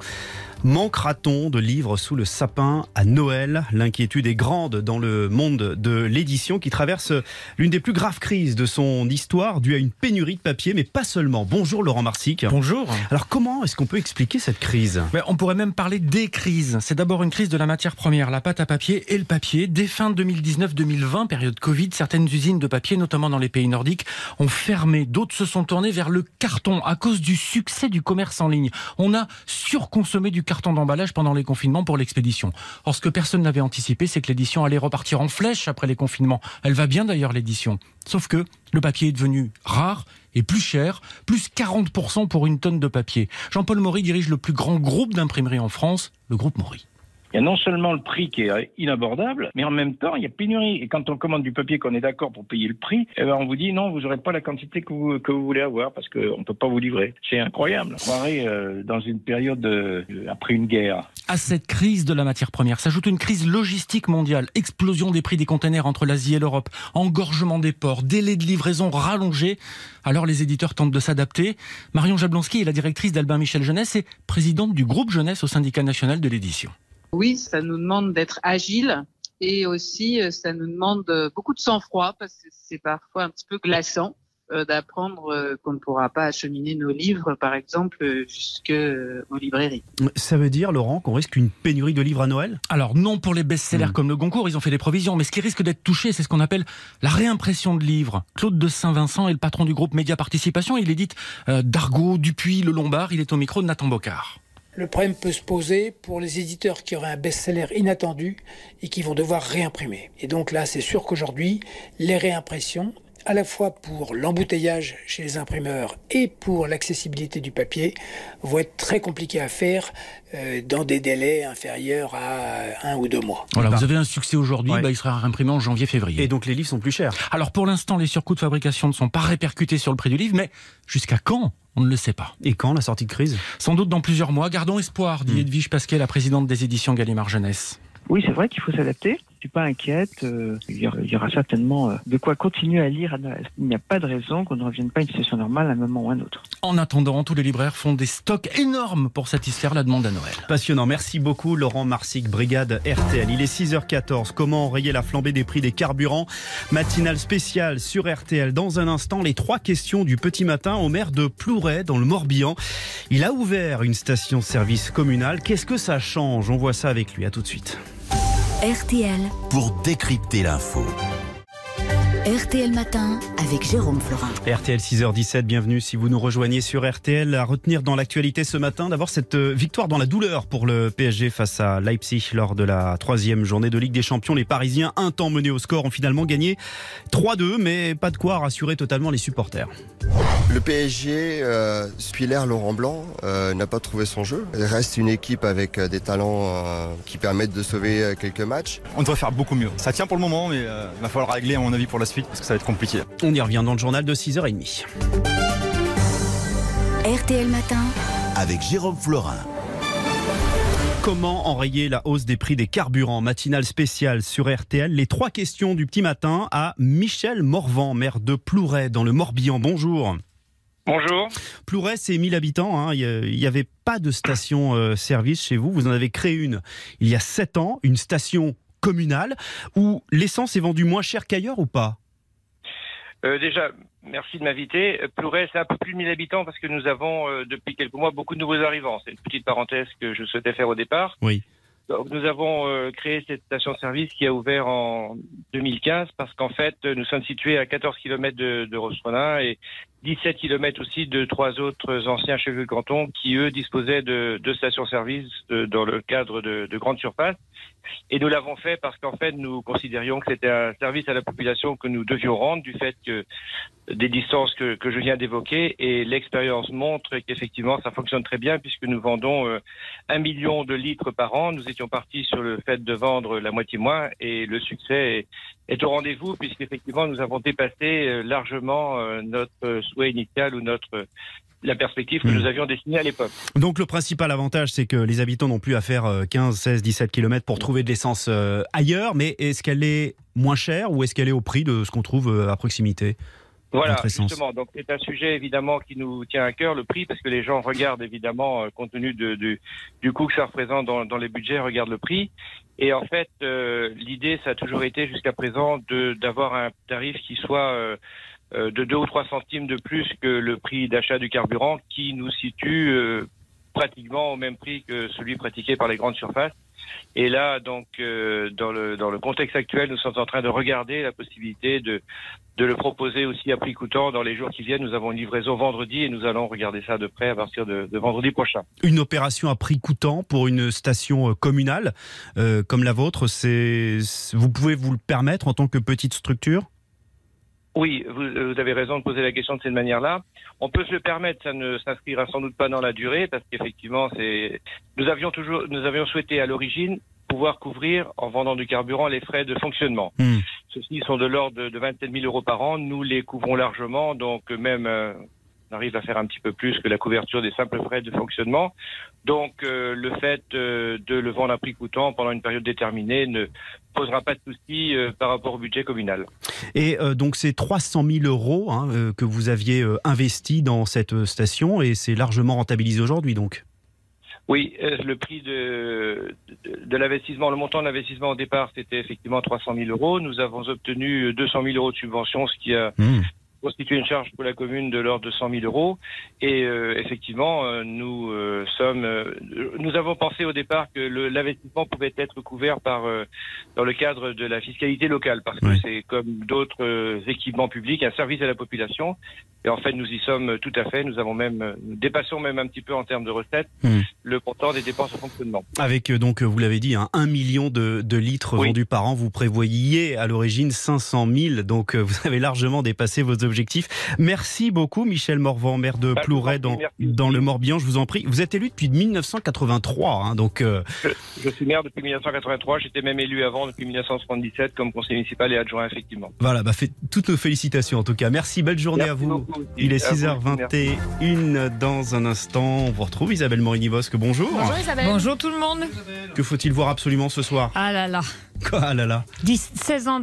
Manquera-t-on de livres sous le sapin à Noël? L'inquiétude est grande dans le monde de l'édition qui traverse l'une des plus graves crises de son histoire due à une pénurie de papier, mais pas seulement. Bonjour Laurent Marsic. Bonjour. Alors comment est-ce qu'on peut expliquer cette crise? Mais On pourrait même parler des crises. C'est d'abord une crise de la matière première, la pâte à papier et le papier. Dès fin 2019-2020, période Covid, certaines usines de papier, notamment dans les pays nordiques, ont fermé. D'autres se sont tournées vers le carton à cause du succès du commerce en ligne. On a surconsommé du carton d'emballage pendant les confinements pour l'expédition. Or, ce que personne n'avait anticipé, c'est que l'édition allait repartir en flèche après les confinements. Elle va bien d'ailleurs, l'édition. Sauf que le papier est devenu rare et plus cher, plus 40% pour une tonne de papier. Jean-Paul Maury dirige le plus grand groupe d'imprimerie en France, le groupe Maury. Il y a non seulement le prix qui est inabordable, mais en même temps, il y a pénurie. Et quand on commande du papier qu'on est d'accord pour payer le prix, eh ben on vous dit non, vous n'aurez pas la quantité que vous, que vous voulez avoir parce qu'on ne peut pas vous livrer. C'est incroyable. Croirait euh, dans une période euh, après une guerre. À cette crise de la matière première s'ajoute une crise logistique mondiale, explosion des prix des containers entre l'Asie et l'Europe, engorgement des ports, délai de livraison rallongé. Alors les éditeurs tentent de s'adapter. Marion Jablonski est la directrice d'Albin Michel Jeunesse et présidente du groupe Jeunesse au syndicat national de l'édition. Oui, ça nous demande d'être agile et aussi euh, ça nous demande euh, beaucoup de sang-froid parce que c'est parfois un petit peu glaçant euh, d'apprendre qu'on ne pourra pas acheminer nos livres, par exemple, jusqu'aux librairies. Ça veut dire, Laurent, qu'on risque une pénurie de livres à Noël? Alors non pour les best-sellers Hmm. comme le Goncourt, ils ont fait des provisions, mais ce qui risque d'être touché, c'est ce qu'on appelle la réimpression de livres. Claude de Saint-Vincent est le patron du groupe Média Participation, il édite euh, Dargaud, Dupuis, Le Lombard, il est au micro de Nathan Bocard. Le problème peut se poser pour les éditeurs qui auraient un best-seller inattendu et qui vont devoir réimprimer. Et donc là, c'est sûr qu'aujourd'hui, les réimpressions, à la fois pour l'embouteillage chez les imprimeurs et pour l'accessibilité du papier, vont être très compliquées à faire euh, dans des délais inférieurs à un ou deux mois. Voilà, vous avez un succès aujourd'hui, Ouais. bah, il sera réimprimé en janvier-février. Et donc les livres sont plus chers. Alors pour l'instant, les surcoûts de fabrication ne sont pas répercutés sur le prix du livre, mais jusqu'à quand? On ne le sait pas. Et quand la sortie de crise? Sans doute dans plusieurs mois. Gardons espoir, dit Edwige Pasquet, la présidente des éditions Gallimard Jeunesse. Oui, c'est vrai qu'il faut s'adapter. Je suis pas inquiète. euh, il, y aura, il y aura certainement euh, de quoi continuer à lire. à Noël. Il n'y a pas de raison qu'on ne revienne pas à une situation normale à un moment ou à un autre? En attendant, tous les libraires font des stocks énormes pour satisfaire la demande à Noël. Passionnant. Merci beaucoup, Laurent Marsic, Brigade RTL. Il est 6h14. Comment enrayer la flambée des prix des carburants? Matinale spéciale sur RTL. Dans un instant, les trois questions du petit matin au maire de Plouray, dans le Morbihan. Il a ouvert une station-service communale. Qu'est-ce que ça change? On voit ça avec lui. À tout de suite. RTL, Pour décrypter l'info. RTL Matin avec Jérôme Florin. RTL 6h17, bienvenue si vous nous rejoignez sur RTL. À retenir dans l'actualité ce matin, d'abord cette euh, victoire dans la douleur pour le PSG face à Leipzig lors de la troisième journée de Ligue des Champions. Les Parisiens, un temps menés au score, ont finalement gagné 3-2, mais pas de quoi rassurer totalement les supporters. Le PSG, euh, Spiller, Laurent Blanc, euh, n'a pas trouvé son jeu. Il reste une équipe avec euh, des talents euh, qui permettent de sauver euh, quelques matchs. On devrait faire beaucoup mieux. Ça tient pour le moment, mais euh, il va falloir régler, à mon avis, pour la suite, parce que ça va être compliqué. On y revient dans le journal de 6h30. RTL Matin, Avec Jérôme Florin. Comment enrayer la hausse des prix des carburants? Matinale spéciale sur RTL. Les trois questions du petit matin à Michel Morvan, maire de Plouray, dans le Morbihan. Bonjour. Bonjour. Plouray, c'est 1000 habitants. hein. Il n'y avait pas de station-service chez vous. Vous en avez créé une il y a 7 ans, une station communale où l'essence est vendue moins cher qu'ailleurs ou pas? Euh, déjà, Merci de m'inviter. Euh, Plouray, c'est un peu plus de 1000 habitants parce que nous avons euh, depuis quelques mois beaucoup de nouveaux arrivants. C'est une petite parenthèse que je souhaitais faire au départ. Oui. Donc, nous avons euh, créé cette station-service qui a ouvert en 2015 parce qu'en fait, nous sommes situés à 14 km de, de Rostronin et 17 km aussi de trois autres anciens chefs de canton qui, eux, disposaient de, de stations-service euh, dans le cadre de, de grandes surfaces. Et nous l'avons fait parce qu'en fait, nous considérions que c'était un service à la population que nous devions rendre du fait que des distances que, que je viens d'évoquer et l'expérience montre qu'effectivement ça fonctionne très bien puisque nous vendons euh, un million de litres par an. Nous étions partis sur le fait de vendre la moitié moins et le succès est, est au rendez-vous puisqu'effectivement nous avons dépassé euh, largement euh, notre souhait initial ou notre la perspective que Hmm. nous avions dessinée à l'époque. Donc le principal avantage, c'est que les habitants n'ont plus à faire euh, 15, 16, 17 km pour trouver de l'essence euh, ailleurs. Mais est-ce qu'elle est moins chère ou est-ce qu'elle est au prix de ce qu'on trouve euh, à proximité? Voilà, justement. Donc c'est un sujet évidemment qui nous tient à cœur, le prix, parce que les gens regardent évidemment, euh, compte tenu de, du- du coût que ça représente dans, dans les budgets, regardent le prix. Et en fait, euh, l'idée, ça a toujours été jusqu'à présent de d'avoir un tarif qui soit euh, euh, de 2 ou 3 centimes de plus que le prix d'achat du carburant, qui nous situe euh, pratiquement au même prix que celui pratiqué par les grandes surfaces. Et là, donc, euh, dans, le, dans le contexte actuel, nous sommes en train de regarder la possibilité de, de le proposer aussi à prix coûtant dans les jours qui viennent. Nous avons une livraison vendredi et nous allons regarder ça de près à partir de, vendredi prochain. Une opération à prix coûtant pour une station euh, communale euh, comme la vôtre, c'est vous pouvez vous le permettre en tant que petite structure? Oui, vous, vous avez raison de poser la question de cette manière-là. On peut se le permettre, ça ne s'inscrira sans doute pas dans la durée, parce qu'effectivement, c'est. Nous avions toujours, nous avions souhaité à l'origine pouvoir couvrir en vendant du carburant les frais de fonctionnement. Ceux-ci sont de l'ordre de, de 27 000 euros par an. Nous les couvrons largement, donc même euh, on arrive à faire un petit peu plus que la couverture des simples frais de fonctionnement. Donc euh, le fait euh, de le vendre à prix coûtant pendant une période déterminée ne posera pas de souci euh, par rapport au budget communal. Et donc c'est 300 000 euros hein, que vous aviez euh, investi dans cette station et c'est largement rentabilisé aujourd'hui donc. Oui, le prix de, de, de l'investissement, le montant de l'investissement au départ, c'était effectivement 300 000 euros. Nous avons obtenu 200 000 euros de subvention, ce qui a constitué une charge pour la commune de l'ordre de 100 000 euros. Et euh, effectivement, euh, nous euh, sommes, nous avons pensé au départ que l'investissement pouvait être couvert par dans le cadre de la fiscalité locale, parce que c'est comme d'autres équipements publics, un service à la population. Et en fait, nous y sommes tout à fait. Nous avons même, nous dépassons même un petit peu en termes de recettes Hmm. le montant des dépenses de fonctionnement. Avec donc vous l'avez dit, un 1 million de, de litres vendus par an. Vous prévoyiez à l'origine 500 000, donc vous avez largement dépassé vos objectifs. Merci beaucoup Michel Morvan, maire de Bah, Plouray dans, merci dans le Morbihan. Je vous en prie. Vous êtes élu depuis 1983, hein, donc euh, Je, je suis maire depuis 1983. J'étais même élu avant depuis 1977 comme conseiller municipal et adjoint effectivement. Voilà, bah fait, toutes nos félicitations en tout cas. Merci, belle journée Merci à vous. beaucoup. Il est À vous aussi, 6h21 dans un instant. On vous retrouve Isabelle Morini-Bosque. Bonjour. Bonjour Isabelle. Bonjour tout le monde. Que faut-il voir absolument ce soir? Ah là là. Quoi, ah là là? 10, 16 ans